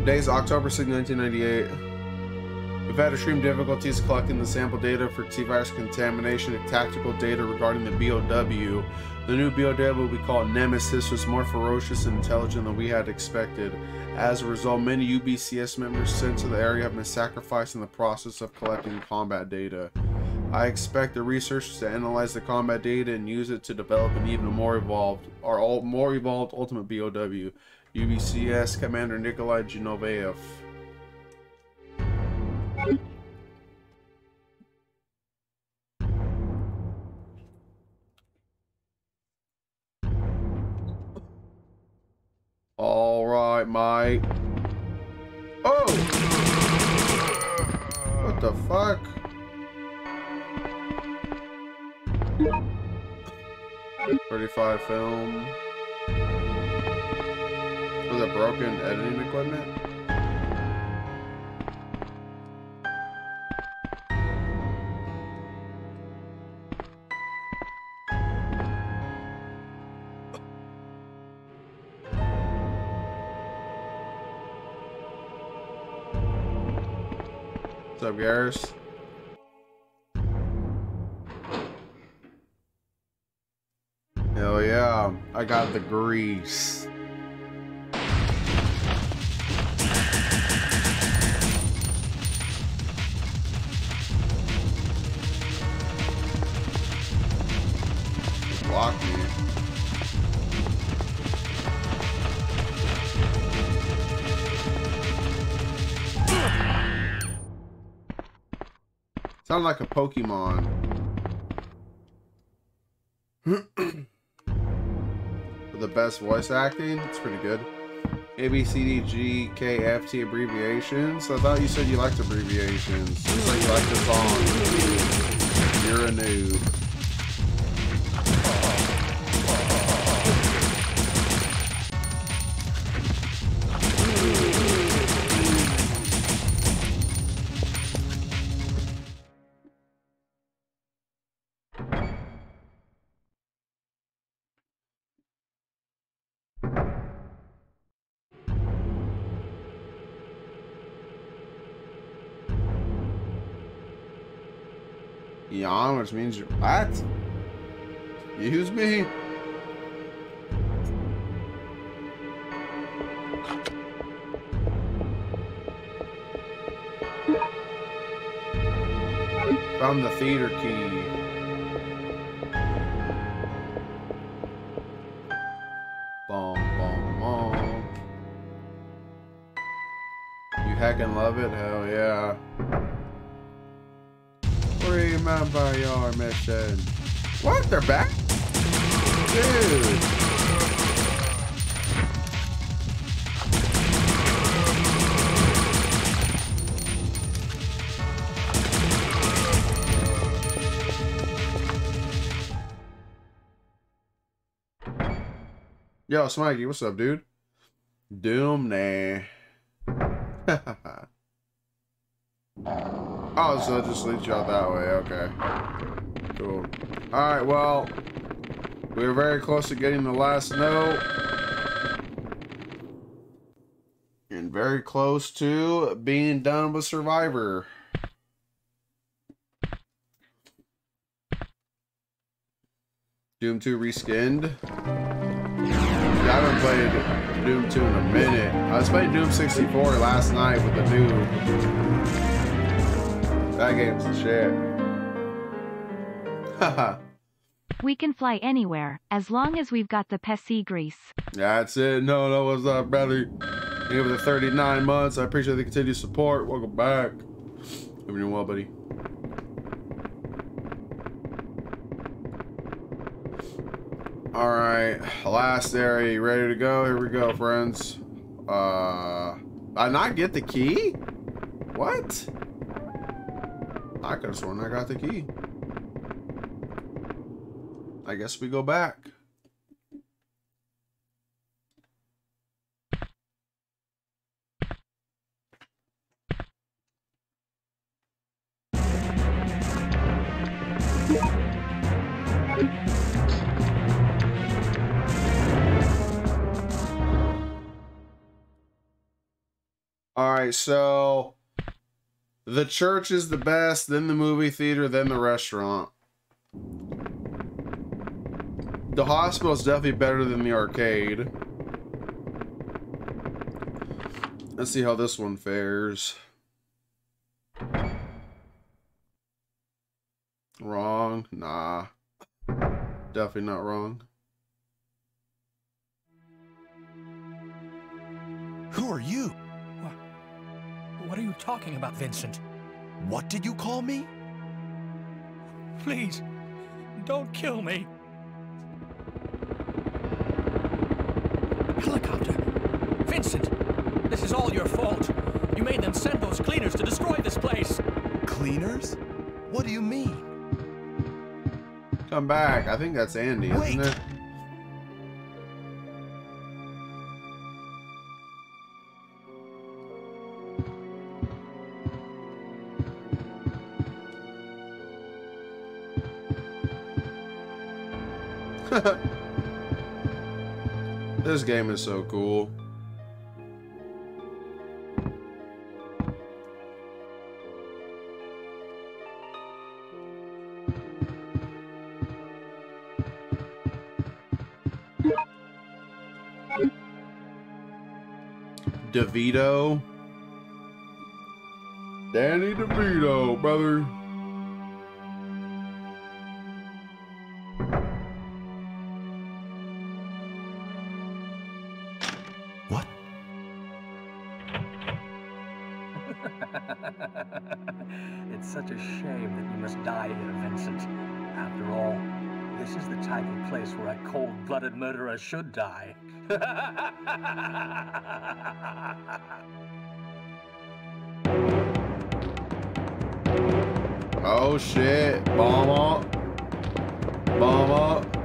Today is October 6, 1998. We've had extreme difficulties collecting the sample data for T-virus contamination and tactical data regarding the BOW. The new BOW we call Nemesis was more ferocious and intelligent than we had expected. As a result, many UBCS members sent to the area have been sacrificed in the process of collecting combat data. I expect the researchers to analyze the combat data and use it to develop an even more evolved, or all more evolved ultimate BOW. UBCS Commander Nikolai Ginovaef. All right, mate. Oh! What the fuck? Thirty-five film. Was it broken editing equipment? What's up, Garrus? Hell yeah, I got the grease. Sound like a Pokemon. the best voice acting, it's pretty good. A B C D G K F T abbreviations. I thought you said you liked abbreviations. Just like you like the song. You're a noob. Yawn, which means you're what? Use me? Found the theater key. Bom, bom, bom. You heckin' love it? Hell yeah. Remember your mission. What? They're back? Dude. Yo, Smikey, what's up, dude? Doom, nah. oh, so it just leads you out that way. Okay. Cool. Alright, well, we are very close to getting the last note. And very close to being done with Survivor. Doom 2 reskinned. I haven't played Doom 2 in a minute. I was playing Doom 64 last night with the new. That game's the shit. Haha. We can fly anywhere, as long as we've got the Pessy grease. That's it. No, no, what's up, brother? You for the 39 months. I appreciate the continued support. Welcome back. Hope you're doing well, buddy. All right, last area. You ready to go? Here we go, friends. Uh, I not get the key? What? I could have sworn I got the key. I guess we go back. All right, so the church is the best, then the movie theater, then the restaurant. The hospital is definitely better than the arcade. Let's see how this one fares. Wrong? Nah. Definitely not wrong. Who are you? What are you talking about, Vincent? What did you call me? Please, don't kill me. Helicopter! Vincent! This is all your fault. You made them send those cleaners to destroy this place. Cleaners? What do you mean? Come back. I think that's Andy, Wait. isn't it? this game is so cool. DeVito. Danny DeVito, brother. Should die. Oh shit. Bomb up. Bomb up.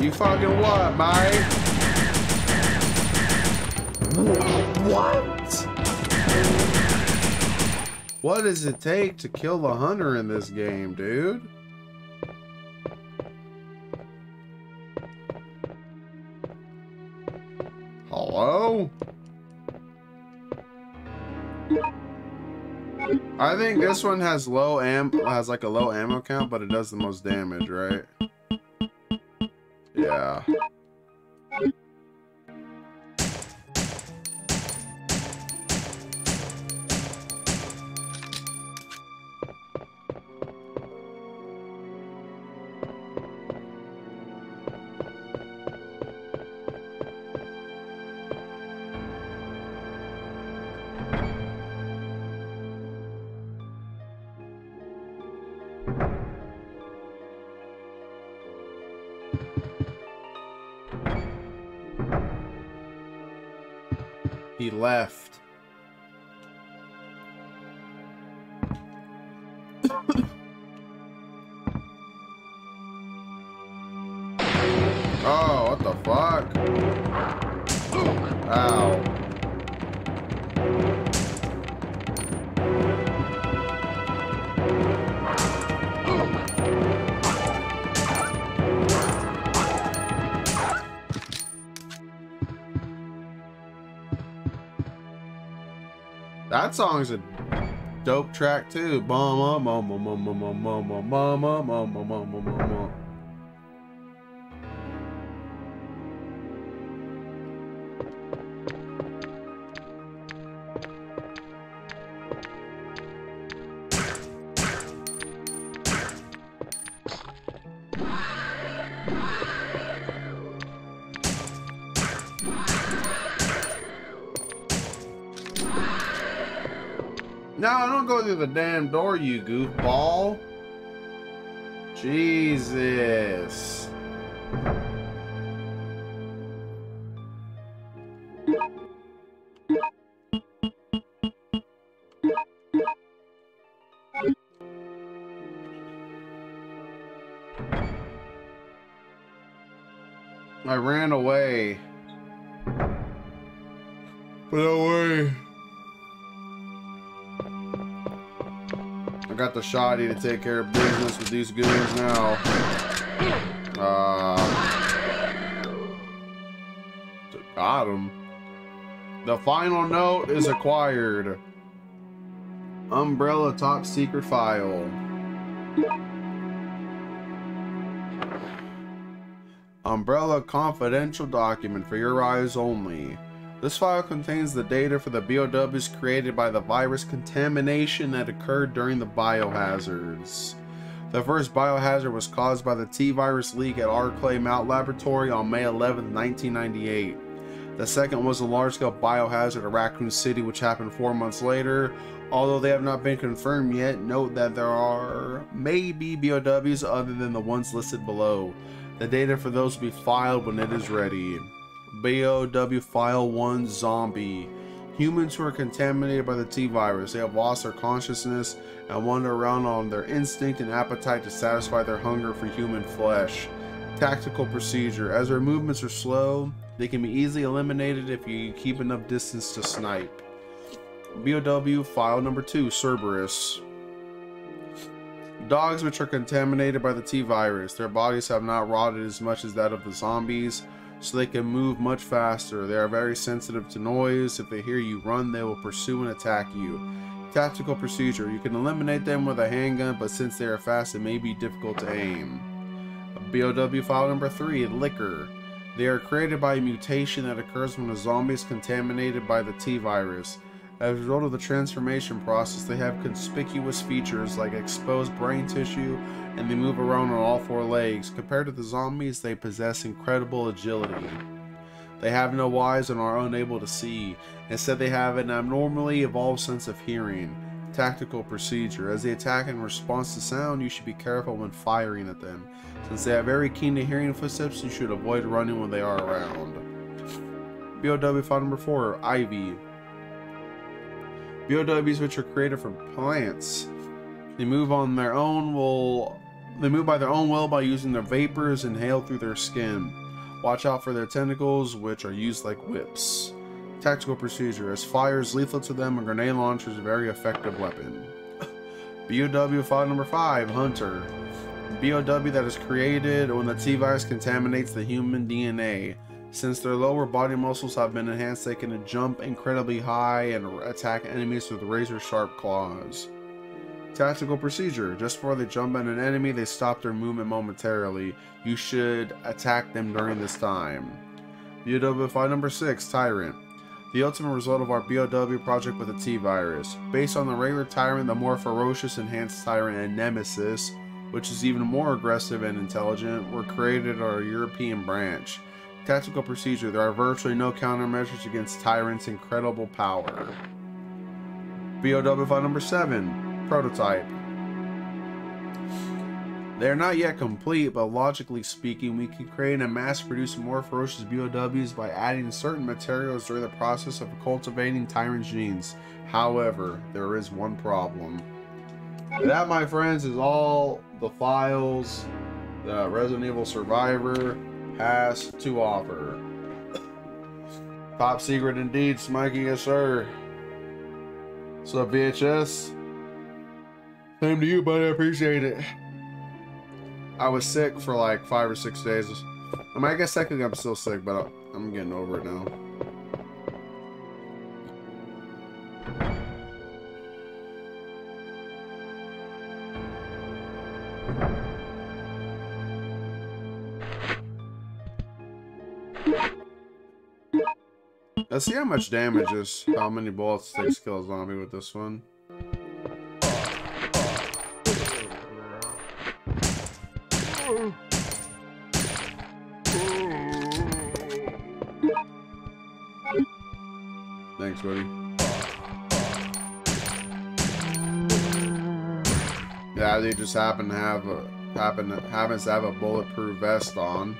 You fucking what, mate? What? What does it take to kill the hunter in this game, dude? Hello? I think this one has low am has like a low ammo count, but it does the most damage, right? Yeah. Left. Song's a dope track too. Mama, mama, mama, mama, mama, mama, mama, mama, mama. The damn door, you goofball. Jesus. Shoddy to take care of business with these goons now. Uh, got him. The final note is acquired. Umbrella top secret file. Umbrella confidential document for your eyes only. This file contains the data for the BOWs created by the virus contamination that occurred during the biohazards. The first biohazard was caused by the T-virus leak at Arklay Mount Laboratory on May 11, 1998. The second was a large-scale biohazard at Raccoon City, which happened four months later. Although they have not been confirmed yet, note that there are maybe BOWs other than the ones listed below. The data for those will be filed when it is ready. BOW File 1 Zombie. Humans who are contaminated by the T virus. They have lost their consciousness and wander around on their instinct and appetite to satisfy their hunger for human flesh. Tactical procedure. As their movements are slow, they can be easily eliminated if you keep enough distance to snipe. BOW File Number 2 Cerberus. Dogs which are contaminated by the T virus. Their bodies have not rotted as much as that of the zombies so they can move much faster. They are very sensitive to noise. If they hear you run, they will pursue and attack you. Tactical procedure. You can eliminate them with a handgun, but since they are fast, it may be difficult to aim. BOW file number 3, Licker. They are created by a mutation that occurs when a zombie is contaminated by the T virus. As a result of the transformation process, they have conspicuous features like exposed brain tissue and they move around on all four legs. Compared to the zombies, they possess incredible agility. They have no eyes and are unable to see. Instead, they have an abnormally evolved sense of hearing. Tactical procedure. As they attack in response to sound, you should be careful when firing at them. Since they are very keen to hearing footsteps, you should avoid running when they are around. BOW file number 4, Ivy. BOWs which are created from plants. They move on their own will they move by their own will by using their vapors inhaled through their skin. Watch out for their tentacles, which are used like whips. Tactical procedure. As fire is lethal to them, a grenade launcher is a very effective weapon. BOW file number 5, Hunter. BOW that is created when the T-virus contaminates the human DNA. Since their lower body muscles have been enhanced, they can jump incredibly high and attack enemies with razor sharp claws. Tactical procedure. Just before they jump at an enemy, they stop their movement momentarily. You should attack them during this time. BOW file number 6, Tyrant. The ultimate result of our BOW project with the T-Virus. Based on the regular Tyrant, the more ferocious Enhanced Tyrant and Nemesis, which is even more aggressive and intelligent, were created at our European branch. Tactical procedure. There are virtually no countermeasures against Tyrant's incredible power. BOW file number 7, Prototype. They are not yet complete, but logically speaking, we can create and mass produce more ferocious BOWs by adding certain materials during the process of cultivating Tyrant genes. However, there is one problem. That, my friends, is all the files that Resident Evil Survivor has to offer. Top secret indeed, Smikey, yes sir. What's up, VHS? Same to you, buddy. I appreciate it. I was sick for like five or six days. I mean, I guess technically I'm still sick, but I'm getting over it now. Let's see how much damage is, how many bullets takes kill a zombie with this one. Thanks, buddy. Yeah, they just happen to have a happen to, happens to have a bulletproof vest on.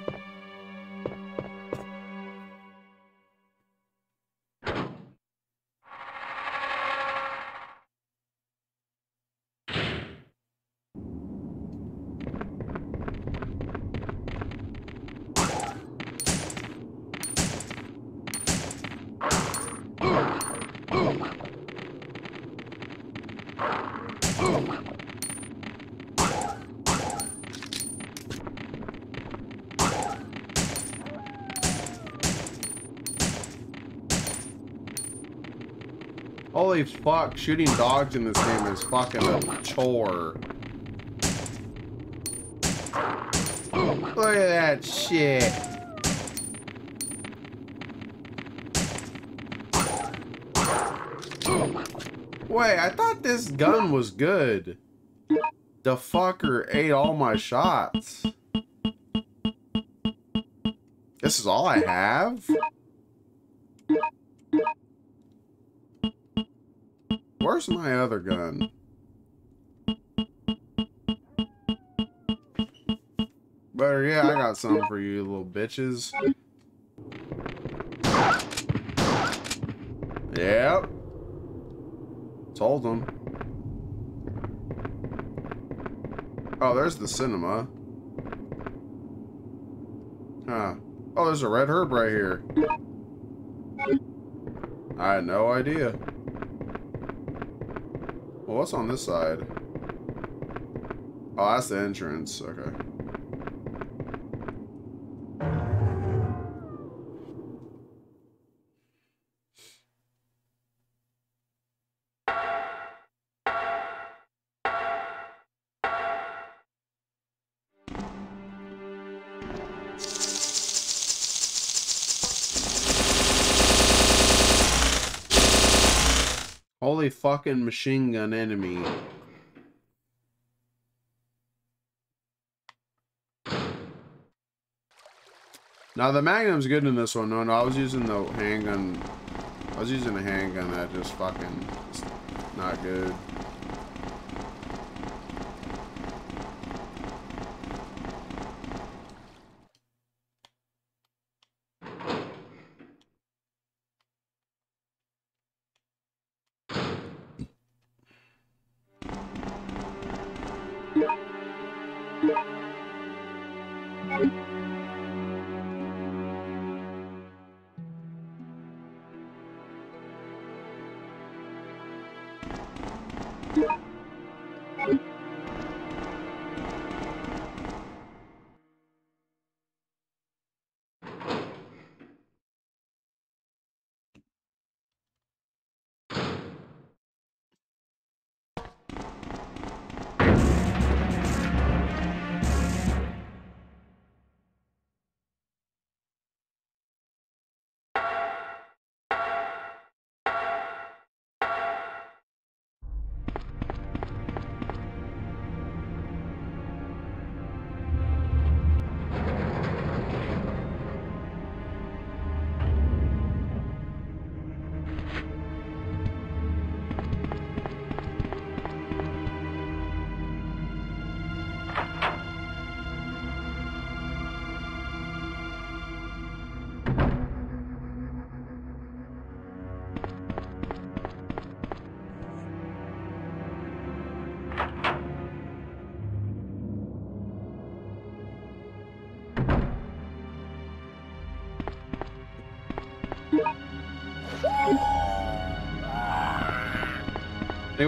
Holy fuck, shooting dogs in this game is fucking a chore. Look at that shit. Wait, I thought this gun was good. The fucker ate all my shots. This is all I have? Where's my other gun? Better yeah, I got some for you little bitches. Yep. Told them. Oh, there's the cinema. Huh. Oh, there's a red herb right here. I had no idea. What's on this side? Oh, that's the entrance. Okay. Fucking machine gun enemy. Now the Magnum's good in this one. No, no, I was using the handgun. I was using a handgun that just fucking not good.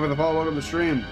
For the follow. Welcome to the stream.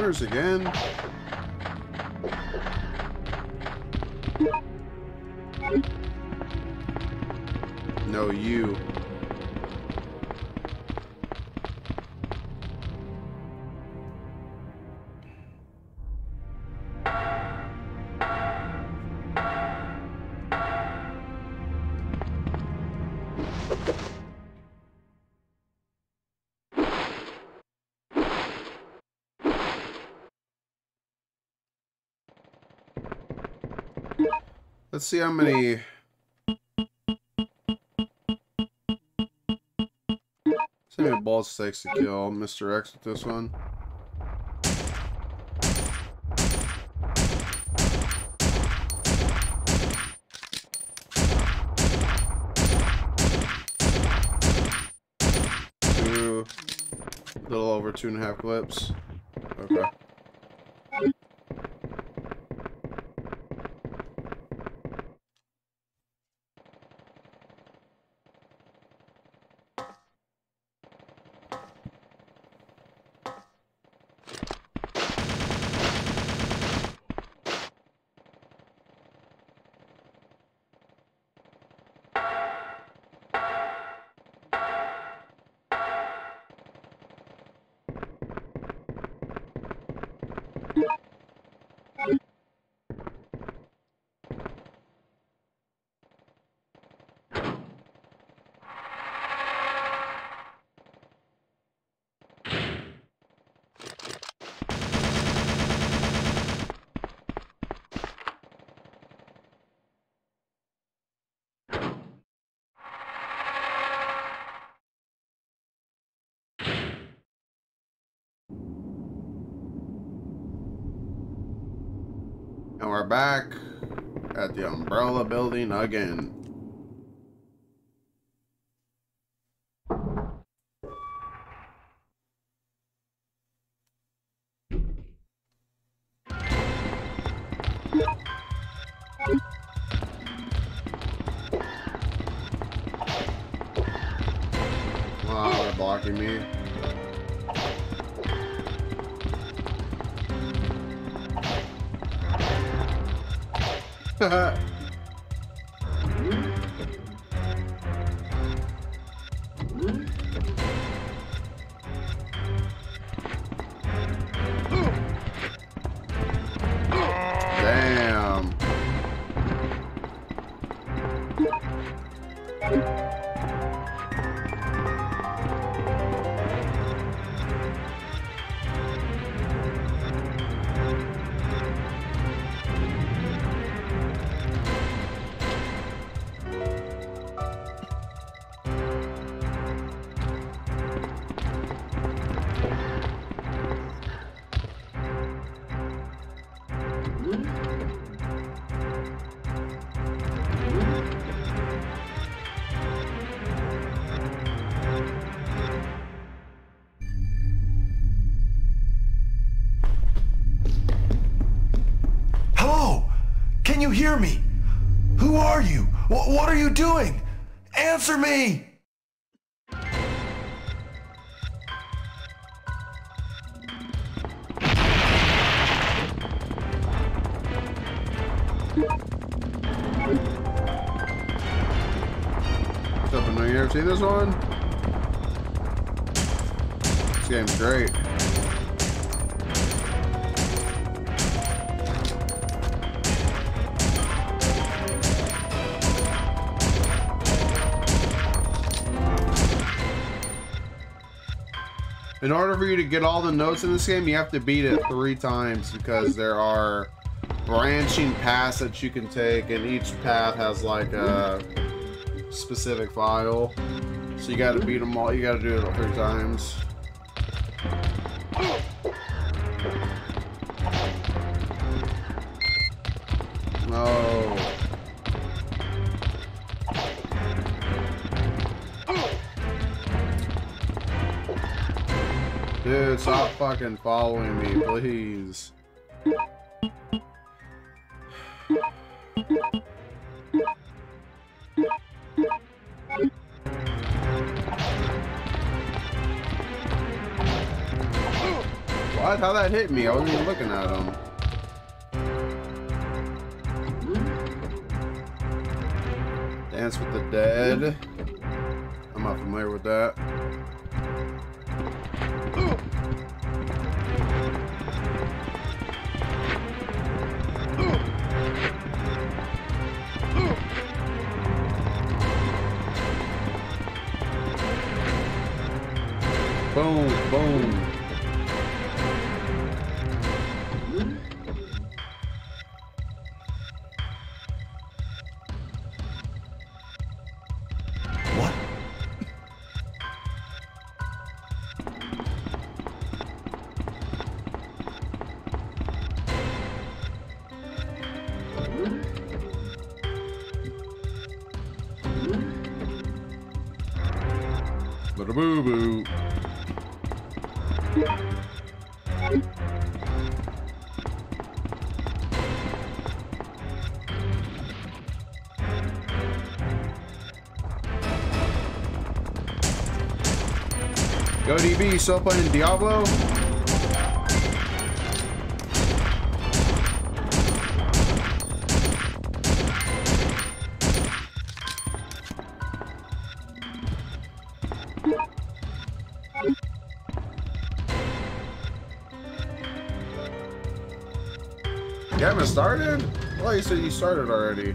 Again. No, you. Let's see how many. See how many balls it takes to kill Mr. X with this one. Two, little over two and a half clips. And we're back at the Umbrella Building again. You hear me? Who are you? Wh- what are you doing? Answer me! What's up, you ever seen this one? This game's great. In order for you to get all the notes in this game, you have to beat it three times because there are branching paths that you can take, and each path has like a specific file. So you gotta beat them all, you gotta do it three times. Fucking following me, please. What? How that hit me? I wasn't even looking Go DB, still playing Diablo? You haven't started? Well, you said you started already.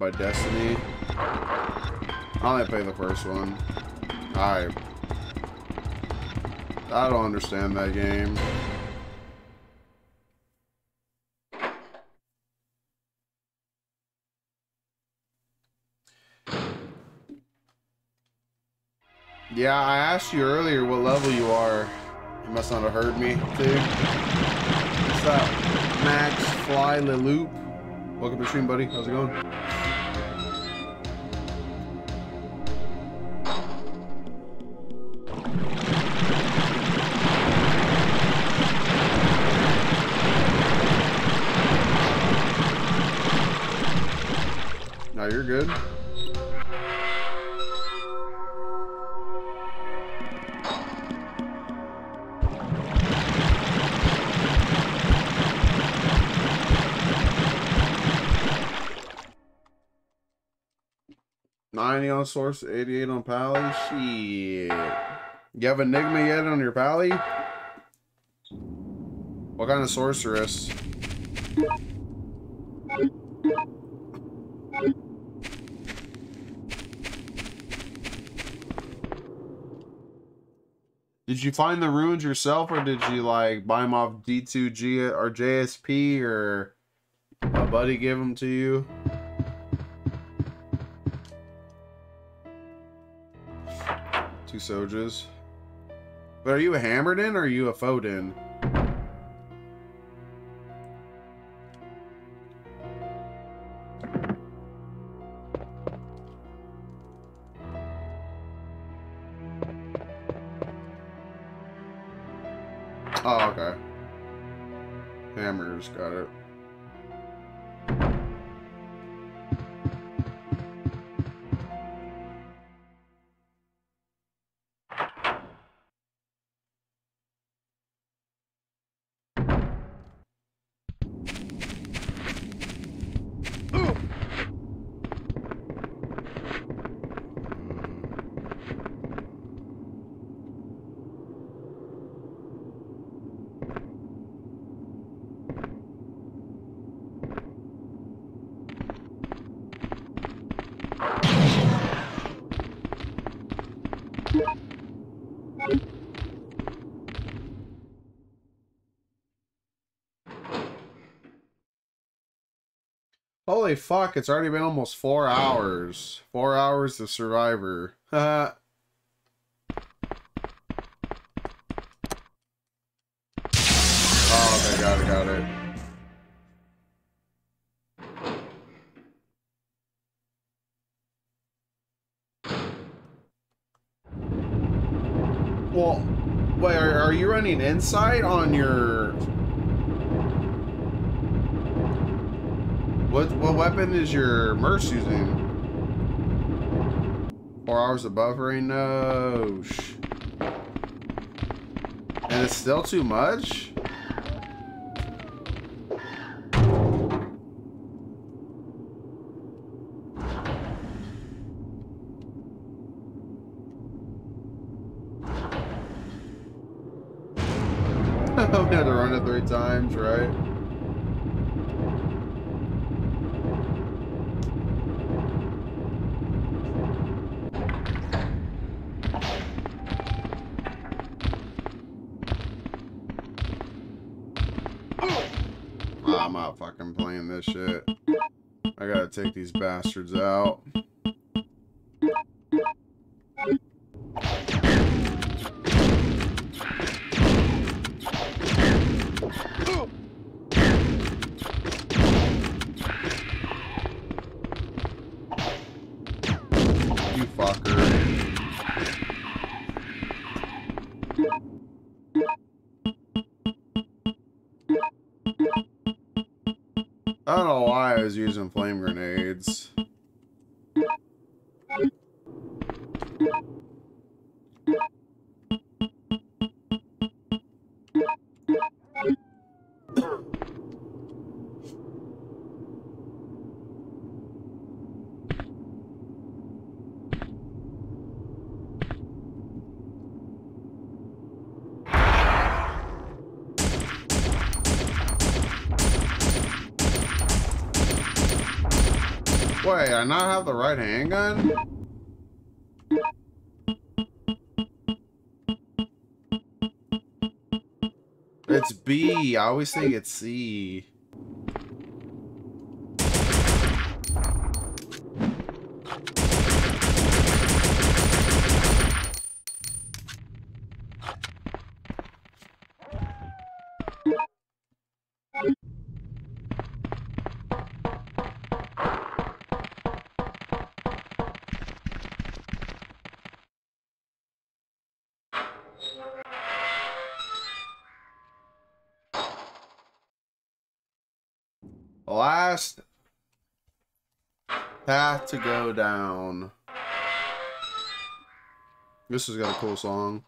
By Destiny. I only play the first one. I I don't understand that game. Yeah, I asked you earlier what level you are. You must not have heard me, dude. What's up, Max Fly Leloop? Welcome to the stream, buddy. How's it going? Source, eighty-eight on Pally. Shit. You have Enigma yet on your Pally? What kind of sorceress? Did you find the runes yourself, or did you like buy them off D2G or JSP, or a buddy give them to you? Two soldiers. But are you a Hammerdin or are you a Foden? Holy fuck, it's already been almost four hours. Four hours of Survivor. Haha. oh, okay, got it, got it. Well, wait, are, are you running Insight on your... What weapon is your Merce using? Four hours of buffering? No. sh- And it's still too much? we had to run it three times, right? I'm not fucking playing this shit. I gotta take these bastards out. I not have the right handgun? It's B. I always think it's C. to go down. This has got a cool song.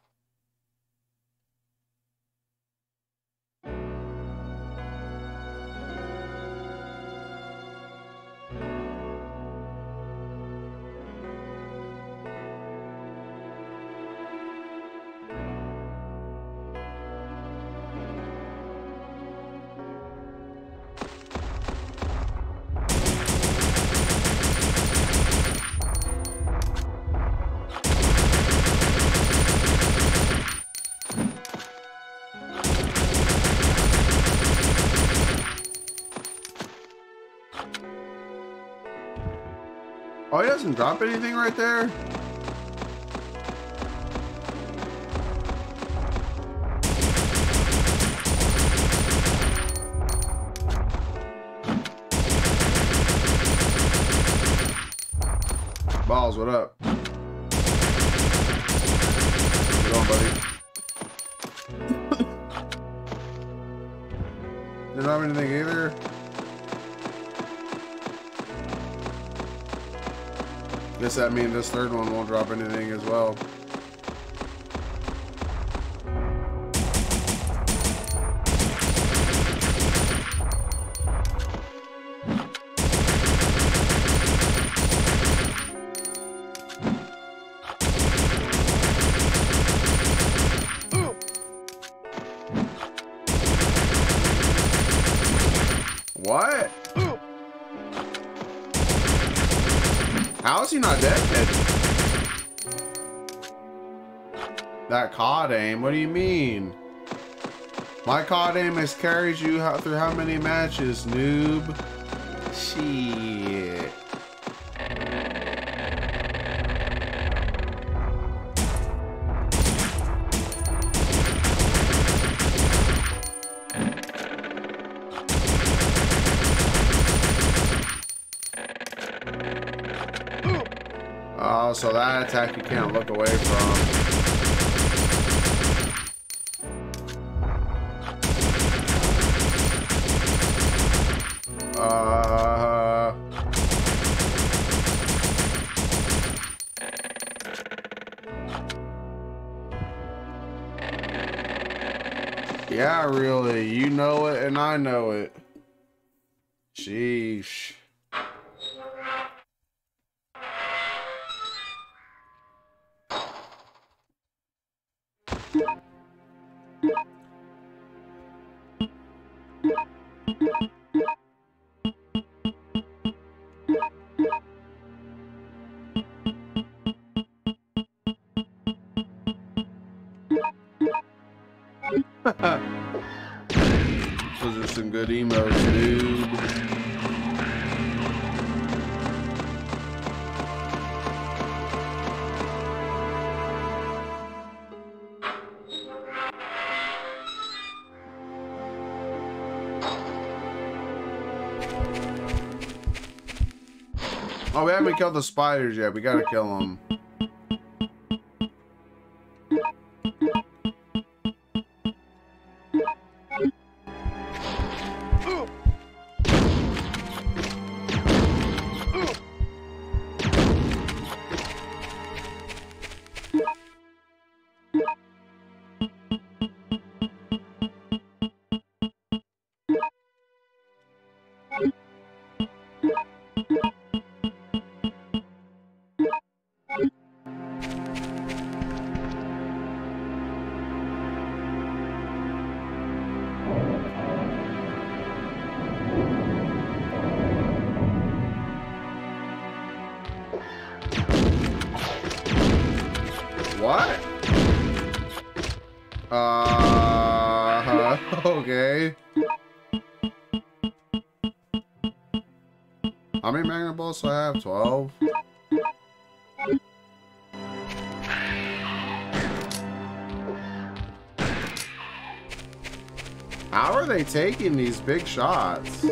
Drop anything right there? Guess that means this third one won't drop anything as well. What do you mean? My COD aim has carried you how, through how many matches, noob? Shit. Oh, so that attack you can't look away from. Haven't killed the spiders yet. We gotta kill them. How many Magna Balls do I have? 12? How are they taking these big shots?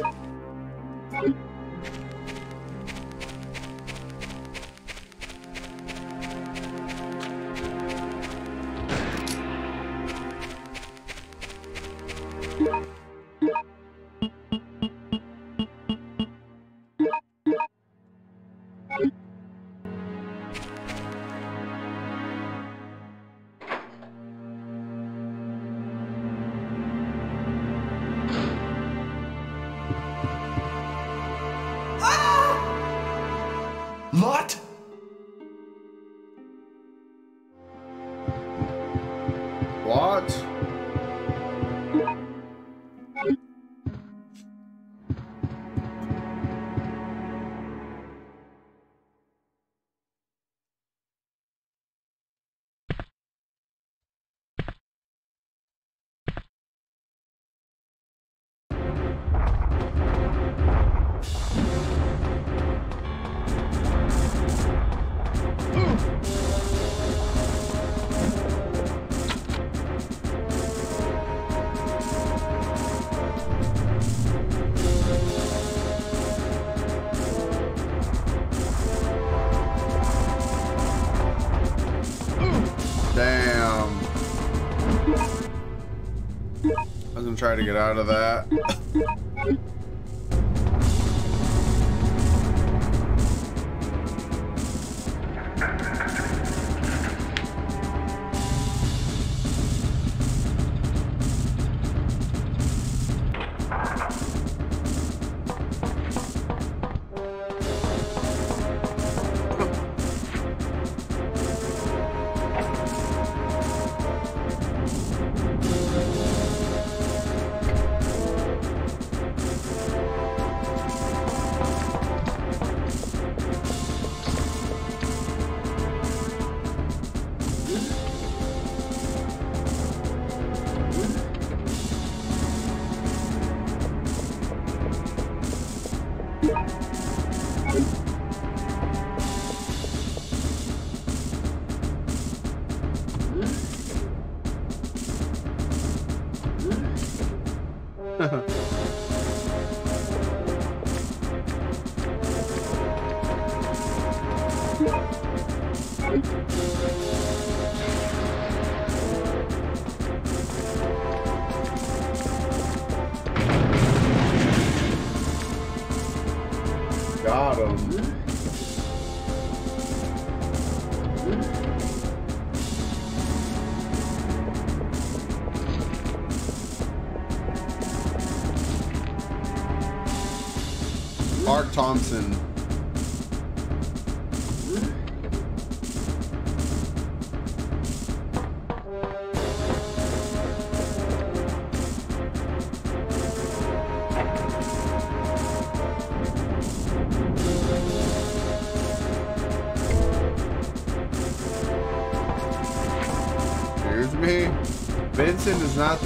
Get out of that.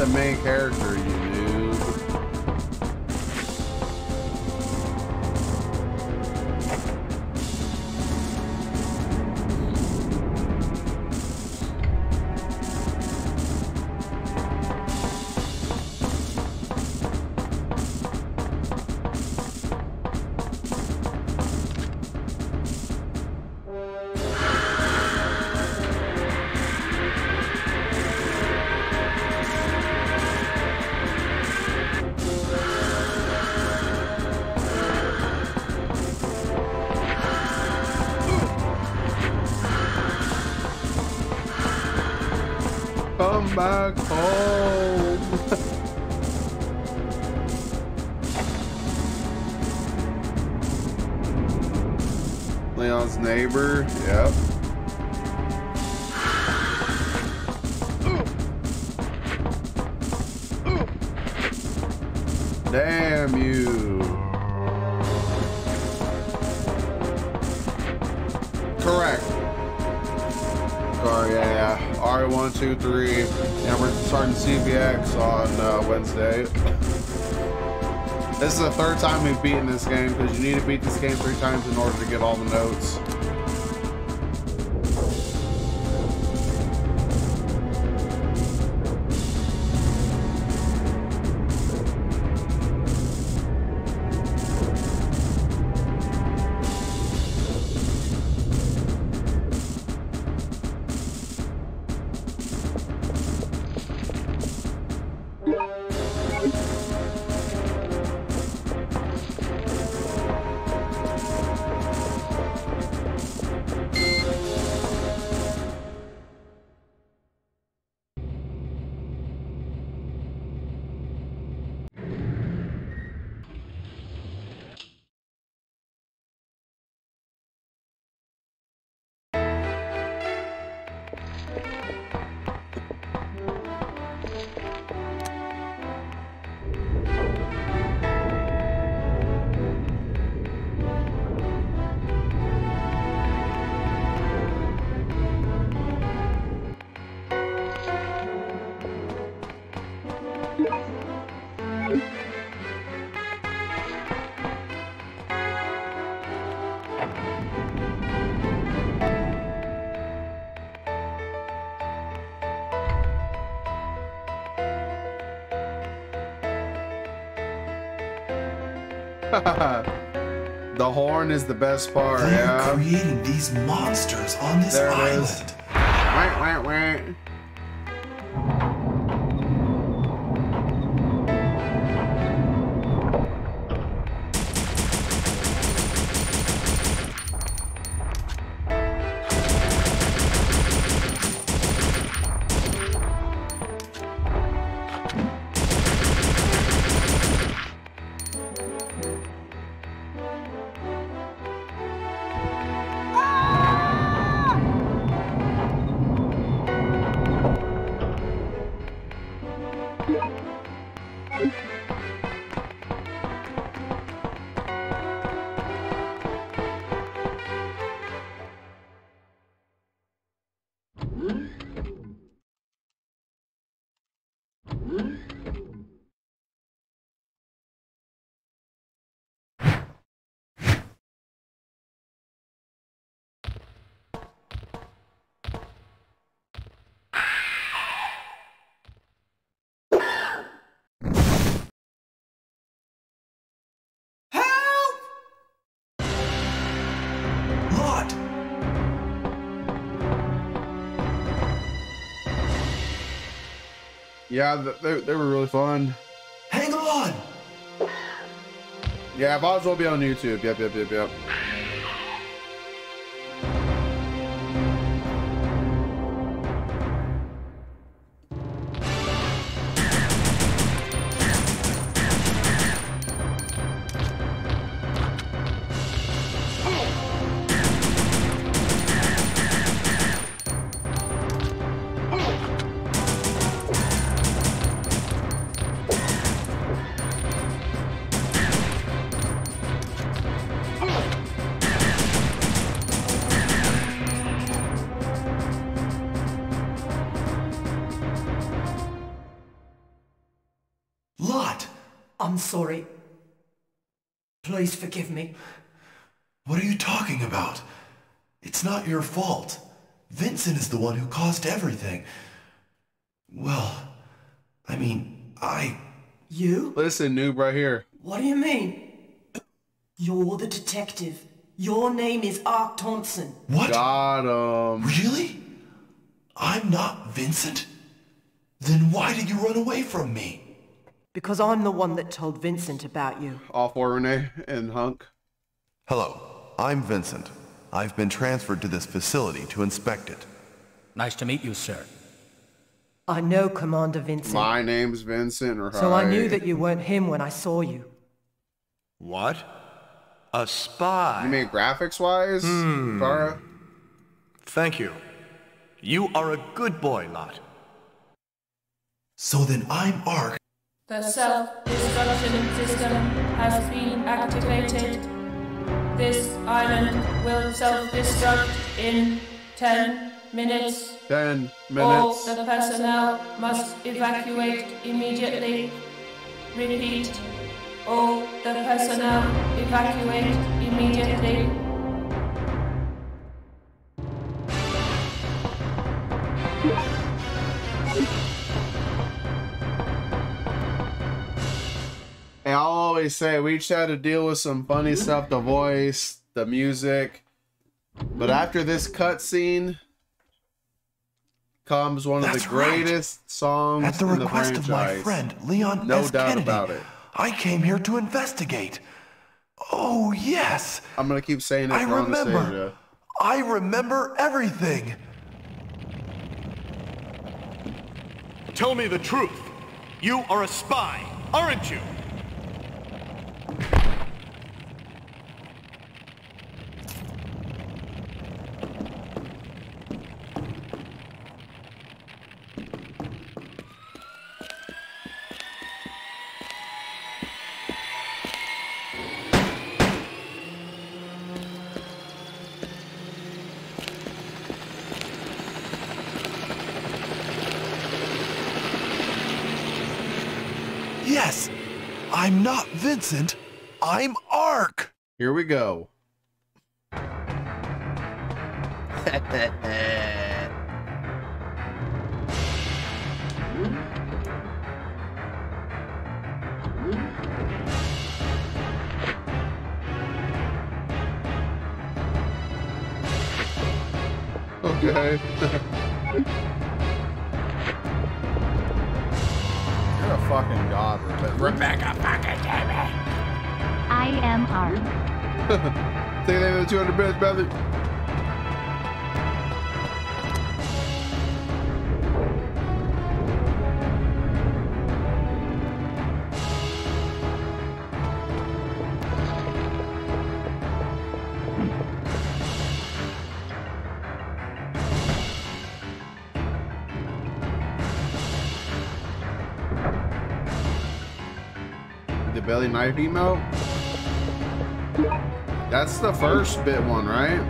The main character, game three times in order the horn is the best part. They're yeah. creating these monsters on this There island. is. Wah, wah, Yeah, they, they were really fun. Hang on! Yeah, VODs will be on YouTube. Yep, yep, yep, yep. Your fault. Vincent is the one who caused everything. Well, I mean, I. You? Listen, noob, right here. What do you mean? You're the detective. Your name is Ark Thompson. What? Got him. Really? I'm not Vincent? Then why did you run away from me? Because I'm the one that told Vincent about you. All for Renee and Hunk. Hello, I'm Vincent. I've been transferred to this facility to inspect it. Nice to meet you, sir. I know Commander Vincent. My name's Vincent. Right. So I knew that you weren't him when I saw you. What? A spy? You mean graphics wise? Hmm. Farah? Thank you. You are a good boy, Lott. So then I'm Ark. The self-destruction system has been activated. This island will self-destruct in 10, minutes. Ten minutes. All the personnel must evacuate immediately. Repeat. All the personnel evacuate immediately. And always say we each had to deal with some funny stuff, the voice, the music. But after this cutscene comes one of That's the right. greatest songs At the in the request of my franchise. friend Leon no S. doubt Kennedy, about it. I came here to investigate. Oh, yes. I'm gonna keep saying it I remember. I remember everything. Tell me the truth. You are a spy, aren't you? Yes. I'm not Vincent. I'm Ark. Here we go. okay. fucking god, Rebecca. Rebecca fucking Jamie. I am Ark. Take that to 200 bits, brother. The emote? That's the first bit one, right?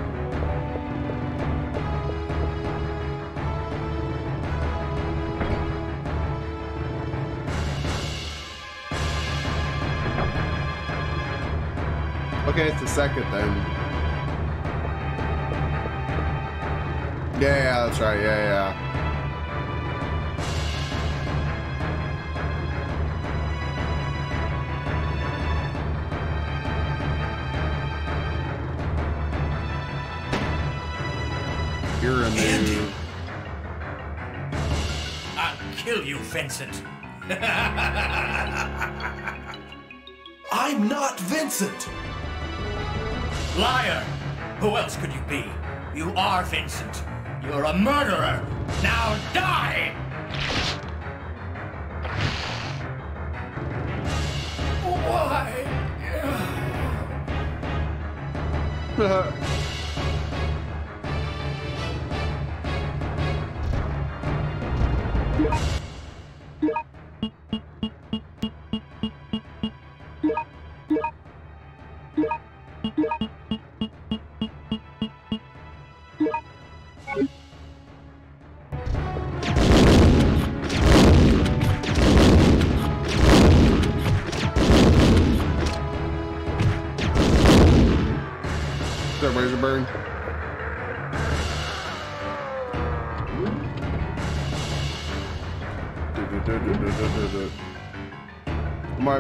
Okay, it's the second then. Yeah, yeah, that's right. Yeah, yeah. Vincent. I'm not Vincent. Liar! Who else could you be? You are Vincent. You're a murderer. Now die! Why?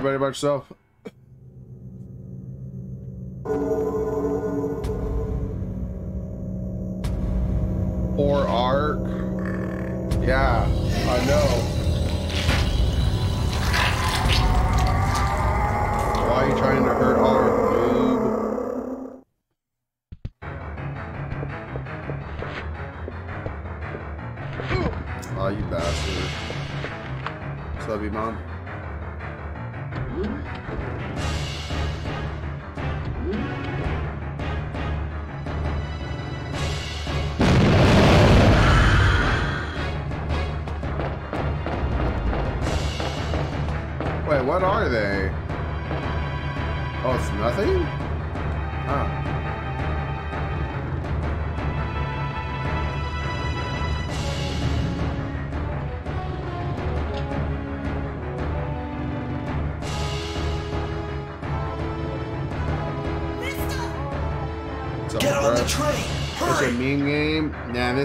Come on, everybody,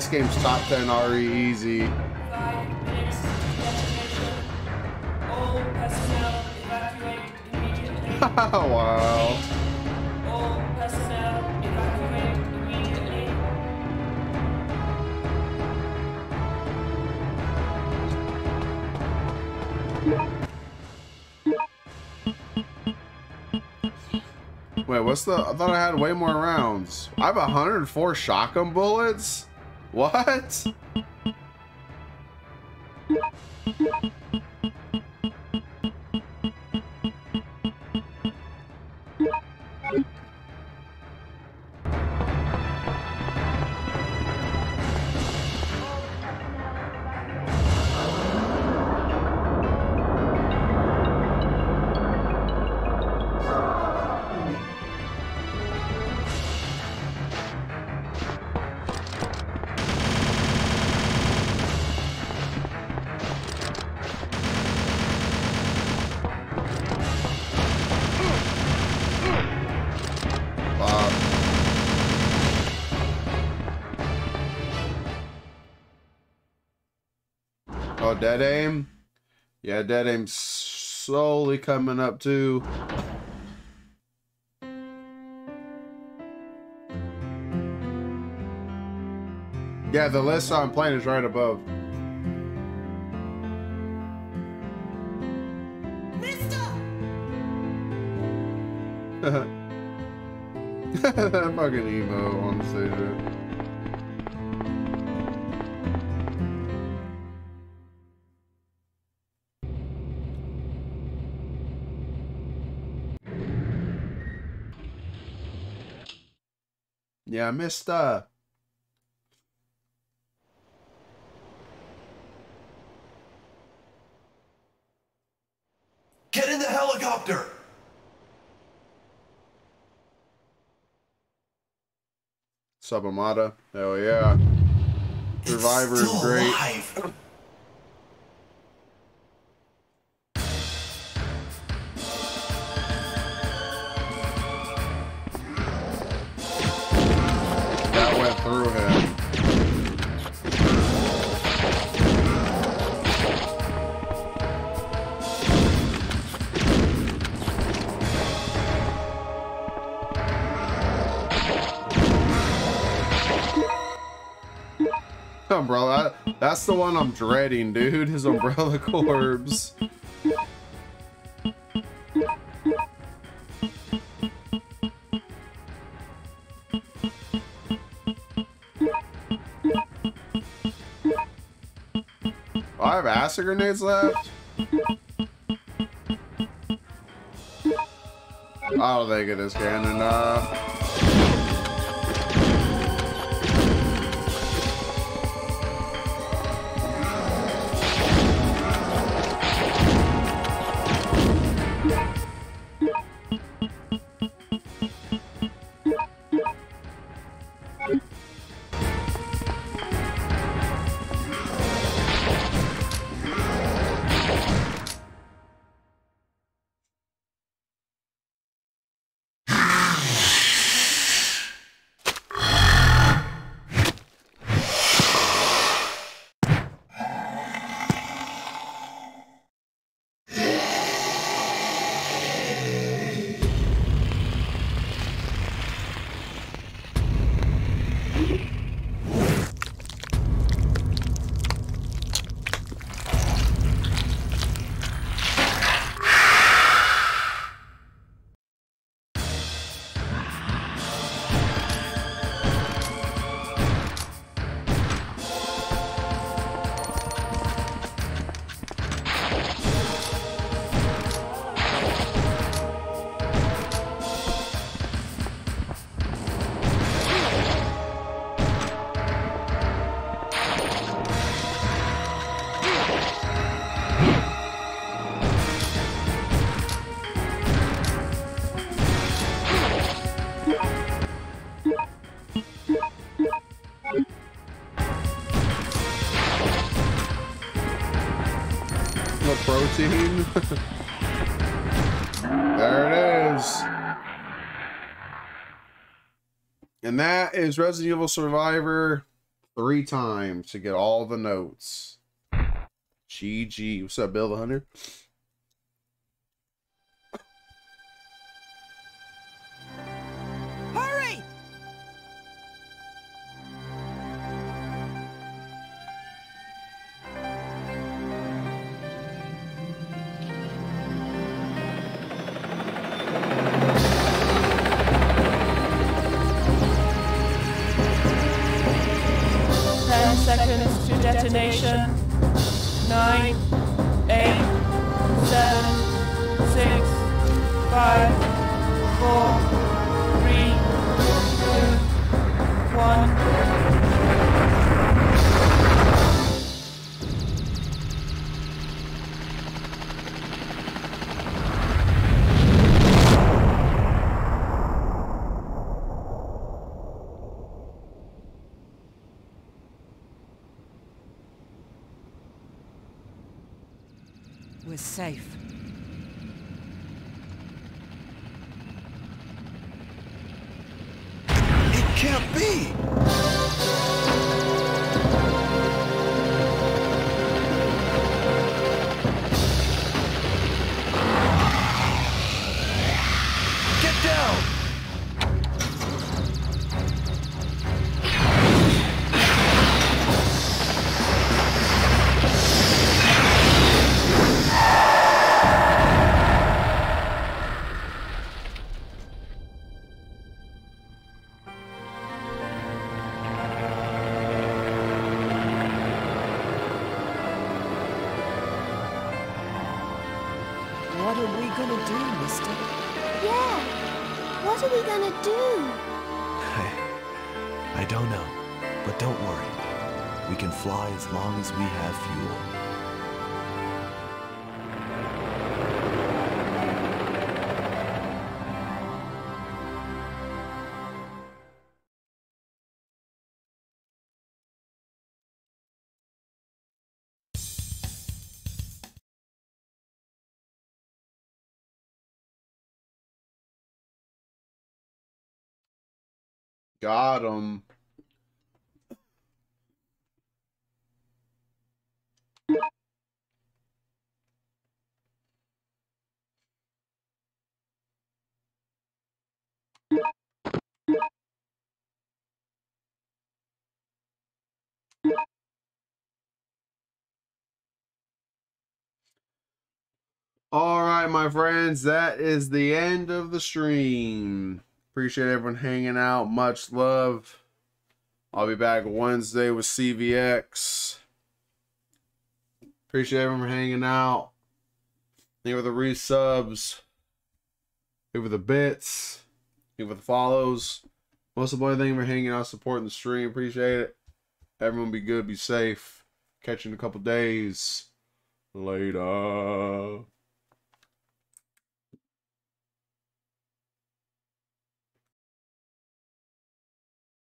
game's top 10 RE easy. Wow. Wait, what's the... I thought I had way more rounds. I have 104 shotgun bullets? What? Dead aim? Yeah, dead aim's slowly coming up too. Yeah, the list I'm playing is right above. that fucking emo on stage. Mister. Get in the helicopter! Subamata. Hell yeah. Survivor is great. That's the one I'm dreading, dude. His umbrella corpse. Oh, I have acid grenades left. I don't think it is canon enough. And that is Resident Evil Survivor three times to get all the notes. GG. What's up, Bill the Hunter? Got him. All right, my friends, that is the end of the stream. Appreciate everyone hanging out. Much love. I'll be back Wednesday with CVX. Appreciate everyone hanging out. You for the resubs. You for the bits. You for the follows. Most of all, thank you for hanging out, supporting the stream. Appreciate it. Everyone be good, be safe. Catch you in a couple days. Later.